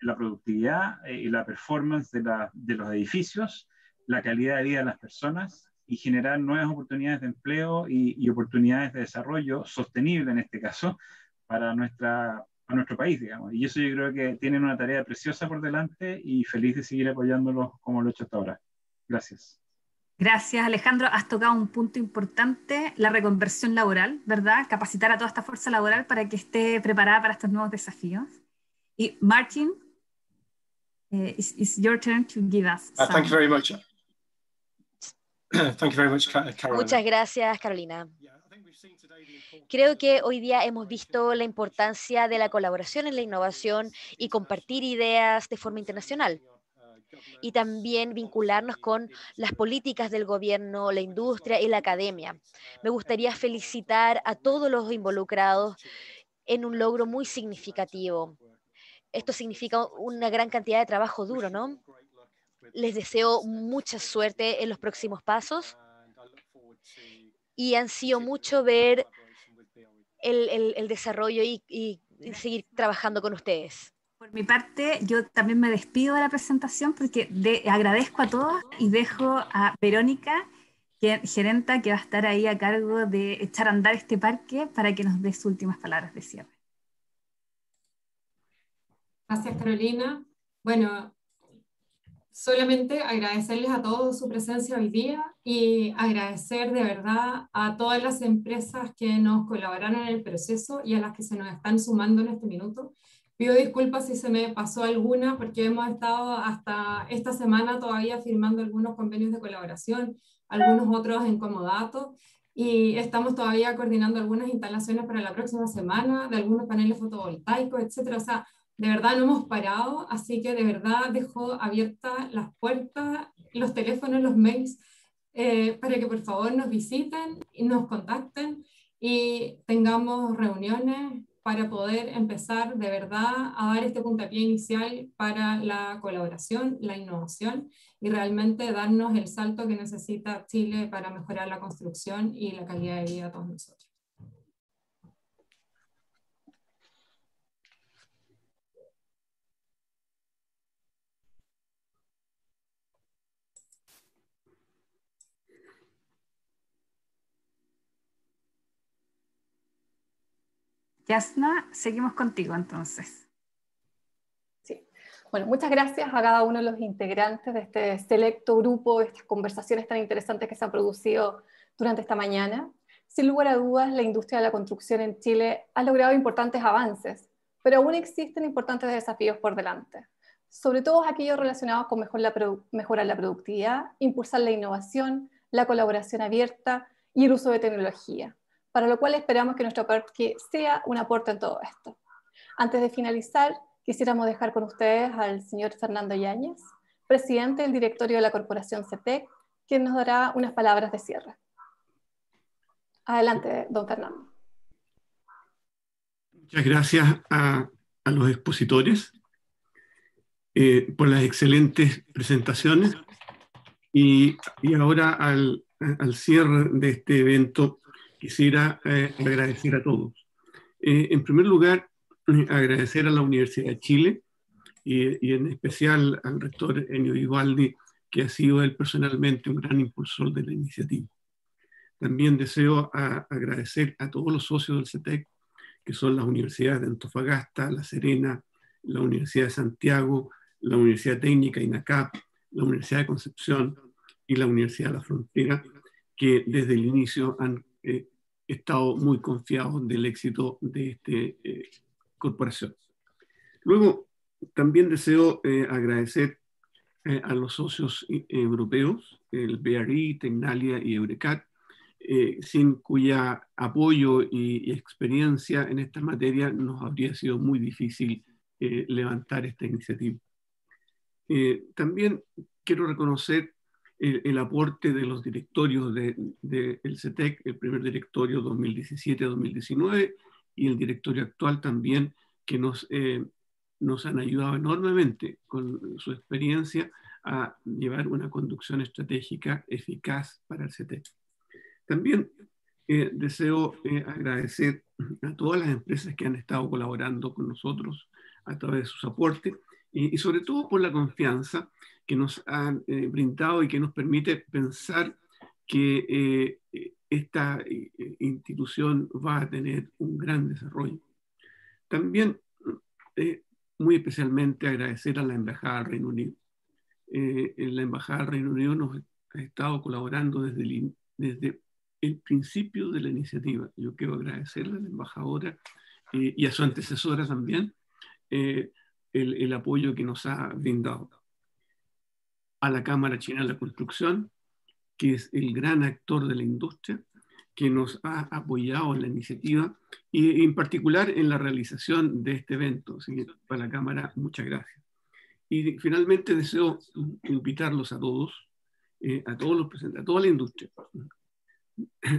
la productividad y la performance de, la, de los edificios, la calidad de vida de las personas y generar nuevas oportunidades de empleo y, oportunidades de desarrollo sostenible en este caso para, nuestra, para nuestro país, digamos. Y eso yo creo que tienen una tarea preciosa por delante y feliz de seguir apoyándolos como lo he hecho hasta ahora. Gracias. Gracias, Alejandro. Has tocado un punto importante, la reconversión laboral, ¿verdad? Capacitar a toda esta fuerza laboral para que esté preparada para estos nuevos desafíos. Y Martin, uh, it's, your turn to give us. Uh, thank you very much. Muchas gracias, Carolina. Creo que hoy día hemos visto la importancia de la colaboración en la innovación y compartir ideas de forma internacional. Y también vincularnos con las políticas del gobierno, la industria y la academia. Me gustaría felicitar a todos los involucrados en un logro muy significativo. Esto significa una gran cantidad de trabajo duro, ¿no? Les deseo mucha suerte en los próximos pasos y ansío mucho ver el, desarrollo y, seguir trabajando con ustedes. Por mi parte, yo también me despido de la presentación porque agradezco a todos y dejo a Verónica, que, gerenta, que va a estar ahí a cargo de echar a andar este parque para que nos dé sus últimas palabras de cierre. Gracias, Carolina. Bueno, solamente agradecerles a todos su presencia hoy día y agradecer de verdad a todas las empresas que nos colaboraron en el proceso y a las que se nos están sumando en este minuto. Pido disculpas si se me pasó alguna porque hemos estado hasta esta semana todavía firmando algunos convenios de colaboración, algunos otros en comodato y estamos todavía coordinando algunas instalaciones para la próxima semana de algunos paneles fotovoltaicos, etcétera. De verdad no hemos parado, así que de verdad dejo abiertas las puertas, los teléfonos, los mails, eh, para que por favor nos visiten y nos contacten y tengamos reuniones para poder empezar de verdad a dar este puntapié inicial para la colaboración, la innovación y realmente darnos el salto que necesita Chile para mejorar la construcción y la calidad de vida de todos nosotros. Yasna, seguimos contigo entonces. Sí. Bueno, muchas gracias a cada uno de los integrantes de este selecto grupo, de estas conversaciones tan interesantes que se han producido durante esta mañana. Sin lugar a dudas, la industria de la construcción en Chile ha logrado importantes avances, pero aún existen importantes desafíos por delante, sobre todo aquellos relacionados con mejorar la productividad, impulsar la innovación, la colaboración abierta y el uso de tecnología para lo cual esperamos que nuestro parque sea un aporte en todo esto. Antes de finalizar, quisiéramos dejar con ustedes al señor Fernando Yáñez, presidente del directorio de la Corporación CETEC, quien nos dará unas palabras de cierre. Adelante, don Fernando. Muchas gracias a, los expositores eh, por las excelentes presentaciones y, ahora al, al cierre de este evento quisiera eh, agradecer a todos. Eh, en primer lugar, agradecer a la Universidad de Chile y, en especial al rector Enio Igualdi, que ha sido él personalmente un gran impulsor de la iniciativa. También deseo agradecer a todos los socios del CETEC, que son las universidades de Antofagasta, La Serena, la Universidad de Santiago, la Universidad Técnica INACAP, la Universidad de Concepción y la Universidad de la Frontera, que desde el inicio han eh, estado muy confiados del éxito de esta eh, corporación. Luego, también deseo eh, agradecer a los socios europeos, el BRI, Tecnalia y Eurecat, sin cuya apoyo y, experiencia en esta materia nos habría sido muy difícil levantar esta iniciativa. también quiero reconocer el, aporte de los directorios del de, CETEC, el primer directorio 2017-2019 y el directorio actual también, que nos, eh, nos han ayudado enormemente con su experiencia a llevar una conducción estratégica eficaz para el CETEC. También eh, deseo eh, agradecer a todas las empresas que han estado colaborando con nosotros a través de sus aportes y, y sobre todo por la confianza que nos han eh, brindado y que nos permite pensar que eh, esta eh, institución va a tener un gran desarrollo. También, muy especialmente, agradecer a la Embajada del Reino Unido. la Embajada del Reino Unido nos ha estado colaborando desde el, desde el principio de la iniciativa. Yo quiero agradecerle a la embajadora y a su antecesora también el, el apoyo que nos ha brindado a la Cámara China de la Construcción, que es el gran actor de la industria, que nos ha apoyado en la iniciativa y en particular en la realización de este evento. Así que para la Cámara, muchas gracias. Y finalmente deseo invitarlos a todos, eh, a todos los presentes, a toda la industria,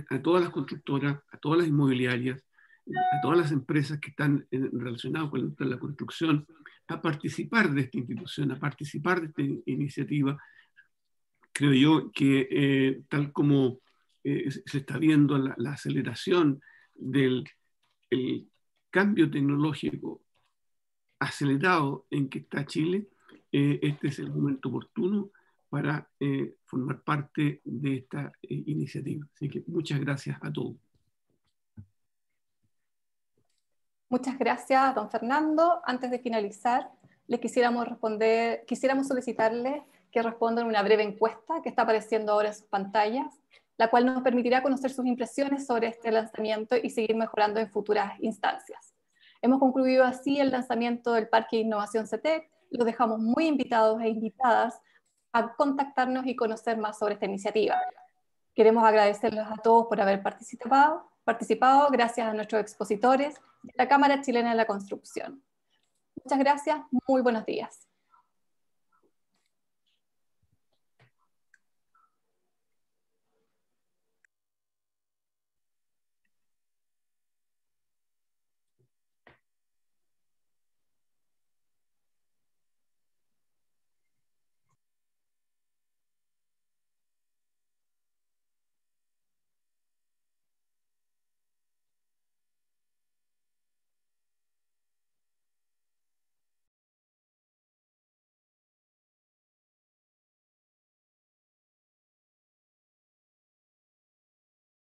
a todas las constructoras, a todas las inmobiliarias, a todas las empresas que están relacionadas con la construcción, a participar de esta institución, a participar de esta iniciativa. Creo yo que eh, tal como eh, se está viendo la, aceleración del cambio tecnológico acelerado en que está Chile, eh, este es el momento oportuno para formar parte de esta iniciativa. Así que muchas gracias a todos. Muchas gracias, don Fernando. Antes de finalizar, les quisiéramos responder, quisiéramos solicitarles que respondan una breve encuesta que está apareciendo ahora en sus pantallas, la cual nos permitirá conocer sus impresiones sobre este lanzamiento y seguir mejorando en futuras instancias. Hemos concluido así el lanzamiento del Parque de Innovación CETEC. Los dejamos muy invitados e invitadas a contactarnos y conocer más sobre esta iniciativa. Queremos agradecerles a todos por haber participado participado gracias a nuestros expositores la Cámara Chilena de la Construcción. Muchas gracias, muy buenos días.